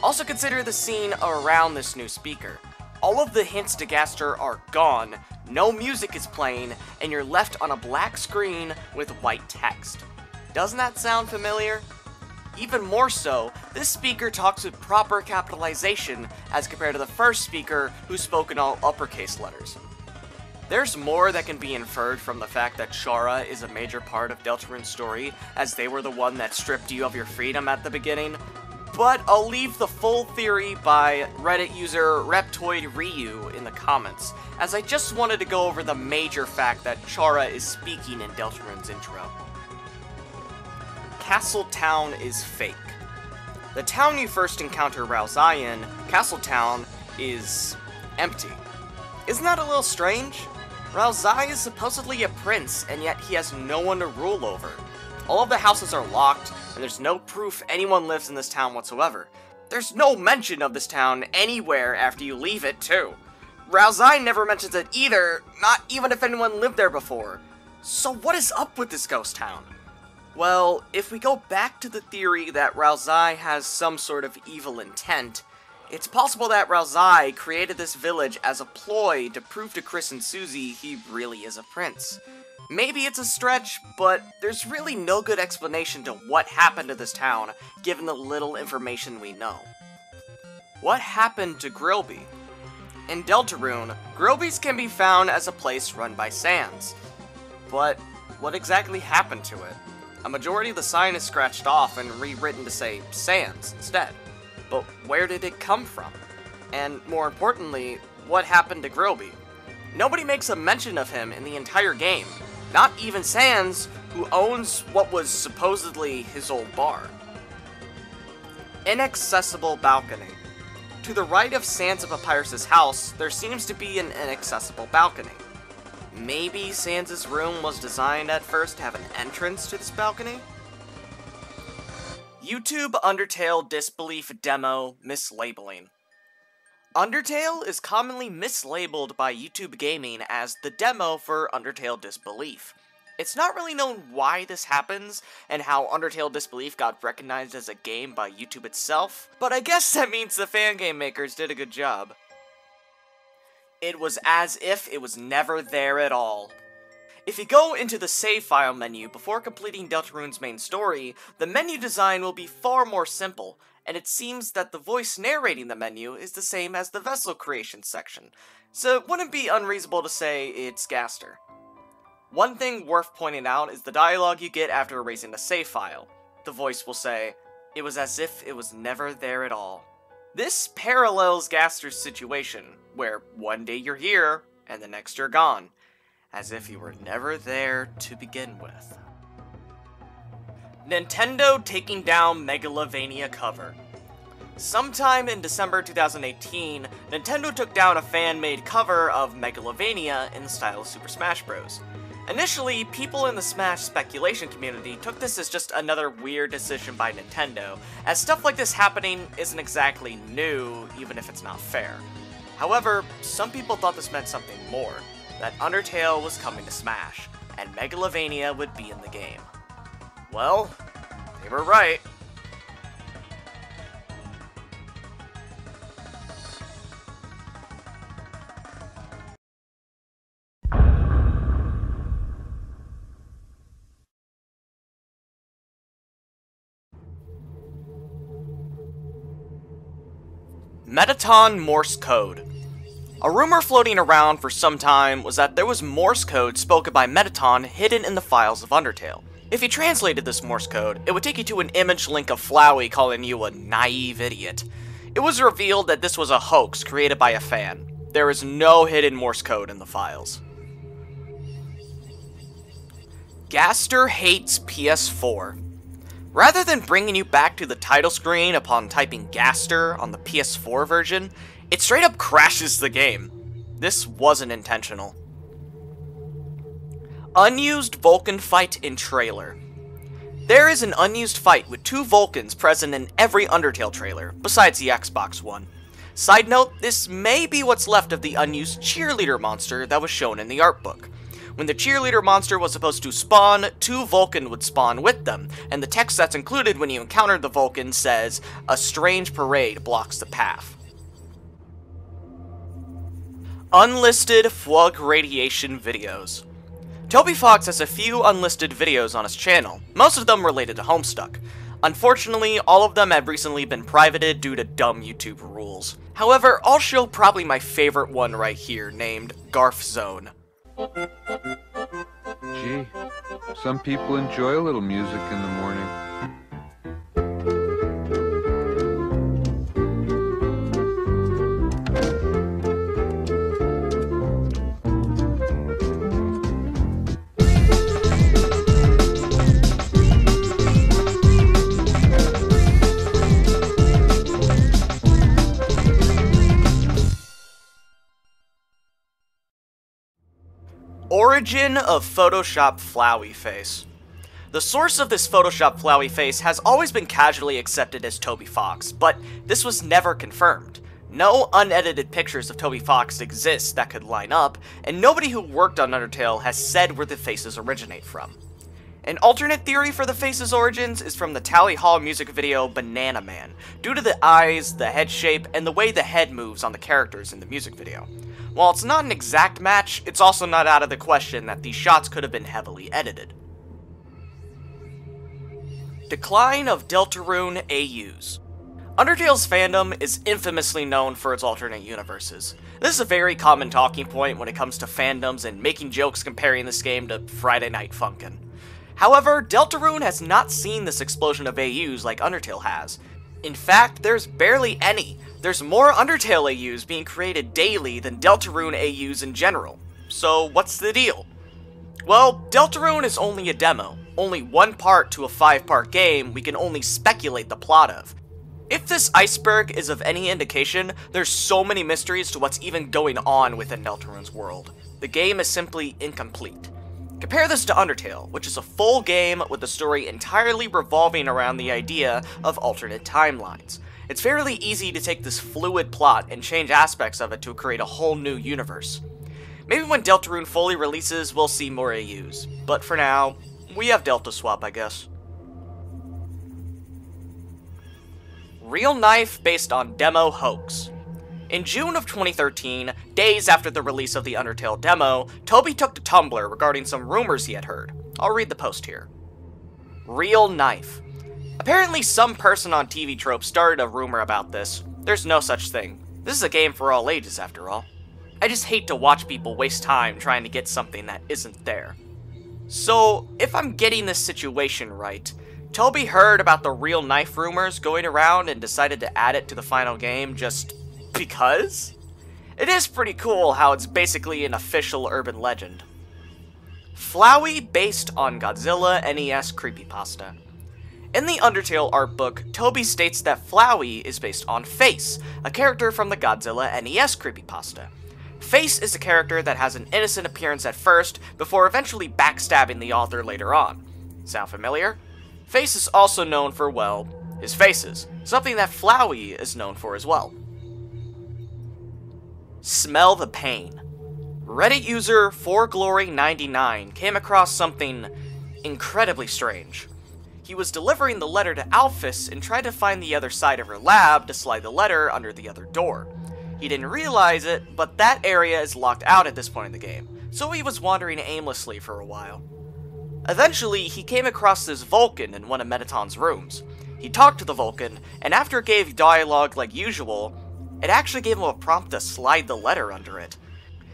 Also consider the scene around this new speaker. All of the hints to Gaster are gone, no music is playing, and you're left on a black screen with white text. Doesn't that sound familiar? Even more so, this speaker talks with proper capitalization as compared to the first speaker who spoke in all uppercase letters. There's more that can be inferred from the fact that Chara is a major part of Deltarune's story, as they were the one that stripped you of your freedom at the beginning, but I'll leave the full theory by Reddit user Reptoid Ryu in the comments, as I just wanted to go over the major fact that Chara is speaking in Deltarune's intro. Castletown is fake. The town you first encounter Ralsei in, Castletown, is empty. Isn't that a little strange? Ralsei is supposedly a prince, and yet he has no one to rule over. All of the houses are locked, and there's no proof anyone lives in this town whatsoever. There's no mention of this town anywhere after you leave it, too. Ralsei never mentions it either, not even if anyone lived there before. So what is up with this ghost town? Well, if we go back to the theory that Ralsei has some sort of evil intent, it's possible that Ralsei created this village as a ploy to prove to Kris and Susie he really is a prince. Maybe it's a stretch, but there's really no good explanation to what happened to this town, given the little information we know. What happened to Grillby? In Deltarune, Grillby's can be found as a place run by Sans. But what exactly happened to it? A majority of the sign is scratched off and rewritten to say Sans instead. But where did it come from? And more importantly, what happened to Grillby? Nobody makes a mention of him in the entire game, not even Sans, who owns what was supposedly his old bar. Inaccessible balcony. To the right of Sans of Papyrus' house, there seems to be an inaccessible balcony. Maybe Sans' room was designed at first to have an entrance to this balcony? YouTube Undertale Disbelief Demo Mislabeling. Undertale is commonly mislabeled by YouTube Gaming as the demo for Undertale Disbelief. It's not really known why this happens and how Undertale Disbelief got recognized as a game by YouTube itself, but I guess that means the fan game makers did a good job. It was as if it was never there at all. If you go into the save file menu before completing Deltarune's main story, the menu design will be far more simple, and it seems that the voice narrating the menu is the same as the vessel creation section, so it wouldn't be unreasonable to say it's Gaster. One thing worth pointing out is the dialogue you get after erasing the save file. The voice will say, It was as if it was never there at all. This parallels Gaster's situation, where one day you're here, and the next you're gone, as if you were never there to begin with. Nintendo taking down Megalovania cover. Sometime in December 2018, Nintendo took down a fan-made cover of Megalovania in the style of Super Smash Bros. Initially, people in the Smash speculation community took this as just another weird decision by Nintendo, as stuff like this happening isn't exactly new, even if it's not fair. However, some people thought this meant something more, that Undertale was coming to Smash, and Megalovania would be in the game. Well, they were right. Mettaton Morse Code. A rumor floating around for some time was that there was Morse code spoken by Mettaton hidden in the files of Undertale. If you translated this Morse code, it would take you to an image link of Flowey calling you a naive idiot. It was revealed that this was a hoax created by a fan. There is no hidden Morse code in the files. Gaster hates PS4. Rather than bringing you back to the title screen upon typing Gaster on the PS4 version, it straight up crashes the game. This wasn't intentional. Unused Vulkin fight in trailer. There is an unused fight with two Vulkins present in every Undertale trailer, besides the Xbox one. Side note, this may be what's left of the unused cheerleader monster that was shown in the art book. When the cheerleader monster was supposed to spawn, two Vulkin would spawn with them, and the text that's included when you encounter the Vulkin says, A strange parade blocks the path. Unlisted Flug Radiation Videos Toby Fox has a few unlisted videos on his channel, most of them related to Homestuck. Unfortunately, all of them have recently been privated due to dumb YouTube rules. However, I'll show probably my favorite one right here, named Garf Zone. Gee, some people enjoy a little music in the morning. Origin of Photoshop Flowey Face. The source of this Photoshop Flowey face has always been casually accepted as Toby Fox, but this was never confirmed. No unedited pictures of Toby Fox exist that could line up, and nobody who worked on Undertale has said where the faces originate from. An alternate theory for the face's origins is from the Tally Hall music video Banana Man, due to the eyes, the head shape, and the way the head moves on the characters in the music video. While it's not an exact match, it's also not out of the question that these shots could have been heavily edited. Decline of Deltarune AUs. Undertale's fandom is infamously known for its alternate universes. This is a very common talking point when it comes to fandoms and making jokes comparing this game to Friday Night Funkin'. However, Deltarune has not seen this explosion of AUs like Undertale has. In fact, there's barely any. There's more Undertale AUs being created daily than Deltarune AUs in general. So what's the deal? Well, Deltarune is only a demo. Only one part to a five-part game we can only speculate the plot of. If this iceberg is of any indication, there's so many mysteries to what's even going on within Deltarune's world. The game is simply incomplete. Compare this to Undertale, which is a full game with the story entirely revolving around the idea of alternate timelines. It's fairly easy to take this fluid plot and change aspects of it to create a whole new universe. Maybe when Deltarune fully releases, we'll see more AUs, but for now, we have Delta Swap, I guess. Real Knife based on demo hoax. In June of 2013, days after the release of the Undertale demo, Toby took to Tumblr regarding some rumors he had heard. I'll read the post here. Real Knife. Apparently some person on TV Trope started a rumor about this. There's no such thing. This is a game for all ages, after all. I just hate to watch people waste time trying to get something that isn't there. So, if I'm getting this situation right, Toby heard about the real knife rumors going around and decided to add it to the final game just because? It is pretty cool how it's basically an official urban legend. Flowey based on Godzilla NES creepypasta. In the Undertale art book, Toby states that Flowey is based on Face, a character from the Godzilla NES creepypasta. Face is a character that has an innocent appearance at first, before eventually backstabbing the author later on. Sound familiar? Face is also known for, well, his faces, something that Flowey is known for as well. Smell the pain. Reddit user 4glory99 came across something incredibly strange. He was delivering the letter to Alphys and tried to find the other side of her lab to slide the letter under the other door. He didn't realize it, but that area is locked out at this point in the game, so he was wandering aimlessly for a while. Eventually, he came across this Vulkin in one of Mettaton's rooms. He talked to the Vulkin, and after it gave dialogue like usual, it actually gave him a prompt to slide the letter under it.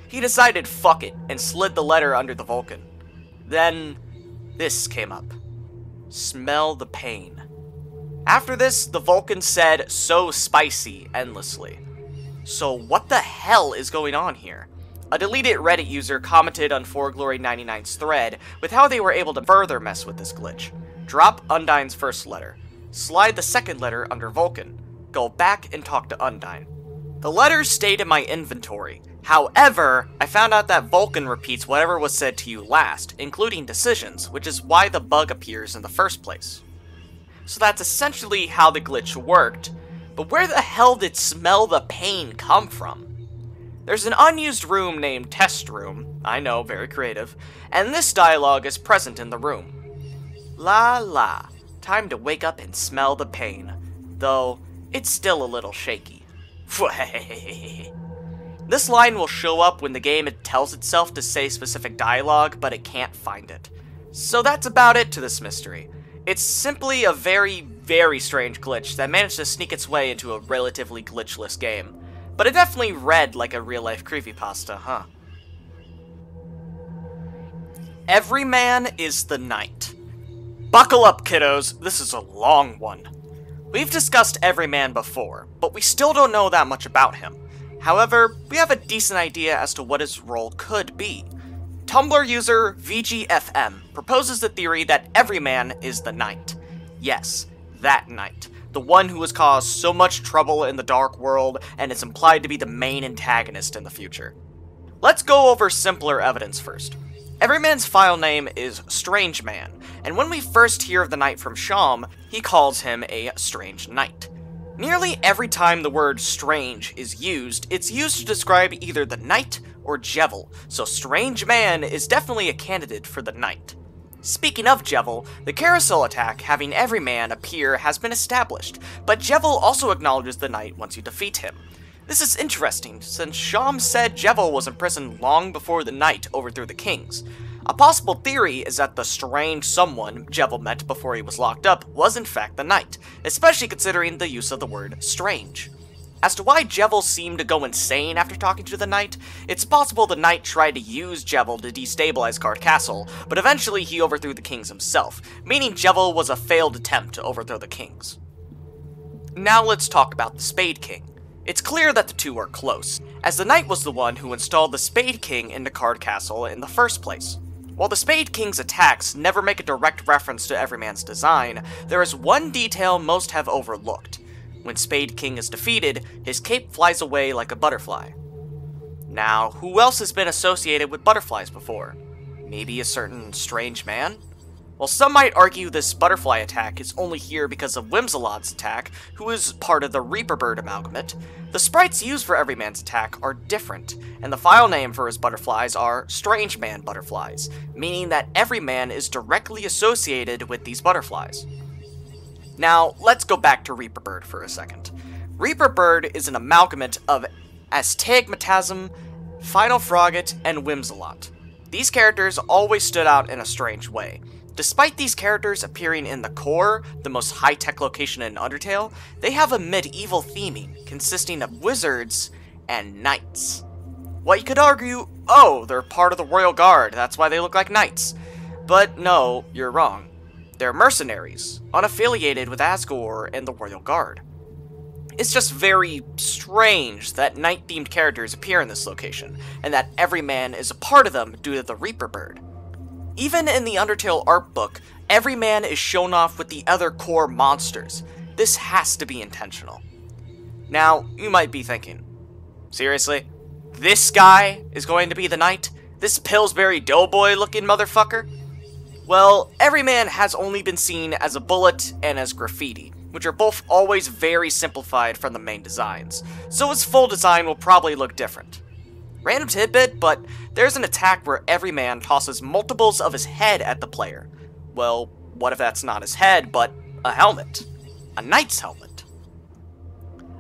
He decided fuck it, and slid the letter under the Vulkin. Then, this came up. Smell the pain. After this, the Vulkin said, so spicy, endlessly. So what the hell is going on here? A deleted Reddit user commented on 4glory99's thread with how they were able to further mess with this glitch. Drop Undyne's first letter. Slide the second letter under Vulkin. Go back and talk to Undyne. The letters stayed in my inventory. However, I found out that Vulkin repeats whatever was said to you last, including decisions, which is why the bug appears in the first place. So that's essentially how the glitch worked, but where the hell did Smell the Pain come from? There's an unused room named Test Room, I know, very creative, and this dialogue is present in the room. La la, time to wake up and smell the pain, though it's still a little shaky. this line will show up when the game tells itself to say specific dialogue, but it can't find it. So that's about it to this mystery. It's simply a very, very strange glitch that managed to sneak its way into a relatively glitchless game. But it definitely read like a real-life creepypasta, huh? Everyman is the knight. Buckle up, kiddos, this is a long one. We've discussed Everyman before, but we still don't know that much about him. However, we have a decent idea as to what his role could be. Tumblr user VGFM proposes the theory that Everyman is the knight. Yes, that knight. The one who has caused so much trouble in the Dark World and is implied to be the main antagonist in the future. Let's go over simpler evidence first. Everyman's file name is Strange Man, and when we first hear of the knight from Seam, he calls him a strange knight. Nearly every time the word strange is used, it's used to describe either the knight or Jevil, so Strange Man is definitely a candidate for the knight. Speaking of Jevil, the carousel attack having Everyman appear has been established, but Jevil also acknowledges the knight once you defeat him. This is interesting, since Seam said Jevil was imprisoned long before the knight overthrew the kings. A possible theory is that the strange someone Jevil met before he was locked up was in fact the knight, especially considering the use of the word strange. As to why Jevil seemed to go insane after talking to the knight, it's possible the knight tried to use Jevil to destabilize Card Castle, but eventually he overthrew the kings himself, meaning Jevil was a failed attempt to overthrow the kings. Now let's talk about the Spade King. It's clear that the two are close, as the knight was the one who installed the Spade King into Card Castle in the first place. While the Spade King's attacks never make a direct reference to Everyman's design, there is one detail most have overlooked. When Spade King is defeated, his cape flies away like a butterfly. Now, who else has been associated with butterflies before? Maybe a certain strange man? While some might argue this butterfly attack is only here because of Whimsalot's attack, who is part of the Reaper Bird amalgamate, the sprites used for Everyman's attack are different, and the file name for his butterflies are Strange Man butterflies, meaning that Everyman is directly associated with these butterflies. Now, let's go back to Reaper Bird for a second. Reaper Bird is an amalgamate of Astigmatism, Final Froggit, and Whimsalot. These characters always stood out in a strange way. Despite these characters appearing in the core, the most high-tech location in Undertale, they have a medieval theming, consisting of wizards and knights. Well, you could argue, oh, they're part of the Royal Guard, that's why they look like knights. But no, you're wrong. They're mercenaries, unaffiliated with Asgore and the Royal Guard. It's just very strange that knight-themed characters appear in this location, and that Everyman is a part of them due to the Reaper Bird. Even in the Undertale art book, Everyman is shown off with the other core monsters. This has to be intentional. Now, you might be thinking, seriously? This guy is going to be the knight? This Pillsbury Doughboy looking motherfucker? Well, Everyman has only been seen as a bullet and as graffiti, which are both always very simplified from the main designs, so his full design will probably look different. Random tidbit, but there's an attack where Everyman tosses multiples of his head at the player. Well, what if that's not his head, but a helmet? A knight's helmet.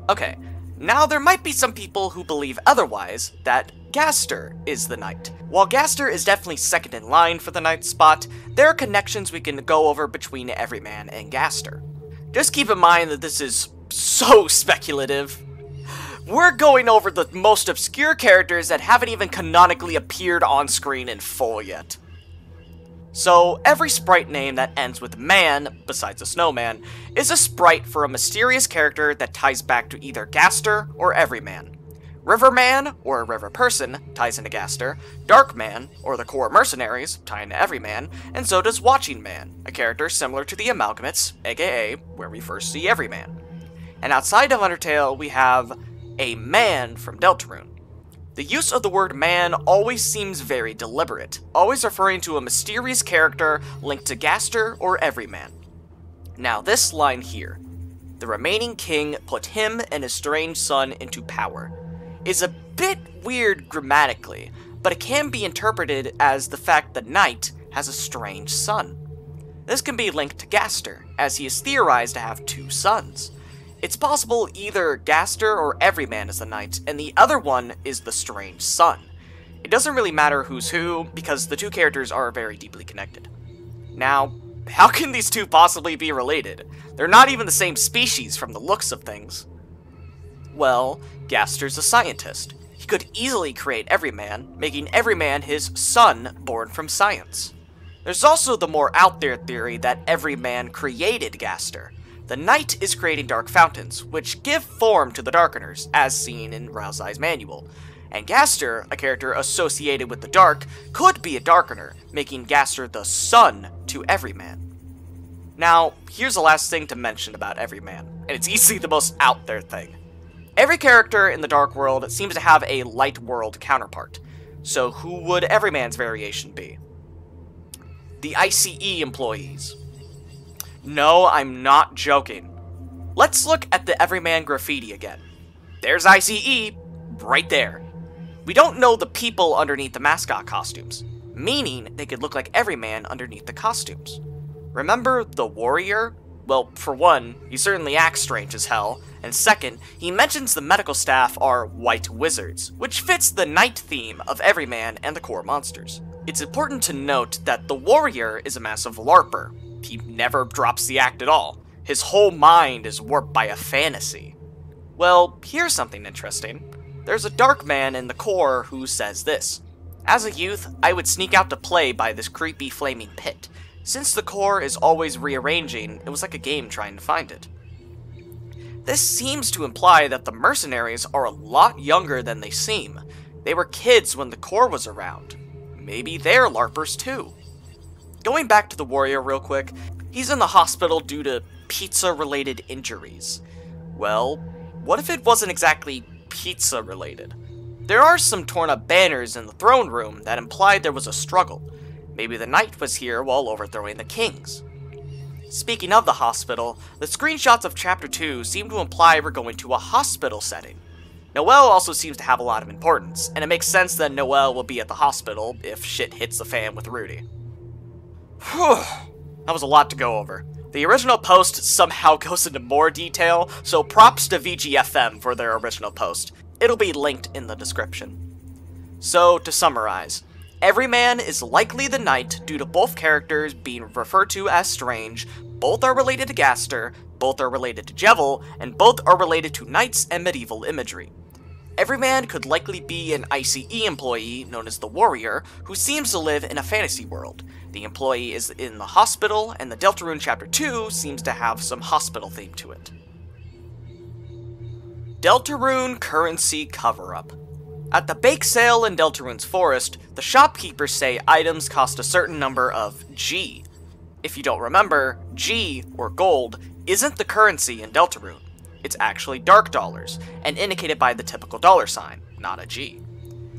Okay, now there might be some people who believe otherwise, that Gaster is the knight. While Gaster is definitely second in line for the knight spot, there are connections we can go over between Everyman and Gaster. Just keep in mind that this is so speculative. We're going over the most obscure characters that haven't even canonically appeared on screen in full yet. So, every sprite name that ends with man, besides a snowman, is a sprite for a mysterious character that ties back to either Gaster or Everyman. Riverman, or a river person, ties into Gaster, Darkman, or the core mercenaries, tie into Everyman, and so does Watching Man, a character similar to the Amalgamates, aka where we first see Everyman. And outside of Undertale, we have a man from Deltarune. The use of the word man always seems very deliberate, always referring to a mysterious character linked to Gaster or Everyman. Now, this line here, the remaining king put him and his strange son into power, is a bit weird grammatically, but it can be interpreted as the fact that Knight has a strange son. This can be linked to Gaster, as he is theorized to have two sons. It's possible either Gaster or Everyman is the knight, and the other one is the strange son. It doesn't really matter who's who, because the two characters are very deeply connected. Now, how can these two possibly be related? They're not even the same species from the looks of things. Well, Gaster's a scientist. He could easily create Everyman, making Everyman his son born from science. There's also the more out there theory that Everyman created Gaster, the Knight is creating dark fountains, which give form to the Darkeners, as seen in Ralsei's manual. And Gaster, a character associated with the dark, could be a Darkener, making Gaster the son to Everyman. Now, here's the last thing to mention about Everyman, and it's easily the most out there thing. Every character in the Dark World seems to have a Light World counterpart. So who would Everyman's variation be? The ICE employees. No, I'm not joking. Let's look at the Everyman graffiti again. There's ICE, right there. We don't know the people underneath the mascot costumes, meaning they could look like Everyman underneath the costumes. Remember the warrior? Well, for one, he certainly acts strange as hell, and second, he mentions the medical staff are white wizards, which fits the knight theme of Everyman and the core monsters. It's important to note that the warrior is a massive LARPer. He never drops the act at all. His whole mind is warped by a fantasy. Well, here's something interesting. There's a dark man in the core who says this. As a youth, I would sneak out to play by this creepy flaming pit. Since the core is always rearranging, it was like a game trying to find it. This seems to imply that the mercenaries are a lot younger than they seem. They were kids when the core was around. Maybe they're LARPers too. Going back to the warrior real quick, he's in the hospital due to pizza-related injuries. Well, what if it wasn't exactly pizza-related? There are some torn up banners in the throne room that implied there was a struggle. Maybe the knight was here while overthrowing the kings. Speaking of the hospital, the screenshots of Chapter 2 seem to imply we're going to a hospital setting. Noel also seems to have a lot of importance, and it makes sense that Noel will be at the hospital if shit hits the fan with Rudy. Whew, that was a lot to go over. The original post somehow goes into more detail, so props to VGFM for their original post. It'll be linked in the description. So, to summarize, Everyman is likely the knight due to both characters being referred to as strange, both are related to Gaster, both are related to Jevil, and both are related to knights and medieval imagery. Everyman could likely be an ICE employee known as the Warrior, who seems to live in a fantasy world. The employee is in the hospital, and the Deltarune Chapter 2 seems to have some hospital theme to it. Deltarune Currency Cover-Up At the bake sale in Deltarune's forest, the shopkeepers say items cost a certain number of G. If you don't remember, G, or gold, isn't the currency in Deltarune. It's actually dark dollars, and indicated by the typical dollar sign, not a G.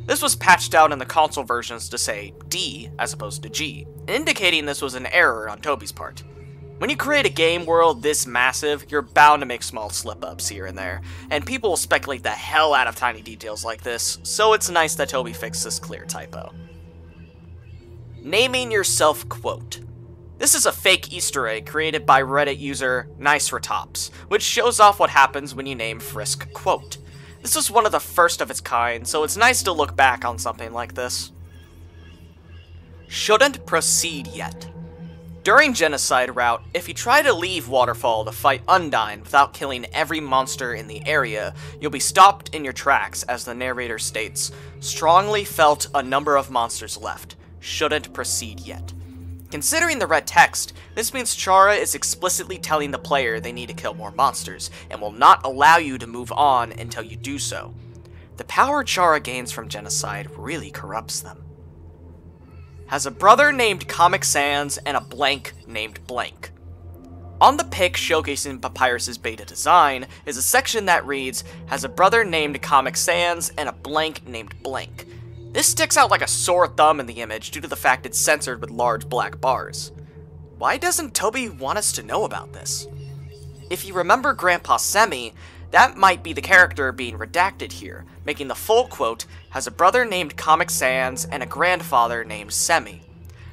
This was patched out in the console versions to say D as opposed to G, indicating this was an error on Toby's part. When you create a game world this massive, you're bound to make small slip-ups here and there, and people will speculate the hell out of tiny details like this, so it's nice that Toby fixed this clear typo. Naming yourself quote. This is a fake Easter egg created by Reddit user NiceRatops, which shows off what happens when you name Frisk quote. This was one of the first of its kind, so it's nice to look back on something like this. Shouldn't proceed yet. During Genocide Route, if you try to leave Waterfall to fight Undyne without killing every monster in the area, you'll be stopped in your tracks as the narrator states, strongly felt a number of monsters left. Shouldn't proceed yet. Considering the red text, this means Chara is explicitly telling the player they need to kill more monsters, and will not allow you to move on until you do so. The power Chara gains from Genocide really corrupts them has a brother named Comic Sans and a blank named Blank. On the pic showcasing Papyrus's beta design is a section that reads, has a brother named Comic Sans and a blank named Blank. This sticks out like a sore thumb in the image due to the fact it's censored with large black bars. Why doesn't Toby want us to know about this? If you remember Grandpa Semi, that might be the character being redacted here, making the full quote, has a brother named Comic Sans and a grandfather named Semi.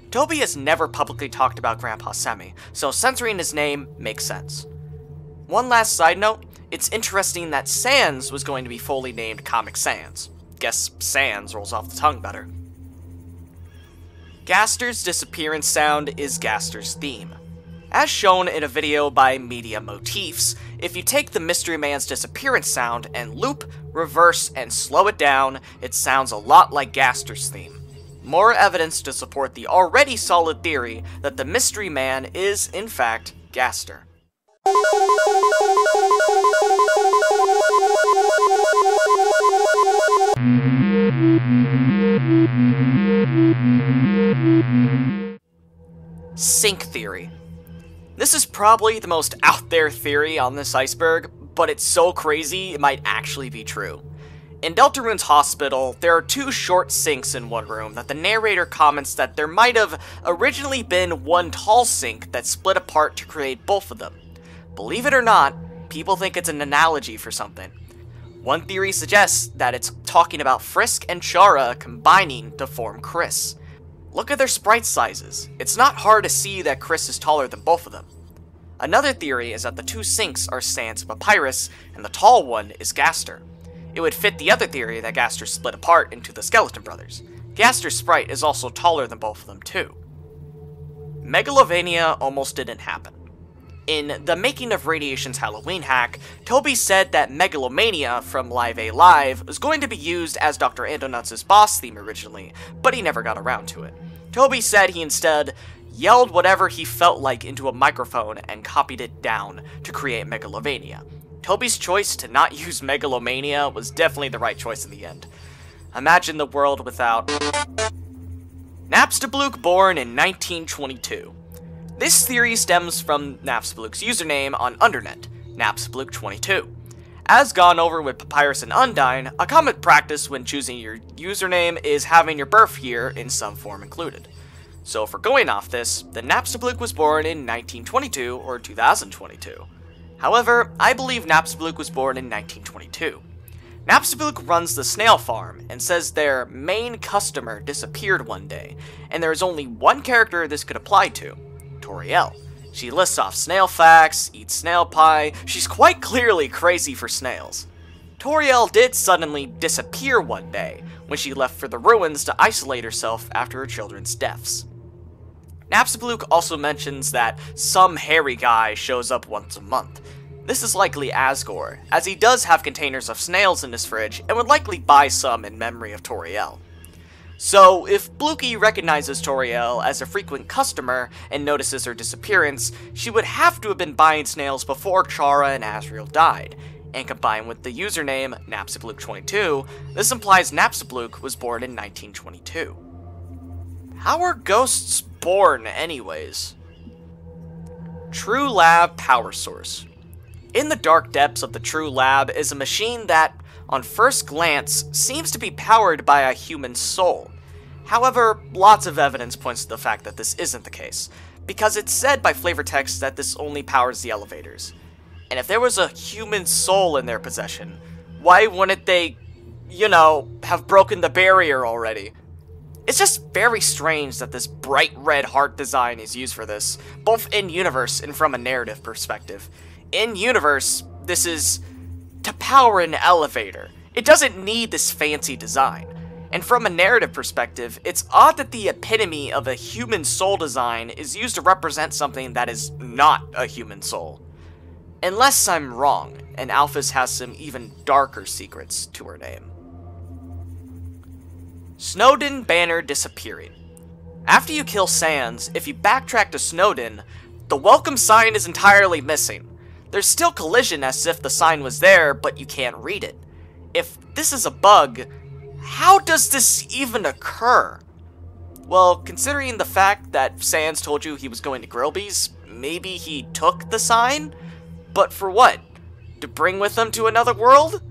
Toby has never publicly talked about Grandpa Semi, so censoring his name makes sense. One last side note, it's interesting that Sans was going to be fully named Comic Sans. Guess Sans rolls off the tongue better. Gaster's disappearance sound is Gaster's theme. As shown in a video by Media Motifs, if you take the Mystery Man's disappearance sound and loop, reverse, and slow it down, it sounds a lot like Gaster's theme. More evidence to support the already solid theory that the Mystery Man is, in fact, Gaster. Sink theory. This is probably the most out there theory on this iceberg, but it's so crazy it might actually be true. In Deltarune's hospital, there are two short sinks in one room that the narrator comments that there might have originally been one tall sink that split apart to create both of them. Believe it or not, people think it's an analogy for something. One theory suggests that it's talking about Frisk and Chara combining to form Kris. Look at their sprite sizes. It's not hard to see that Kris is taller than both of them. Another theory is that the two sinks are Sans Papyrus, and the tall one is Gaster. It would fit the other theory that Gaster split apart into the Skeleton Brothers. Gaster's sprite is also taller than both of them, too. Megalovania almost didn't happen. In the making of Radiation's Halloween hack, Toby said that Megalomania from Live A Live was going to be used as Dr. Andonuts' boss theme originally, but he never got around to it. Toby said he instead yelled whatever he felt like into a microphone and copied it down to create Megalovania. Toby's choice to not use Megalomania was definitely the right choice in the end. Imagine the world without... Napster, Napstablook born in 1922. This theory stems from Napstablook's username on Undernet, Napstablook22. As gone over with Papyrus and Undyne, a common practice when choosing your username is having your birth year in some form included. So we're going off this, then Napstablook was born in 1922 or 2022. However, I believe Napstablook was born in 1922. Napstablook runs the snail farm and says their main customer disappeared one day, and there is only one character this could apply to, Toriel. She lists off snail facts, eats snail pie, she's quite clearly crazy for snails. Toriel did suddenly disappear one day when she left for the ruins to isolate herself after her children's deaths. Napstablook also mentions that some hairy guy shows up once a month. This is likely Asgore, as he does have containers of snails in his fridge and would likely buy some in memory of Toriel. So, if Blookie recognizes Toriel as a frequent customer and notices her disappearance, she would have to have been buying snails before Chara and Asriel died, and combined with the username Napstablook22, this implies Napstablook was born in 1922. How are ghosts born, anyways? True Lab Power Source. In the dark depths of the True Lab is a machine that, on first glance, seems to be powered by a human soul. However, lots of evidence points to the fact that this isn't the case, because it's said by flavor text that this only powers the elevators. And if there was a human soul in their possession, why wouldn't they, you know, have broken the barrier already? It's just very strange that this bright red heart design is used for this, both in-universe and from a narrative perspective. In-universe, this is to power an elevator. It doesn't need this fancy design. And from a narrative perspective, it's odd that the epitome of a human soul design is used to represent something that is not a human soul. Unless I'm wrong, and Alphys has some even darker secrets to her name. Snowdin banner disappearing. After you kill Sans, if you backtrack to Snowdin, the welcome sign is entirely missing. There's still collision as if the sign was there, but you can't read it. If this is a bug, how does this even occur? Well, considering the fact that Sans told you he was going to Grillby's, maybe he took the sign? But for what? To bring with him to another world?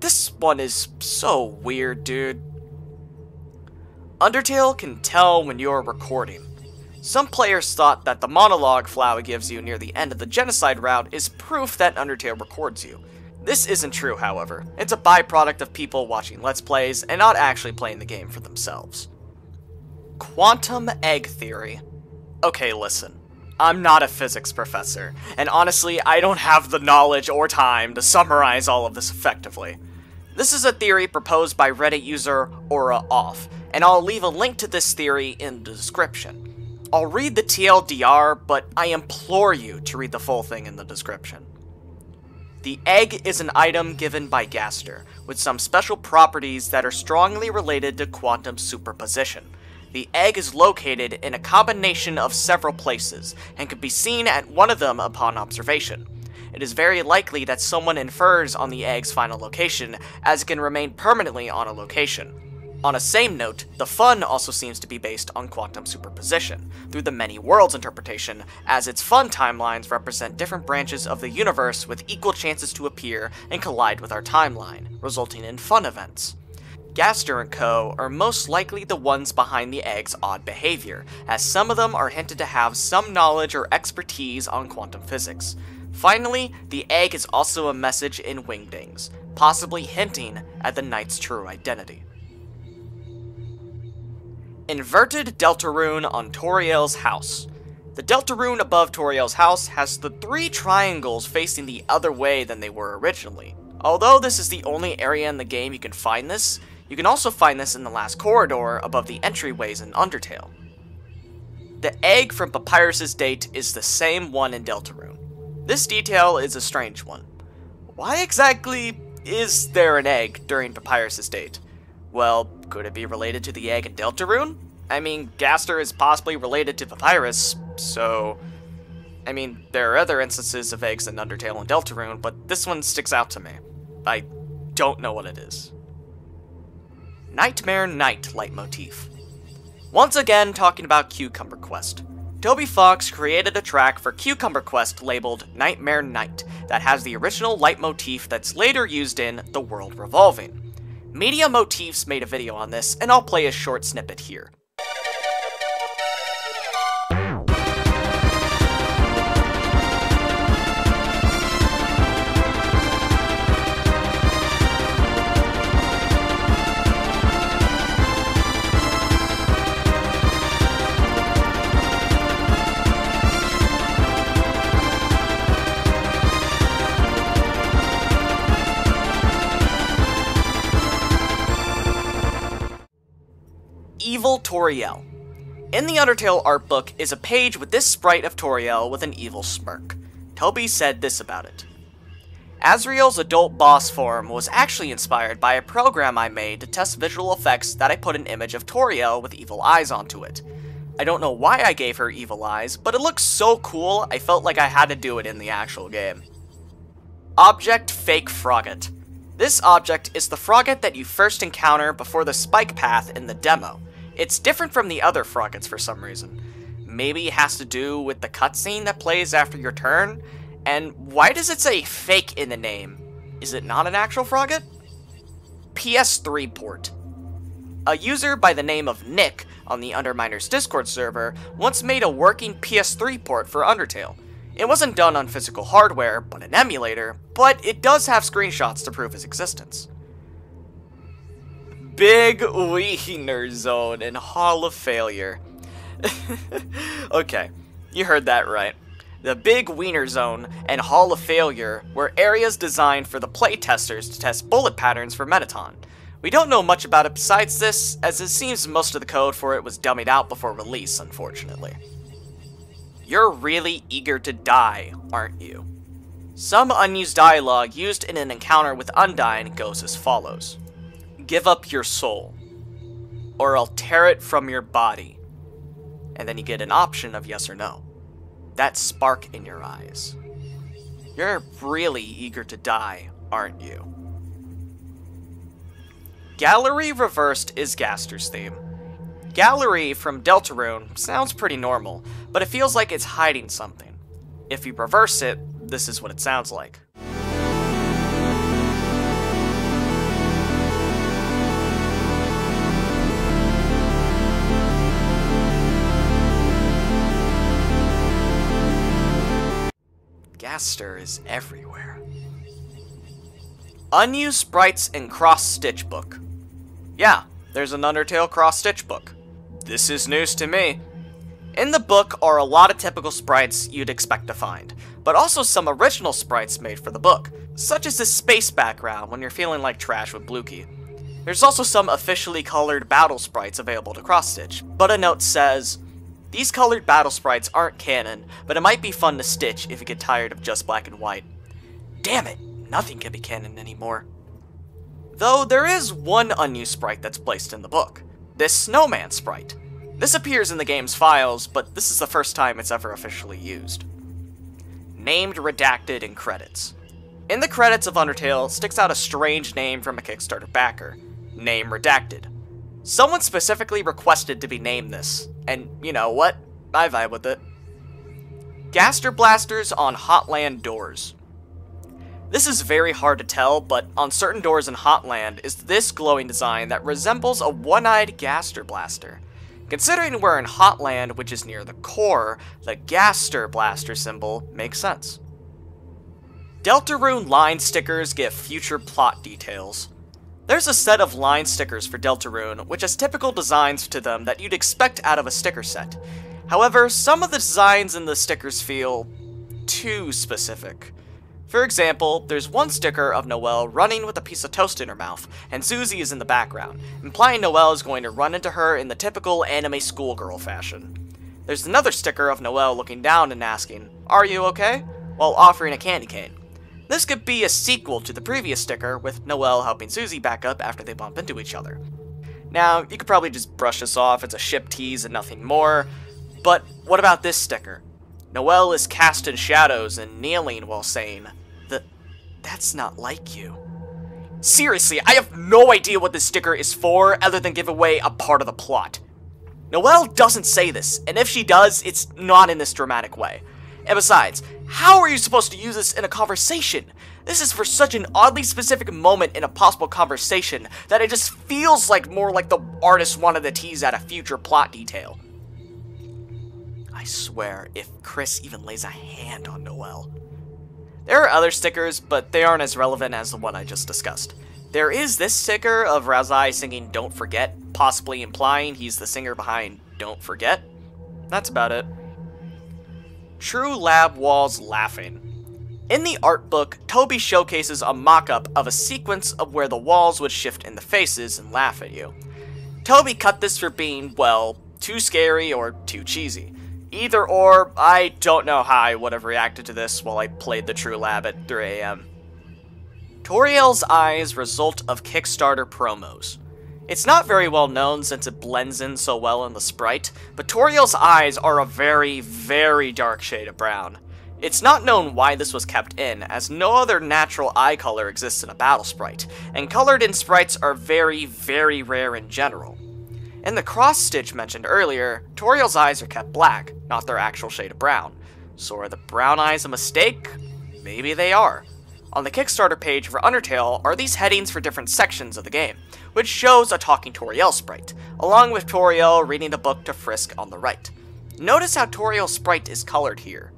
This one is so weird, dude. Undertale can tell when you're recording. Some players thought that the monologue Flowey gives you near the end of the genocide route is proof that Undertale records you. This isn't true, however. It's a byproduct of people watching Let's Plays and not actually playing the game for themselves. Quantum Egg Theory. Okay, listen. I'm not a physics professor, and honestly, I don't have the knowledge or time to summarize all of this effectively. This is a theory proposed by Reddit user Aura Off, and I'll leave a link to this theory in the description. I'll read the TLDR, but I implore you to read the full thing in the description. The egg is an item given by Gaster, with some special properties that are strongly related to quantum superposition. The egg is located in a combination of several places, and can be seen at one of them upon observation. It is very likely that someone infers on the egg's final location, as it can remain permanently on a location. On a same note, the fun also seems to be based on quantum superposition, through the many worlds interpretation, as its fun timelines represent different branches of the universe with equal chances to appear and collide with our timeline, resulting in fun events. Gaster and Co. are most likely the ones behind the egg's odd behavior, as some of them are hinted to have some knowledge or expertise on quantum physics. Finally, the egg is also a message in Wingdings, possibly hinting at the knight's true identity. Inverted Deltarune on Toriel's house. The Deltarune above Toriel's house has the three triangles facing the other way than they were originally. Although this is the only area in the game you can find this, you can also find this in the last corridor above the entryways in Undertale. The egg from Papyrus's date is the same one in Deltarune. This detail is a strange one. Why exactly is there an egg during Papyrus's date? Well, could it be related to the egg in Deltarune? I mean, Gaster is possibly related to Papyrus, so... I mean, there are other instances of eggs in Undertale and Deltarune, but this one sticks out to me. I don't know what it is. Nightmare Night leitmotif. Once again, talking about Cucumber Quest. Toby Fox created a track for Cucumber Quest labeled Nightmare Night that has the original leitmotif that's later used in The World Revolving. Media Motifs made a video on this, and I'll play a short snippet here. Toriel. In the Undertale art book is a page with this sprite of Toriel with an evil smirk. Toby said this about it. Asriel's adult boss form was actually inspired by a program I made to test visual effects that I put an image of Toriel with evil eyes onto it. I don't know why I gave her evil eyes, but it looks so cool I felt like I had to do it in the actual game. Object Fake Froggit. This object is the Froggit that you first encounter before the spike path in the demo. It's different from the other Froggits for some reason. Maybe it has to do with the cutscene that plays after your turn? And why does it say fake in the name? Is it not an actual Froggit? PS3 port. A user by the name of Nick on the Underminers Discord server once made a working PS3 port for Undertale. It wasn't done on physical hardware, but an emulator, but it does have screenshots to prove its existence. Big Wiener Zone in Hall of Failure. okay, you heard that right. The Big Wiener Zone and Hall of Failure were areas designed for the playtesters to test bullet patterns for Mettaton. We don't know much about it besides this, as it seems most of the code for it was dummied out before release, unfortunately. You're really eager to die, aren't you? Some unused dialogue used in an encounter with Undyne goes as follows give up your soul, or I'll tear it from your body. And then you get an option of yes or no. That spark in your eyes. You're really eager to die, aren't you? Gallery Reversed is Gaster's theme. Gallery from Deltarune sounds pretty normal, but it feels like it's hiding something. If you reverse it, this is what it sounds like. Is everywhere. Unused sprites in Cross Stitch book. Yeah, there's an Undertale Cross Stitch book. This is news to me. In the book are a lot of typical sprites you'd expect to find, but also some original sprites made for the book, such as this space background when you're feeling like trash with Blooky. There's also some officially colored battle sprites available to cross stitch, but a note says, these colored battle sprites aren't canon, but it might be fun to stitch if you get tired of just black and white. Damn it, nothing can be canon anymore. Though there is one unused sprite that's placed in the book. This snowman sprite. This appears in the game's files, but this is the first time it's ever officially used. Named redacted in credits. In the credits of Undertale sticks out a strange name from a Kickstarter backer. Name redacted. Someone specifically requested to be named this, and you know what? I vibe with it. Gaster blasters on Hotland doors. This is very hard to tell, but on certain doors in Hotland is this glowing design that resembles a one-eyed Gaster blaster. Considering we're in Hotland, which is near the core, the Gaster blaster symbol makes sense. Deltarune line stickers give future plot details. There's a set of line stickers for Deltarune, which has typical designs to them that you'd expect out of a sticker set. However, some of the designs in the stickers feel too specific. For example, there's one sticker of Noelle running with a piece of toast in her mouth, and Susie is in the background, implying Noelle is going to run into her in the typical anime schoolgirl fashion. There's another sticker of Noelle looking down and asking, Are you okay? while offering a candy cane. This could be a sequel to the previous sticker, with Noelle helping Susie back up after they bump into each other. Now, you could probably just brush this off, it's a ship tease and nothing more, but what about this sticker? Noelle is cast in shadows and kneeling while saying, the, That's not like you. Seriously, I have no idea what this sticker is for other than give away a part of the plot. Noelle doesn't say this, and if she does, it's not in this dramatic way. And besides, how are you supposed to use this in a conversation? This is for such an oddly specific moment in a possible conversation that it just feels like more like the artist wanted to tease out a future plot detail. I swear, if Kris even lays a hand on Noelle. There are other stickers, but they aren't as relevant as the one I just discussed. There is this sticker of Ralsei singing Don't Forget, possibly implying he's the singer behind Don't Forget. That's about it. True Lab Walls Laughing. In the art book, Toby showcases a mock-up of a sequence of where the walls would shift in the faces and laugh at you. Toby cut this for being, well, too scary or too cheesy. Either or, I don't know how I would have reacted to this while I played the True Lab at 3am. Toriel's eyes result of Kickstarter promos. It's not very well known since it blends in so well in the sprite, but Toriel's eyes are a very, very dark shade of brown. It's not known why this was kept in, as no other natural eye color exists in a battle sprite, and colored in sprites are very, very rare in general. In the cross stitch mentioned earlier, Toriel's eyes are kept black, not their actual shade of brown. So are the brown eyes a mistake? Maybe they are. On the Kickstarter page for Undertale are these headings for different sections of the game, which shows a talking Toriel sprite, along with Toriel reading the book to Frisk on the right. Notice how Toriel's sprite is colored here,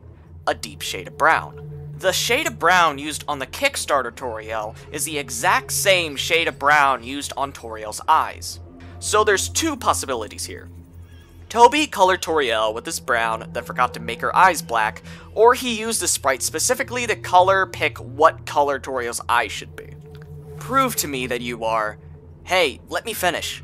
a deep shade of brown. The shade of brown used on the Kickstarter Toriel is the exact same shade of brown used on Toriel's eyes. So there's two possibilities here. Toby colored Toriel with this brown, then forgot to make her eyes black, or he used the sprite specifically to color pick what color Toriel's eyes should be. Prove to me that you are. Hey, let me finish.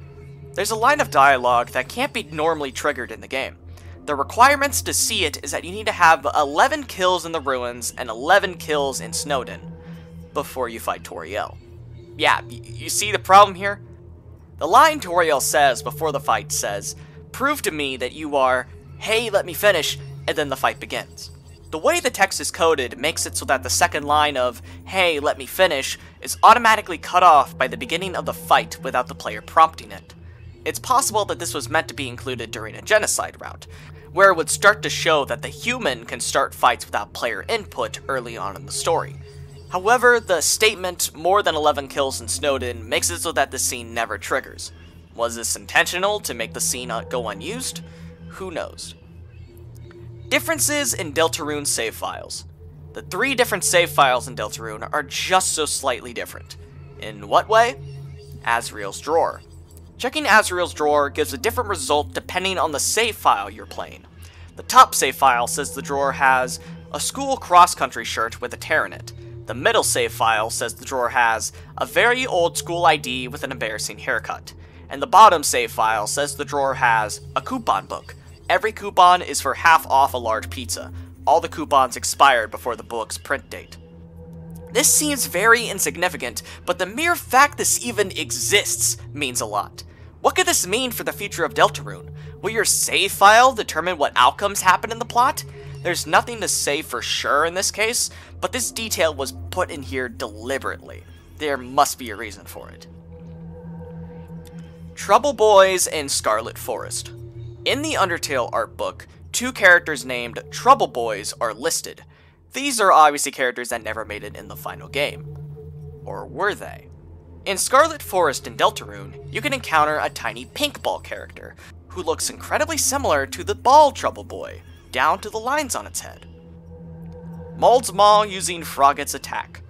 There's a line of dialogue that can't be normally triggered in the game. The requirements to see it is that you need to have 11 kills in the ruins and 11 kills in Snowdin before you fight Toriel. Yeah, you see the problem here? The line Toriel says before the fight says, prove to me that you are, hey, let me finish, and then the fight begins. The way the text is coded makes it so that the second line of, hey, let me finish, is automatically cut off by the beginning of the fight without the player prompting it. It's possible that this was meant to be included during a genocide route, where it would start to show that the human can start fights without player input early on in the story. However, the statement, more than 11 kills in Snowdin, makes it so that the scene never triggers. Was this intentional to make the scene uh, go unused? Who knows. Differences in Deltarune save files. The three different save files in Deltarune are just so slightly different. In what way? Asriel's drawer. Checking Asriel's drawer gives a different result depending on the save file you're playing. The top save file says the drawer has a school cross-country shirt with a tear in it. The middle save file says the drawer has a very old school ID with an embarrassing haircut and the bottom save file says the drawer has a coupon book. Every coupon is for half off a large pizza. All the coupons expired before the book's print date. This seems very insignificant, but the mere fact this even exists means a lot. What could this mean for the future of Deltarune? Will your save file determine what outcomes happen in the plot? There's nothing to say for sure in this case, but this detail was put in here deliberately. There must be a reason for it. Trouble Boys and Scarlet Forest. In the Undertale art book, two characters named Trouble Boys are listed. These are obviously characters that never made it in the final game. Or were they? In Scarlet Forest and Deltarune, you can encounter a tiny pink ball character, who looks incredibly similar to the ball Trouble Boy, down to the lines on its head. Moldsmal using Froggit's attack.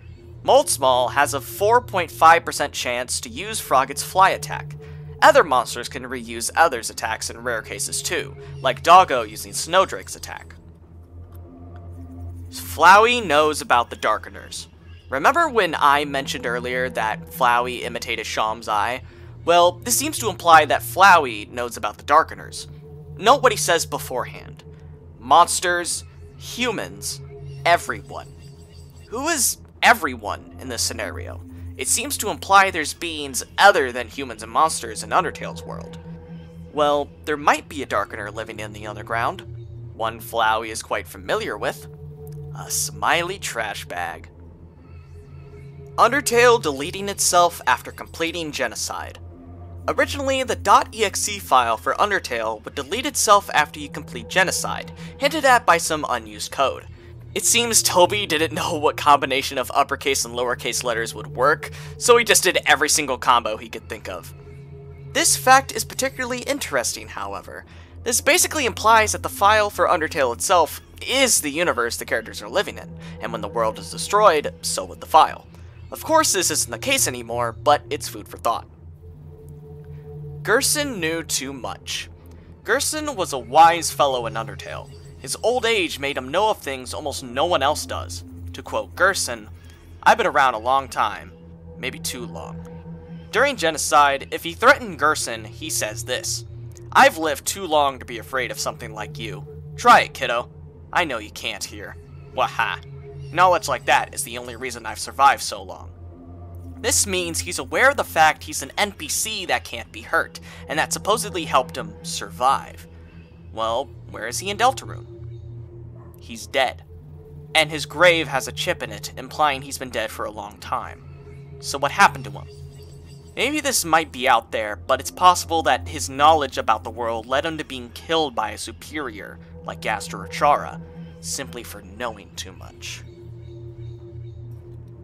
Moldsmal has a 4.5% chance to use Froggit's fly attack. Other monsters can reuse others' attacks in rare cases too, like Doggo using Snowdrake's attack. Flowey knows about the Darkeners. Remember when I mentioned earlier that Flowey imitated Seam's eye? Well, this seems to imply that Flowey knows about the Darkeners. Note what he says beforehand. Monsters, humans, everyone. Who is everyone in this scenario? It seems to imply there's beings other than humans and monsters in Undertale's world. Well, there might be a Darkener living in the underground. One Flowey is quite familiar with. A smiley trash bag. Undertale deleting itself after completing genocide. Originally, the .exe file for Undertale would delete itself after you complete genocide, hinted at by some unused code. It seems Toby didn't know what combination of uppercase and lowercase letters would work, so he just did every single combo he could think of. This fact is particularly interesting, however. This basically implies that the file for Undertale itself is the universe the characters are living in, and when the world is destroyed, so would the file. Of course, this isn't the case anymore, but it's food for thought. Gerson knew too much. Gerson was a wise fellow in Undertale. His old age made him know of things almost no one else does. To quote Gerson, I've been around a long time, maybe too long. During genocide, if he threatened Gerson, he says this I've lived too long to be afraid of something like you. Try it, kiddo. I know you can't hear. Waha. Knowledge like that is the only reason I've survived so long. This means he's aware of the fact he's an NPC that can't be hurt, and that supposedly helped him survive. Well, where is he in Deltarune? He's dead. And his grave has a chip in it, implying he's been dead for a long time. So what happened to him? Maybe this might be out there, but it's possible that his knowledge about the world led him to being killed by a superior, like Gaster or Chara, simply for knowing too much.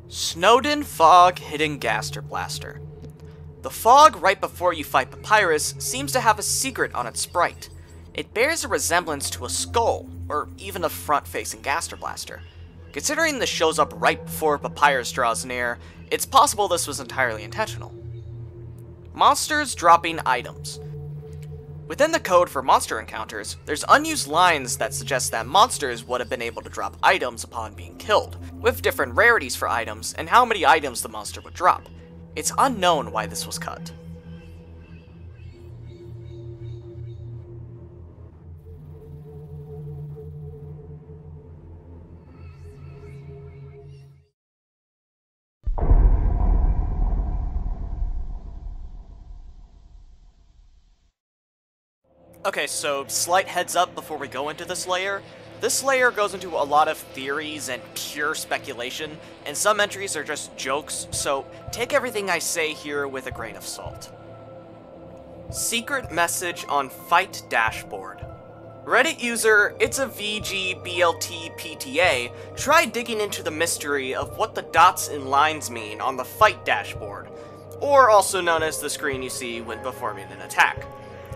Snowdin Fog Hidden Gaster Blaster. The fog right before you fight Papyrus seems to have a secret on its sprite. It bears a resemblance to a skull, or even a front-facing Gaster Blaster. Considering this shows up right before Papyrus draws near, it's possible this was entirely intentional. Monsters dropping items. Within the code for monster encounters, there's unused lines that suggest that monsters would have been able to drop items upon being killed, with different rarities for items and how many items the monster would drop. It's unknown why this was cut. Okay, so slight heads up before we go into this layer. This layer goes into a lot of theories and pure speculation, and some entries are just jokes, so take everything I say here with a grain of salt. Secret message on Fight Dashboard. Reddit user, it's a VGBLTPTA, tried digging into the mystery of what the dots and lines mean on the Fight Dashboard, or also known as the screen you see when performing an attack.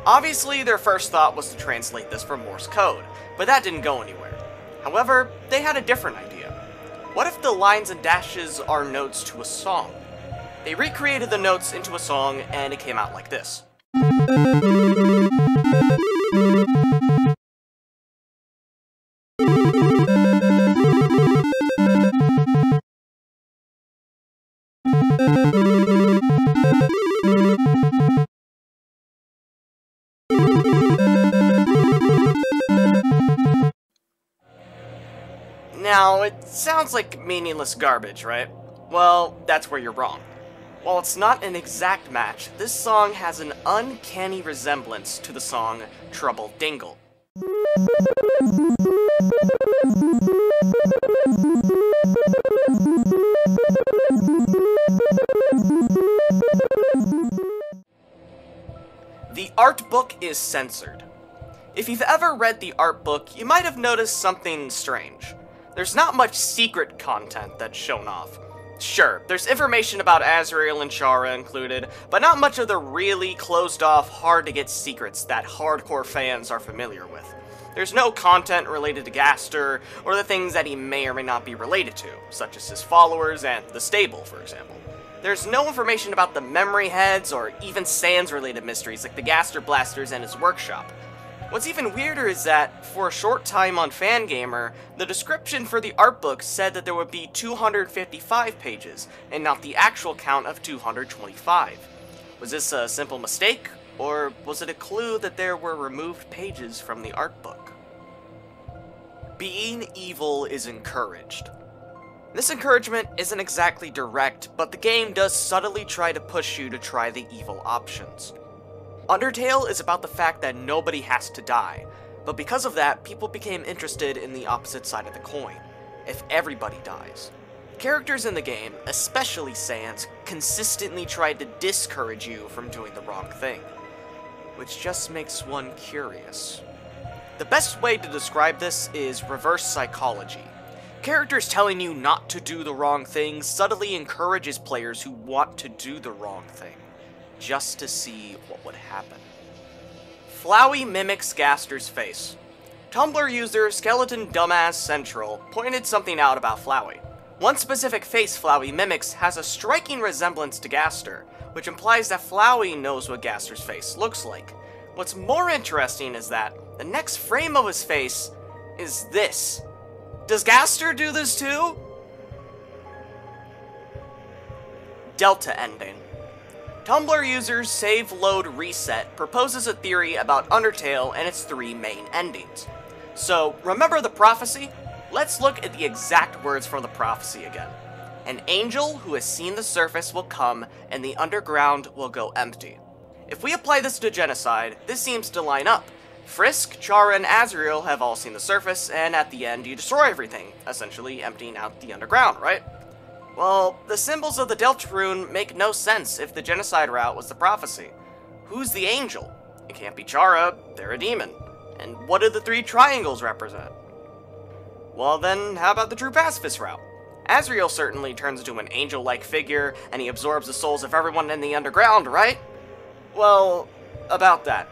Obviously, their first thought was to translate this from Morse code, but that didn't go anywhere. However, they had a different idea. What if the lines and dashes are notes to a song? They recreated the notes into a song, and it came out like this. Sounds like meaningless garbage, right? Well, that's where you're wrong. While it's not an exact match, this song has an uncanny resemblance to the song Trouble Dingle. The art book is censored. If you've ever read the art book, you might have noticed something strange. There's not much secret content that's shown off. Sure, there's information about Asriel and Chara included, but not much of the really closed off, hard to get secrets that hardcore fans are familiar with. There's no content related to Gaster, or the things that he may or may not be related to, such as his followers and the stable, for example. There's no information about the memory heads or even Sans related mysteries like the Gaster Blasters and his workshop. What's even weirder is that, for a short time on Fangamer, the description for the art book said that there would be 255 pages, and not the actual count of 225. Was this a simple mistake, or was it a clue that there were removed pages from the art book? Being evil is encouraged. This encouragement isn't exactly direct, but the game does subtly try to push you to try the evil options. Undertale is about the fact that nobody has to die, but because of that, people became interested in the opposite side of the coin. If everybody dies. Characters in the game, especially Sans, consistently tried to discourage you from doing the wrong thing. Which just makes one curious. The best way to describe this is reverse psychology. Characters telling you not to do the wrong thing subtly encourages players who want to do the wrong thing just to see what would happen. Flowey mimics Gaster's face. Tumblr user Skeleton Dumbass Central pointed something out about Flowey. One specific face Flowey mimics has a striking resemblance to Gaster, which implies that Flowey knows what Gaster's face looks like. What's more interesting is that the next frame of his face is this. Does Gaster do this too? Delta ending. Tumblr user Save Load Reset proposes a theory about Undertale and its three main endings. So, remember the prophecy? Let's look at the exact words from the prophecy again. An angel who has seen the surface will come, and the underground will go empty. If we apply this to genocide, this seems to line up. Frisk, Chara, and Asriel have all seen the surface, and at the end you destroy everything, essentially emptying out the underground, right? Well, the symbols of the Deltarune make no sense if the genocide route was the prophecy. Who's the angel? It can't be Chara, they're a demon. And what do the three triangles represent? Well then, how about the true pacifist route? Asriel certainly turns into an angel-like figure, and he absorbs the souls of everyone in the underground, right? Well, about that.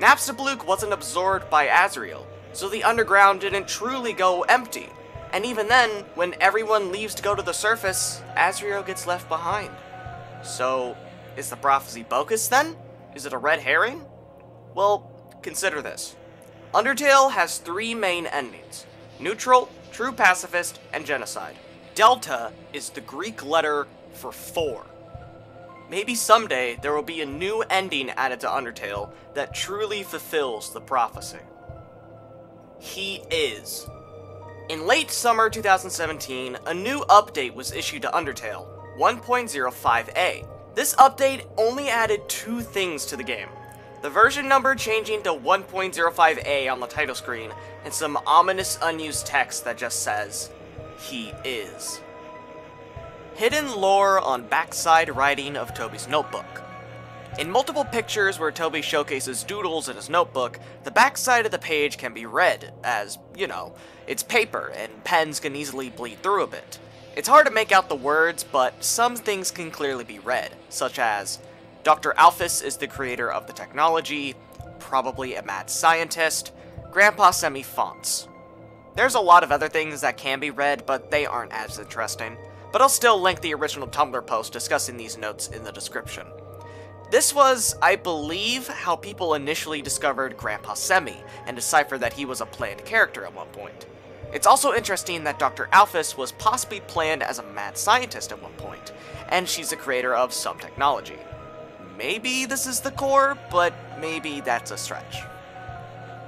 Napstablook wasn't absorbed by Asriel, so the underground didn't truly go empty. And even then, when everyone leaves to go to the surface, Asriel gets left behind. So, is the prophecy bogus then? Is it a red herring? Well, consider this. Undertale has three main endings neutral, true pacifist, and genocide. Delta is the Greek letter for four. Maybe someday there will be a new ending added to Undertale that truly fulfills the prophecy. He is in late summer 2017, a new update was issued to Undertale, 1.05a. This update only added two things to the game. The version number changing to 1.05a on the title screen, and some ominous unused text that just says, He is. Hidden lore on backside writing of Toby's notebook. In multiple pictures where Toby showcases doodles in his notebook, the backside of the page can be read, as, you know, it's paper and pens can easily bleed through a bit. It's hard to make out the words, but some things can clearly be read, such as Dr. Alphys is the creator of the technology, probably a mad scientist, Grandpa Semi fonts. There's a lot of other things that can be read, but they aren't as interesting. But I'll still link the original Tumblr post discussing these notes in the description. This was, I believe, how people initially discovered Grandpa Semi, and deciphered that he was a planned character at one point. It's also interesting that Dr. Alphys was possibly planned as a mad scientist at one point, and she's the creator of some technology. Maybe this is the core, but maybe that's a stretch.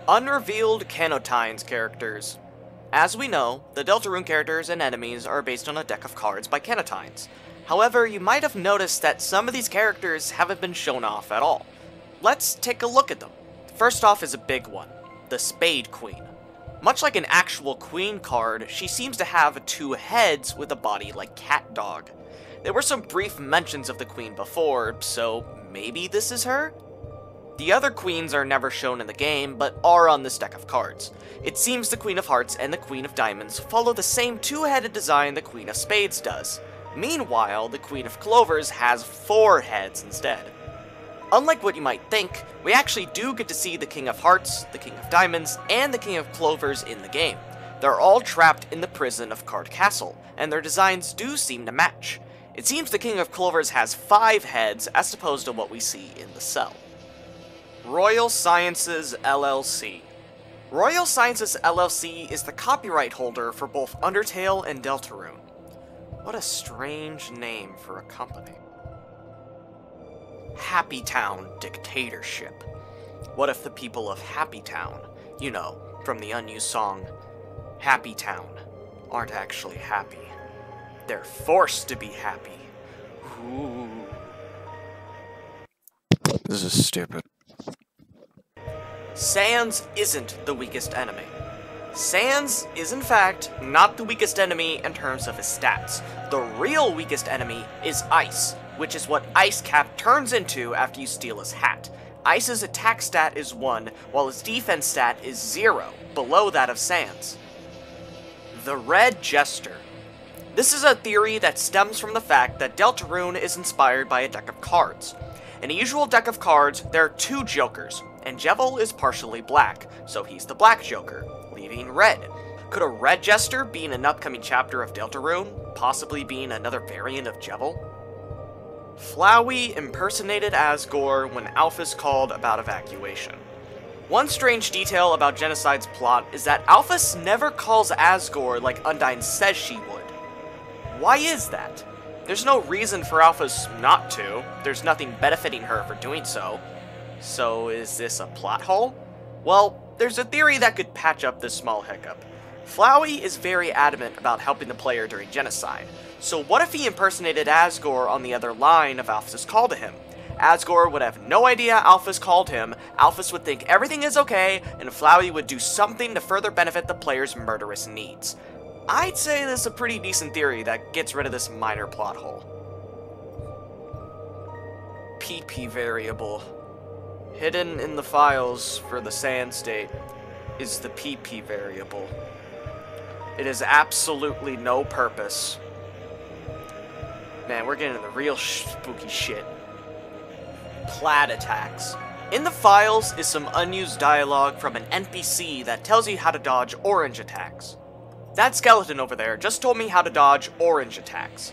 Unrevealed Kanotynes characters. As we know, the Deltarune characters and enemies are based on a deck of cards by Kanotynes, However, you might have noticed that some of these characters haven't been shown off at all. Let's take a look at them. First off is a big one, the Spade Queen. Much like an actual queen card, she seems to have two heads with a body like cat dog. There were some brief mentions of the queen before, so maybe this is her? The other queens are never shown in the game, but are on this deck of cards. It seems the Queen of Hearts and the Queen of Diamonds follow the same two-headed design the Queen of Spades does. Meanwhile, the Queen of Clovers has four heads instead. Unlike what you might think, we actually do get to see the King of Hearts, the King of Diamonds, and the King of Clovers in the game. They're all trapped in the prison of Card Castle, and their designs do seem to match. It seems the King of Clovers has five heads as opposed to what we see in the cell. Royal Sciences LLC. Royal Sciences LLC is the copyright holder for both Undertale and Deltarune. What a strange name for a company. Happy Town Dictatorship. What if the people of Happy Town, you know, from the unused song Happy Town, aren't actually happy? They're forced to be happy. Ooh. This is stupid. Sans isn't the weakest enemy. Sans is in fact not the weakest enemy in terms of his stats. The real weakest enemy is Ice, which is what Ice Cap turns into after you steal his hat. Ice's attack stat is 1, while his defense stat is 0, below that of Sans. The Red Jester. This is a theory that stems from the fact that Deltarune is inspired by a deck of cards. In a usual deck of cards, there are two Jokers, and Jevil is partially black, so he's the Black Joker, leaving red. Could a Red Jester be an upcoming chapter of Deltarune, possibly being another variant of Jevil? Flowey impersonated Asgore when Alphys called about evacuation. One strange detail about Genocide's plot is that Alphys never calls Asgore like Undyne says she would. Why is that? There's no reason for Alphys not to. There's nothing benefiting her for doing so. So is this a plot hole? Well, there's a theory that could patch up this small hiccup. Flowey is very adamant about helping the player during Genocide, so what if he impersonated Asgore on the other line of Alphys' call to him? Asgore would have no idea Alphys called him, Alphys would think everything is okay, and Flowey would do something to further benefit the player's murderous needs. I'd say this is a pretty decent theory that gets rid of this minor plot hole. PP variable. Hidden in the files for the sand state is the PP variable. It has absolutely no purpose. Man, we're getting into the real spooky shit. Plaid attacks. In the files is some unused dialogue from an NPC that tells you how to dodge orange attacks. That skeleton over there just told me how to dodge orange attacks.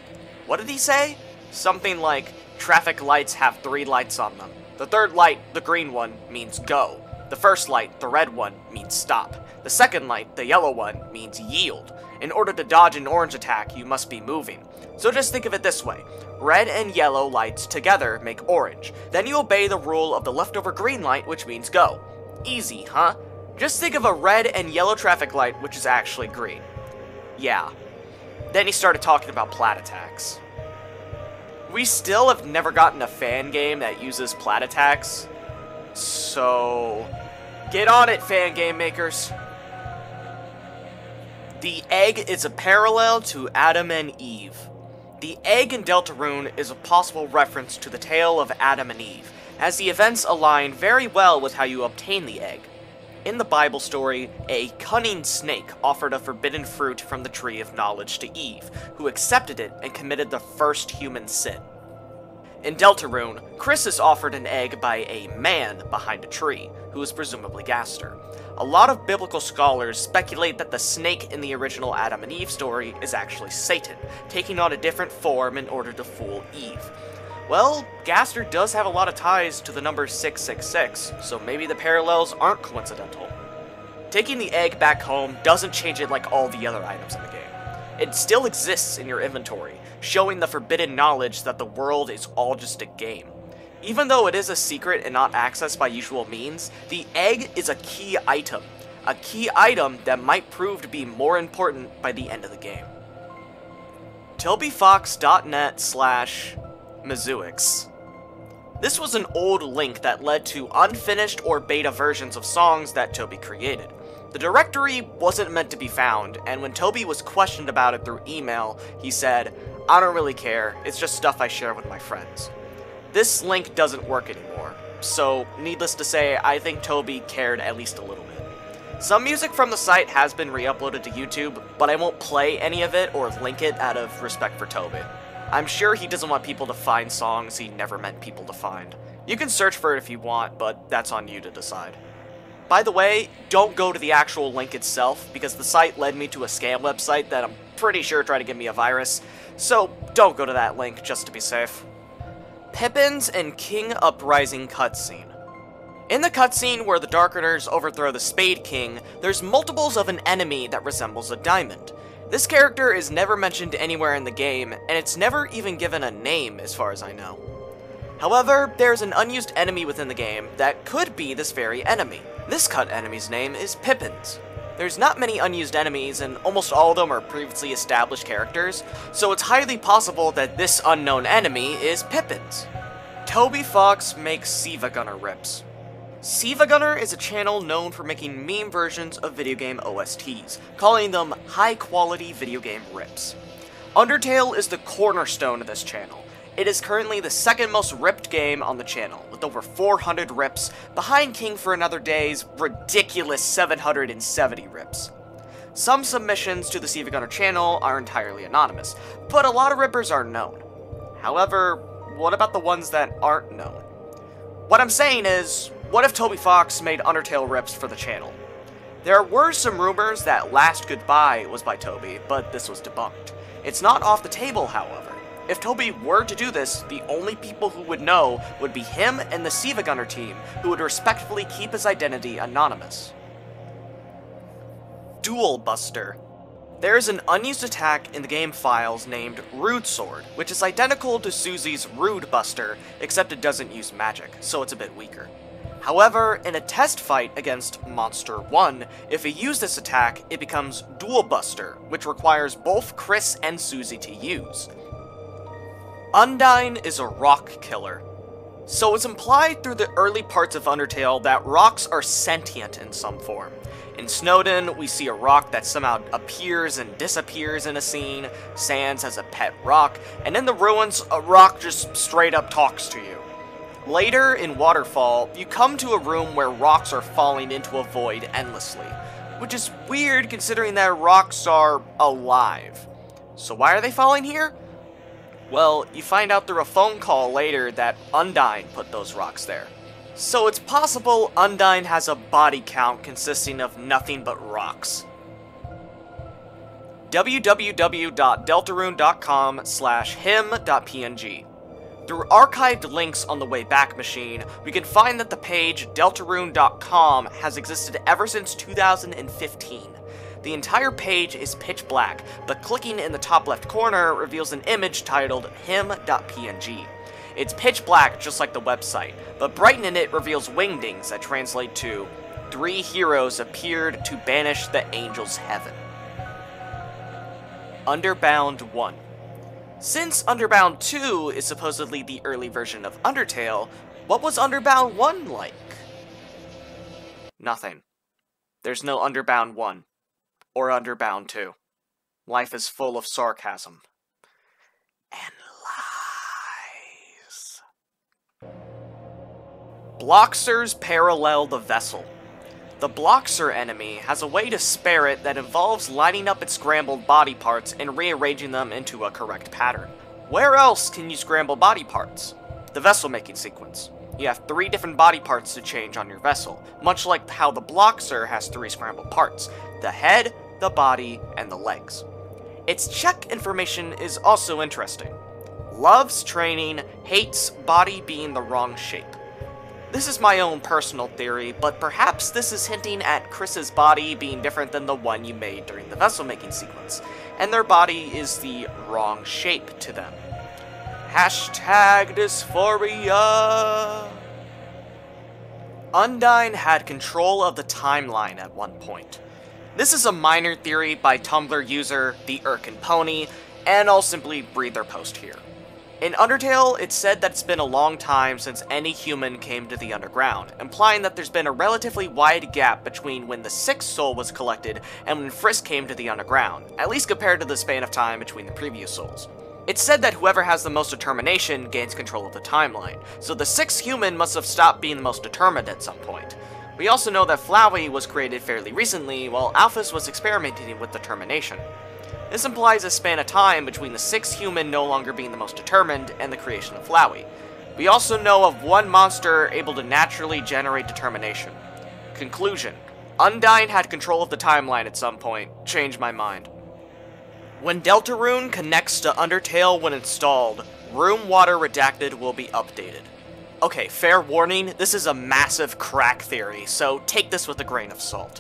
What did he say? Something like, traffic lights have three lights on them. The third light, the green one, means go. The first light, the red one, means stop. The second light, the yellow one, means yield. In order to dodge an orange attack, you must be moving. So just think of it this way. Red and yellow lights together make orange. Then you obey the rule of the leftover green light, which means go. Easy, huh? Just think of a red and yellow traffic light, which is actually green. Yeah. Then he started talking about plaid attacks. We still have never gotten a fan game that uses plaid attacks. So, get on it, fan game makers. The egg is a parallel to Adam and Eve. The egg in Deltarune is a possible reference to the tale of Adam and Eve, as the events align very well with how you obtain the egg. In the Bible story, a cunning snake offered a forbidden fruit from the tree of knowledge to Eve, who accepted it and committed the first human sin. In Deltarune, Kris is offered an egg by a man behind a tree, who is presumably Gaster. A lot of biblical scholars speculate that the snake in the original Adam and Eve story is actually Satan, taking on a different form in order to fool Eve. Well, Gaster does have a lot of ties to the number 666, so maybe the parallels aren't coincidental. Taking the egg back home doesn't change it like all the other items in the game. It still exists in your inventory, showing the forbidden knowledge that the world is all just a game. Even though it is a secret and not accessed by usual means, the egg is a key item. A key item that might prove to be more important by the end of the game. TobyFox.net slash Mizuix. This was an old link that led to unfinished or beta versions of songs that Toby created. The directory wasn't meant to be found, and when Toby was questioned about it through email, he said, I don't really care, it's just stuff I share with my friends. This link doesn't work anymore. so needless to say, I think Toby cared at least a little bit. Some music from the site has been re-uploaded to YouTube, but I won't play any of it or link it out of respect for Toby. I'm sure he doesn't want people to find songs he never meant people to find. You can search for it if you want, but that's on you to decide. By the way, don't go to the actual link itself, because the site led me to a scam website that I'm pretty sure tried to give me a virus, so don't go to that link just to be safe. Pippin's and King Uprising cutscene. In the cutscene where the Darkeners overthrow the Spade King, there's multiples of an enemy that resembles a diamond. This character is never mentioned anywhere in the game, and it's never even given a name as far as I know. However, there's an unused enemy within the game that could be this very enemy. This cut enemy's name is Pippins. There's not many unused enemies, and almost all of them are previously established characters, so it's highly possible that this unknown enemy is Pippins. Toby Fox makes Siva Gunner rips. Siva Gunner is a channel known for making meme versions of video game OSTs, calling them high-quality video game rips. Undertale is the cornerstone of this channel. It is currently the second most ripped game on the channel, with over 400 rips, behind King for Another Day's ridiculous 770 rips. Some submissions to the SiIvaGunner channel are entirely anonymous, but a lot of rippers are known. However, what about the ones that aren't known? What I'm saying is, what if Toby Fox made Undertale rips for the channel? There were some rumors that Last Goodbye was by Toby, but this was debunked. It's not off the table, however. If Toby were to do this, the only people who would know would be him and the SiIvaGunner team, who would respectfully keep his identity anonymous. Duel Buster. There is an unused attack in the game files named Rude Sword, which is identical to Susie's Rude Buster, except it doesn't use magic, so it's a bit weaker. However, in a test fight against Monster 1, if you use this attack, it becomes Duel Buster, which requires both Kris and Susie to use. Undyne is a rock killer. So it's implied through the early parts of Undertale that rocks are sentient in some form. In Snowdin, we see a rock that somehow appears and disappears in a scene, Sans has a pet rock, and in the ruins, a rock just straight up talks to you. Later, in Waterfall, you come to a room where rocks are falling into a void endlessly, which is weird considering that rocks are alive. So why are they falling here? Well, you find out through a phone call later that Undyne put those rocks there. So it's possible Undyne has a body count consisting of nothing but rocks. www.deltarune.com slash him.png Through archived links on the Wayback Machine, we can find that the page deltarune.com has existed ever since 2015. The entire page is pitch black, but clicking in the top left corner reveals an image titled him.png. It's pitch black just like the website, but brightening it reveals wingdings that translate to Three heroes appeared to banish the angels' heaven. Underbound 1 Since Underbound 2 is supposedly the early version of Undertale, what was Underbound 1 like? Nothing. There's no Underbound 1 or Underbound 2. Life is full of sarcasm. And lies. Bloxers parallel the vessel. The Bloxer enemy has a way to spare it that involves lining up its scrambled body parts and rearranging them into a correct pattern. Where else can you scramble body parts? The vessel making sequence. You have three different body parts to change on your vessel, much like how the Bloxer has three scrambled parts the head, the body, and the legs. Its check information is also interesting. Loves training, hates body being the wrong shape. This is my own personal theory, but perhaps this is hinting at Kris's body being different than the one you made during the vessel making sequence, and their body is the wrong shape to them. Hashtag dysphoria. Undyne had control of the timeline at one point. This is a minor theory by Tumblr user The Irkin Pony, and I'll simply read their post here. In Undertale, it's said that it's been a long time since any human came to the underground, implying that there's been a relatively wide gap between when the sixth soul was collected and when Frisk came to the underground, at least compared to the span of time between the previous souls. It's said that whoever has the most determination gains control of the timeline, so the sixth human must have stopped being the most determined at some point. We also know that Flowey was created fairly recently, while Alphys was experimenting with determination. This implies a span of time between the sixth human no longer being the most determined and the creation of Flowey. We also know of one monster able to naturally generate determination. Conclusion. Undyne had control of the timeline at some point. Changed my mind. When Deltarune connects to Undertale when installed, Room Water Redacted will be updated. Okay, fair warning, this is a massive crack theory, so take this with a grain of salt.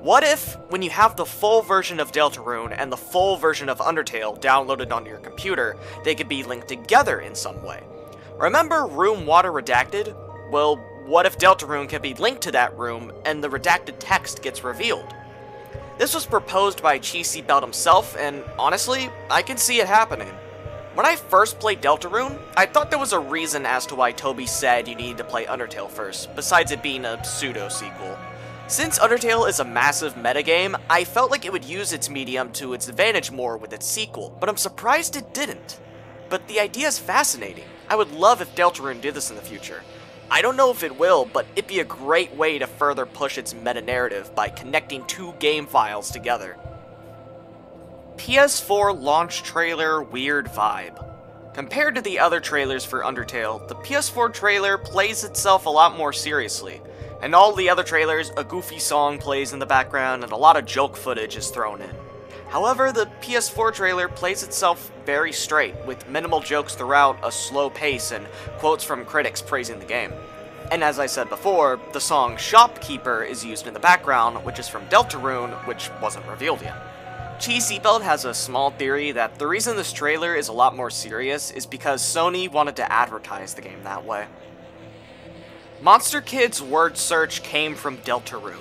What if, when you have the full version of Deltarune and the full version of Undertale downloaded onto your computer, they could be linked together in some way? Remember Room Water Redacted? Well, what if Deltarune can be linked to that room and the redacted text gets revealed? This was proposed by CheeseSeatbelt himself, and honestly, I can see it happening. When I first played Deltarune, I thought there was a reason as to why Toby said you needed to play Undertale first, besides it being a pseudo-sequel. Since Undertale is a massive metagame, I felt like it would use its medium to its advantage more with its sequel, but I'm surprised it didn't. But the idea is fascinating. I would love if Deltarune did this in the future. I don't know if it will, but it'd be a great way to further push its meta-narrative by connecting two game files together. PS4 launch trailer weird vibe. Compared to the other trailers for Undertale, the PS4 trailer plays itself a lot more seriously. And all the other trailers, a goofy song plays in the background and a lot of joke footage is thrown in. However, the PS4 trailer plays itself very straight, with minimal jokes throughout, a slow pace, and quotes from critics praising the game. And as I said before, the song Shopkeeper is used in the background, which is from Deltarune, which wasn't revealed yet. CheeseSeatbelt has a small theory that the reason this trailer is a lot more serious is because Sony wanted to advertise the game that way. Monster Kids word search came from Deltarune.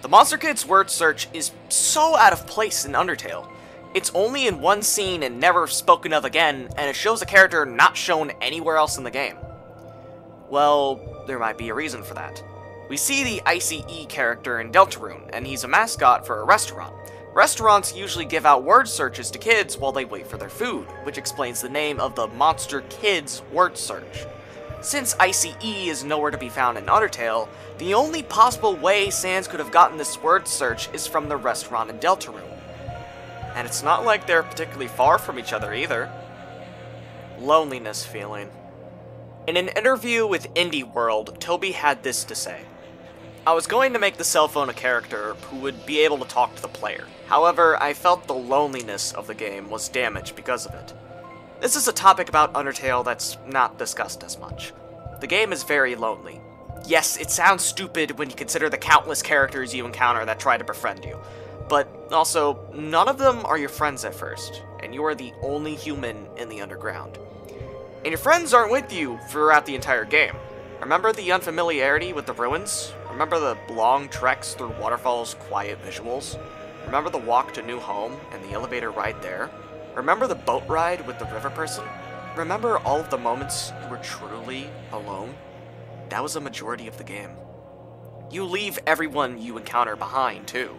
The Monster Kids word search is so out of place in Undertale. It's only in one scene and never spoken of again, and it shows a character not shown anywhere else in the game. Well, there might be a reason for that. We see the ICE E character in Deltarune, and he's a mascot for a restaurant. Restaurants usually give out word searches to kids while they wait for their food, which explains the name of the Monster Kids word search. Since Icy E is nowhere to be found in Undertale, the only possible way Sans could have gotten this word search is from the restaurant in Deltarune. And it's not like they're particularly far from each other either. Loneliness feeling. In an interview with Indie World, Toby had this to say. I was going to make the cell phone a character who would be able to talk to the player. However, I felt the loneliness of the game was damaged because of it. This is a topic about Undertale that's not discussed as much. The game is very lonely. Yes, it sounds stupid when you consider the countless characters you encounter that try to befriend you, but also, none of them are your friends at first, and you are the only human in the underground. And your friends aren't with you throughout the entire game. Remember the unfamiliarity with the ruins? Remember the long treks through Waterfall's quiet visuals? Remember the walk to New Home and the elevator ride there? Remember the boat ride with the river person? Remember all of the moments you were truly alone? That was a majority of the game. You leave everyone you encounter behind, too.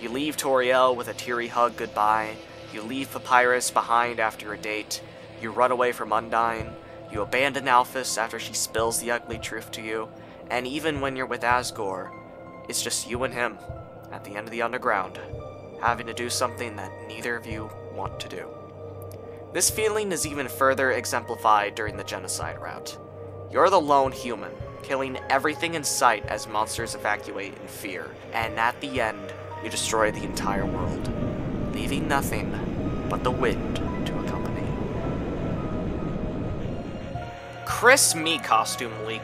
You leave Toriel with a teary hug goodbye. You leave Papyrus behind after a date. You run away from Undyne. You abandon Alphys after she spills the ugly truth to you. And even when you're with Asgore, it's just you and him at the end of the underground, having to do something that neither of you want to do. This feeling is even further exemplified during the genocide route. You're the lone human, killing everything in sight as monsters evacuate in fear, and at the end, you destroy the entire world, leaving nothing but the wind to accompany. Kris Mii costume leak.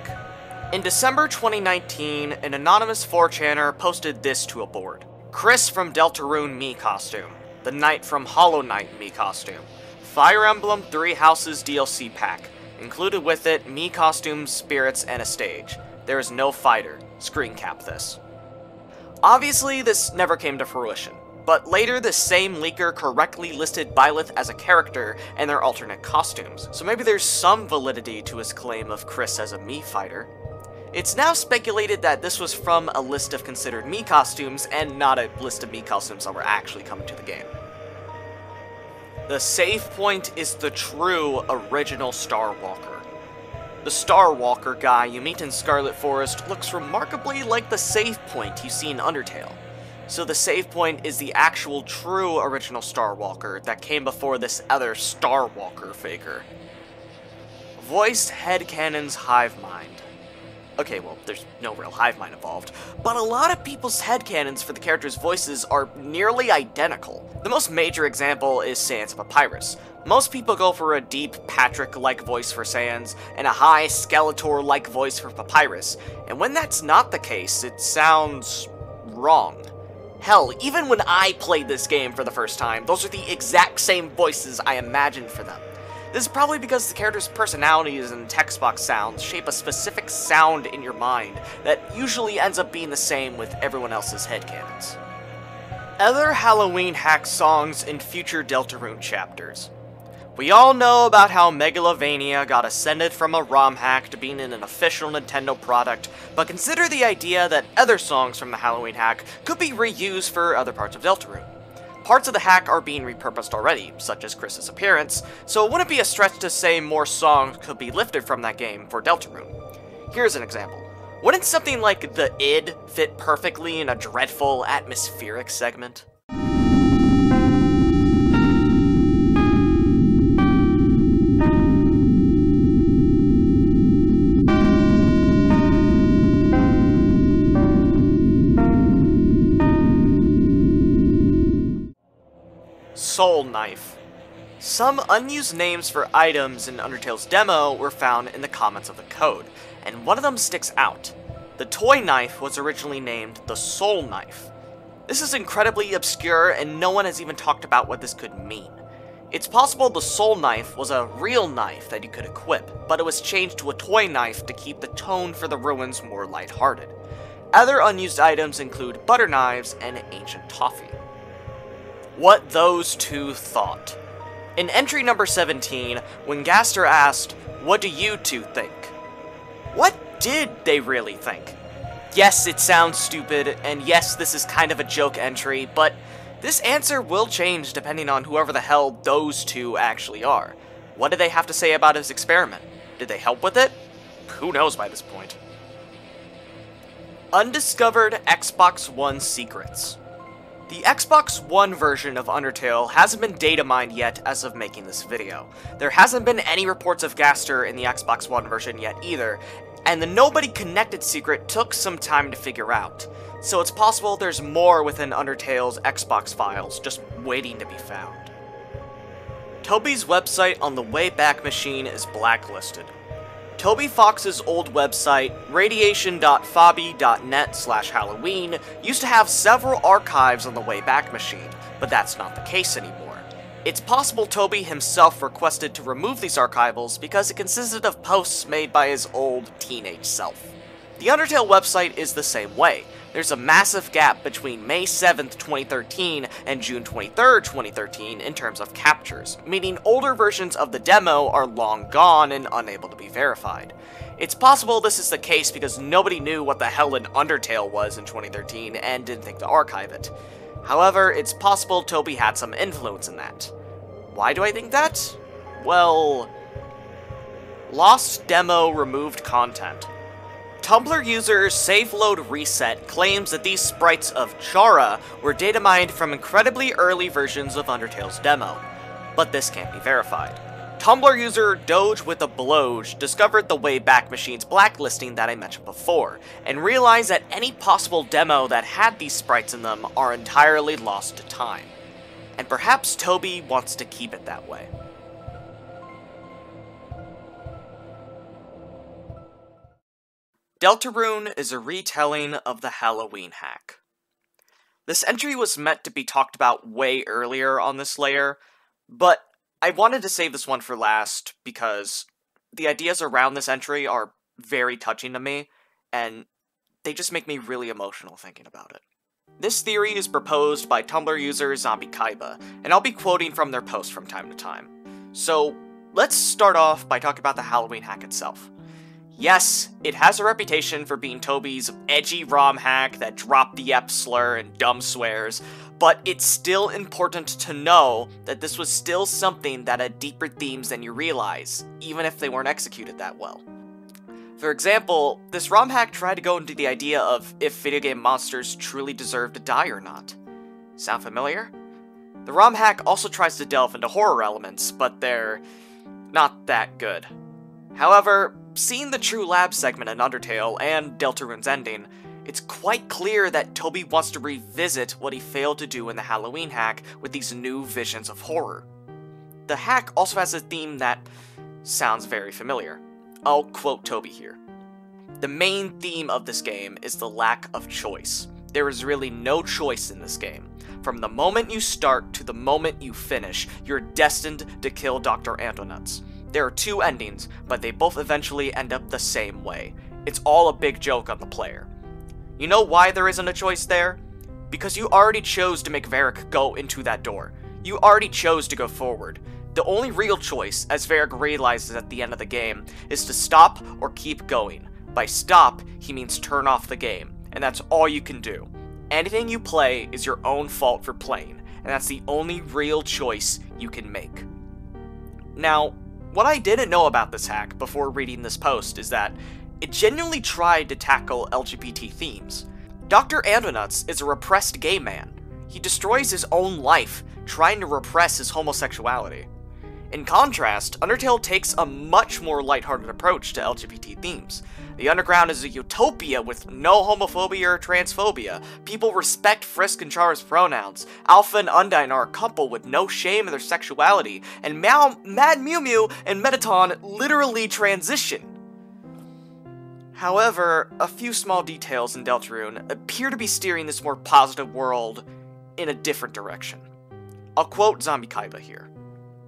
In December 2019, an anonymous 4chaner posted this to a board. Kris from Deltarune Mii costume. The Knight from Hollow Knight Mii costume. Fire Emblem Three Houses DLC pack. Included with it, Mii costumes, spirits, and a stage. There is no fighter. Screen cap this. Obviously, this never came to fruition, but later the same leaker correctly listed Byleth as a character and their alternate costumes, so maybe there's some validity to his claim of Kris as a Mii fighter. It's now speculated that this was from a list of considered Mii costumes and not a list of Mii costumes that were actually coming to the game. The save point is the true original Starwalker. The Starwalker guy you meet in Scarlet Forest looks remarkably like the save point you see in Undertale. So the save point is the actual true original Starwalker that came before this other Starwalker faker. Voiced headcanon's hive mind. Okay, well, there's no real hive mind involved, but a lot of people's headcanons for the characters' voices are nearly identical. The most major example is Sans Papyrus. Most people go for a deep Patrick-like voice for Sans, and a high Skeletor-like voice for Papyrus, and when that's not the case, it sounds wrong. Hell, even when I played this game for the first time, those are the exact same voices I imagined for them. This is probably because the characters' personalities and text box sounds shape a specific sound in your mind that usually ends up being the same with everyone else's headcanons. Other Halloween hack songs in future Deltarune chapters. We all know about how Megalovania got ascended from a ROM hack to being in an official Nintendo product, but consider the idea that other songs from the Halloween hack could be reused for other parts of Deltarune. Parts of the hack are being repurposed already, such as Kris's appearance, so it wouldn't be a stretch to say more songs could be lifted from that game for Deltarune. Here's an example. Wouldn't something like the id fit perfectly in a dreadful atmospheric segment? Soul Knife. Some unused names for items in Undertale's demo were found in the comments of the code, and one of them sticks out. The toy knife was originally named the Soul Knife. This is incredibly obscure, and no one has even talked about what this could mean. It's possible the Soul Knife was a real knife that you could equip, but it was changed to a toy knife to keep the tone for the ruins more lighthearted. Other unused items include butter knives and ancient toffee what those two thought. In entry number 17, when Gaster asked, What do you two think? What did they really think? Yes, it sounds stupid, and yes, this is kind of a joke entry, but this answer will change depending on whoever the hell those two actually are. What did they have to say about his experiment? Did they help with it? Who knows by this point. Undiscovered Xbox One Secrets. The Xbox One version of Undertale hasn't been data mined yet as of making this video. There hasn't been any reports of Gaster in the Xbox One version yet either, and the Nobody Connected secret took some time to figure out. So it's possible there's more within Undertale's Xbox files just waiting to be found. Toby's website on the Wayback Machine is blacklisted. Toby Fox's old website, radiation.fabi.net slash Halloween, used to have several archives on the Wayback Machine, but that's not the case anymore. It's possible Toby himself requested to remove these archivals because it consisted of posts made by his old teenage self. The Undertale website is the same way. There's a massive gap between May 7th, 2013 and June 23rd, 2013 in terms of captures, meaning older versions of the demo are long gone and unable to be verified. It's possible this is the case because nobody knew what the hell an Undertale was in 2013 and didn't think to archive it. However, it's possible Toby had some influence in that. Why do I think that? Well... Lost Demo removed content. Tumblr user SaveLoad Reset claims that these sprites of Chara were data mined from incredibly early versions of Undertale's demo, but this can't be verified. Tumblr user Doge with a Bloge discovered the Wayback Machine's blacklisting that I mentioned before, and realized that any possible demo that had these sprites in them are entirely lost to time. And perhaps Toby wants to keep it that way. Deltarune is a retelling of the Halloween hack. This entry was meant to be talked about way earlier on this layer, but I wanted to save this one for last because the ideas around this entry are very touching to me, and they just make me really emotional thinking about it. This theory is proposed by Tumblr user Zombie Kaiba, and I'll be quoting from their post from time to time. So, let's start off by talking about the Halloween hack itself. Yes, it has a reputation for being Toby's edgy ROM hack that dropped the Ep slur and dumb swears, but it's still important to know that this was still something that had deeper themes than you realize, even if they weren't executed that well. For example, this ROM hack tried to go into the idea of if video game monsters truly deserve to die or not. Sound familiar? The ROM hack also tries to delve into horror elements, but they're not that good. However, seeing the true lab segment in Undertale and Deltarune's ending, it's quite clear that Toby wants to revisit what he failed to do in the Halloween hack with these new visions of horror. The hack also has a theme that sounds very familiar. I'll quote Toby here. The main theme of this game is the lack of choice. There is really no choice in this game. From the moment you start to the moment you finish, you're destined to kill Dr. Andonuts. There are two endings, but they both eventually end up the same way. It's all a big joke on the player. You know why there isn't a choice there? Because you already chose to make Varik go into that door. You already chose to go forward. The only real choice, as Varik realizes at the end of the game, is to stop or keep going. By stop, he means turn off the game, and that's all you can do. Anything you play is your own fault for playing, and that's the only real choice you can make. Now, what I didn't know about this hack before reading this post is that it genuinely tried to tackle LGBT themes. Dr. Andonuts is a repressed gay man. He destroys his own life trying to repress his homosexuality. In contrast, Undertale takes a much more lighthearted approach to LGBT themes. The Underground is a utopia with no homophobia or transphobia. People respect Frisk and Char's pronouns. Alpha and Undyne are a couple with no shame in their sexuality. And Mao, Mad Mew Mew and Mettaton literally transition. However, a few small details in Deltarune appear to be steering this more positive world in a different direction. I'll quote Zombie Kaiba here.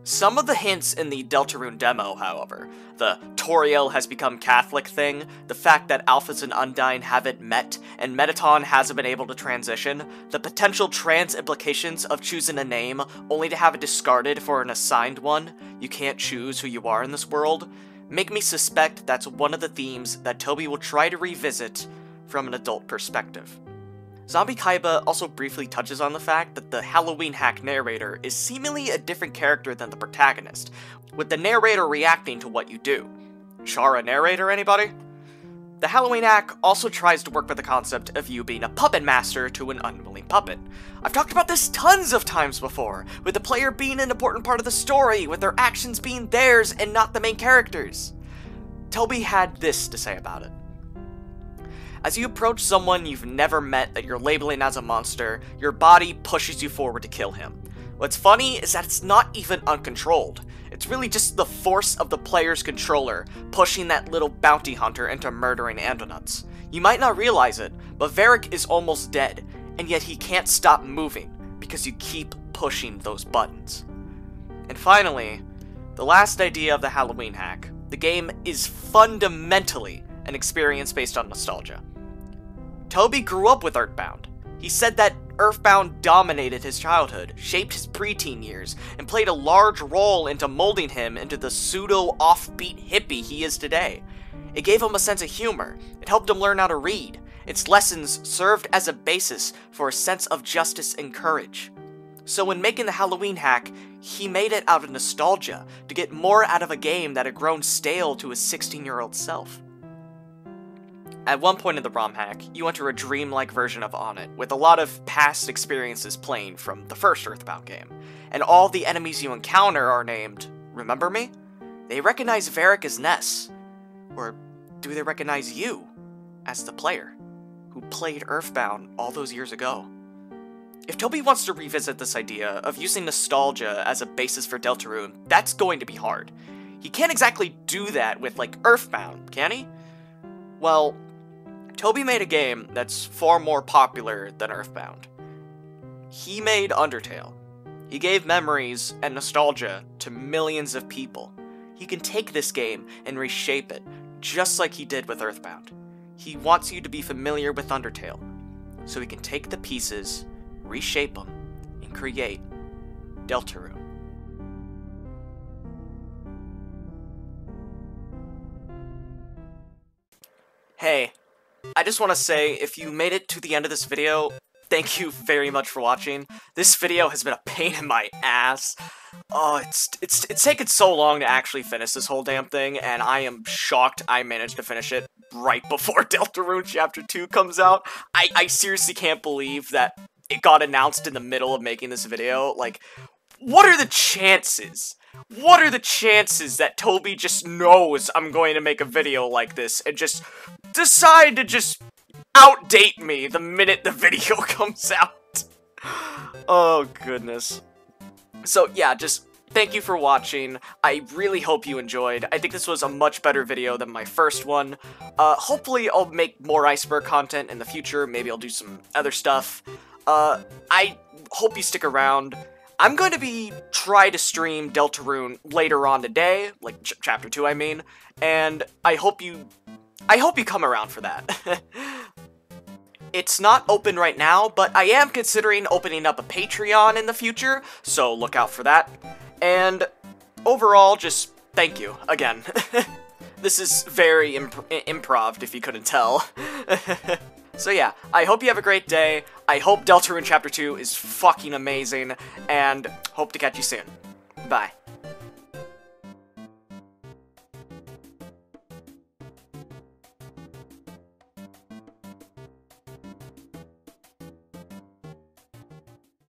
Some of the hints in the Deltarune demo, however, the Toriel has become Catholic thing, the fact that Alphys and Undyne haven't met, and Mettaton hasn't been able to transition, the potential trans implications of choosing a name only to have it discarded for an assigned one, you can't choose who you are in this world, make me suspect that's one of the themes that Toby will try to revisit from an adult perspective. Zombie Kaiba also briefly touches on the fact that the Halloween hack narrator is seemingly a different character than the protagonist, with the narrator reacting to what you do. Chara narrator, anybody? The Halloween hack also tries to work with the concept of you being a puppet master to an unwilling puppet. I've talked about this tons of times before, with the player being an important part of the story, with their actions being theirs and not the main characters. Toby had this to say about it. As you approach someone you've never met that you're labeling as a monster, your body pushes you forward to kill him. What's funny is that it's not even uncontrolled. It's really just the force of the player's controller pushing that little bounty hunter into murdering Andonuts. You might not realize it, but Varik is almost dead, and yet he can't stop moving because you keep pushing those buttons. And finally, the last idea of the Halloween hack. The game is fundamentally an experience based on nostalgia. Toby grew up with Earthbound. He said that Earthbound dominated his childhood, shaped his preteen years, and played a large role into molding him into the pseudo offbeat hippie he is today. It gave him a sense of humor, it helped him learn how to read. Its lessons served as a basis for a sense of justice and courage. So, when making the Halloween hack, he made it out of nostalgia to get more out of a game that had grown stale to his 16 year old self. At one point in the ROM hack, you enter a dreamlike version of Onett, with a lot of past experiences playing from the first Earthbound game, and all the enemies you encounter are named, remember me? They recognize Varik as Ness. Or do they recognize you as the player, who played Earthbound all those years ago? If Toby wants to revisit this idea of using nostalgia as a basis for Deltarune, that's going to be hard. He can't exactly do that with, like, Earthbound, can he? Well, Toby made a game that's far more popular than Earthbound. He made Undertale. He gave memories and nostalgia to millions of people. He can take this game and reshape it, just like he did with Earthbound. He wants you to be familiar with Undertale, so he can take the pieces, reshape them, and create Deltarune. Hey, I just want to say, if you made it to the end of this video, thank you very much for watching. This video has been a pain in my ass. Oh, it's it's it's taken so long to actually finish this whole damn thing, and I am shocked I managed to finish it right before Deltarune Chapter 2 comes out. I, I seriously can't believe that it got announced in the middle of making this video. Like, what are the chances? What are the chances that Toby just knows I'm going to make a video like this and just decide to just outdate me the minute the video comes out? Oh, goodness. So, yeah, just thank you for watching. I really hope you enjoyed. I think this was a much better video than my first one. Uh, hopefully I'll make more Iceberg content in the future. Maybe I'll do some other stuff. Uh, I hope you stick around. I'm going to be try to stream Deltarune later on today, like ch chapter 2 I mean, and I hope you I hope you come around for that. it's not open right now, but I am considering opening up a Patreon in the future, so look out for that. And overall, just thank you again. this is very imp improv, if you couldn't tell. So yeah, I hope you have a great day. I hope Deltarune Chapter 2 is fucking amazing, and hope to catch you soon. Bye.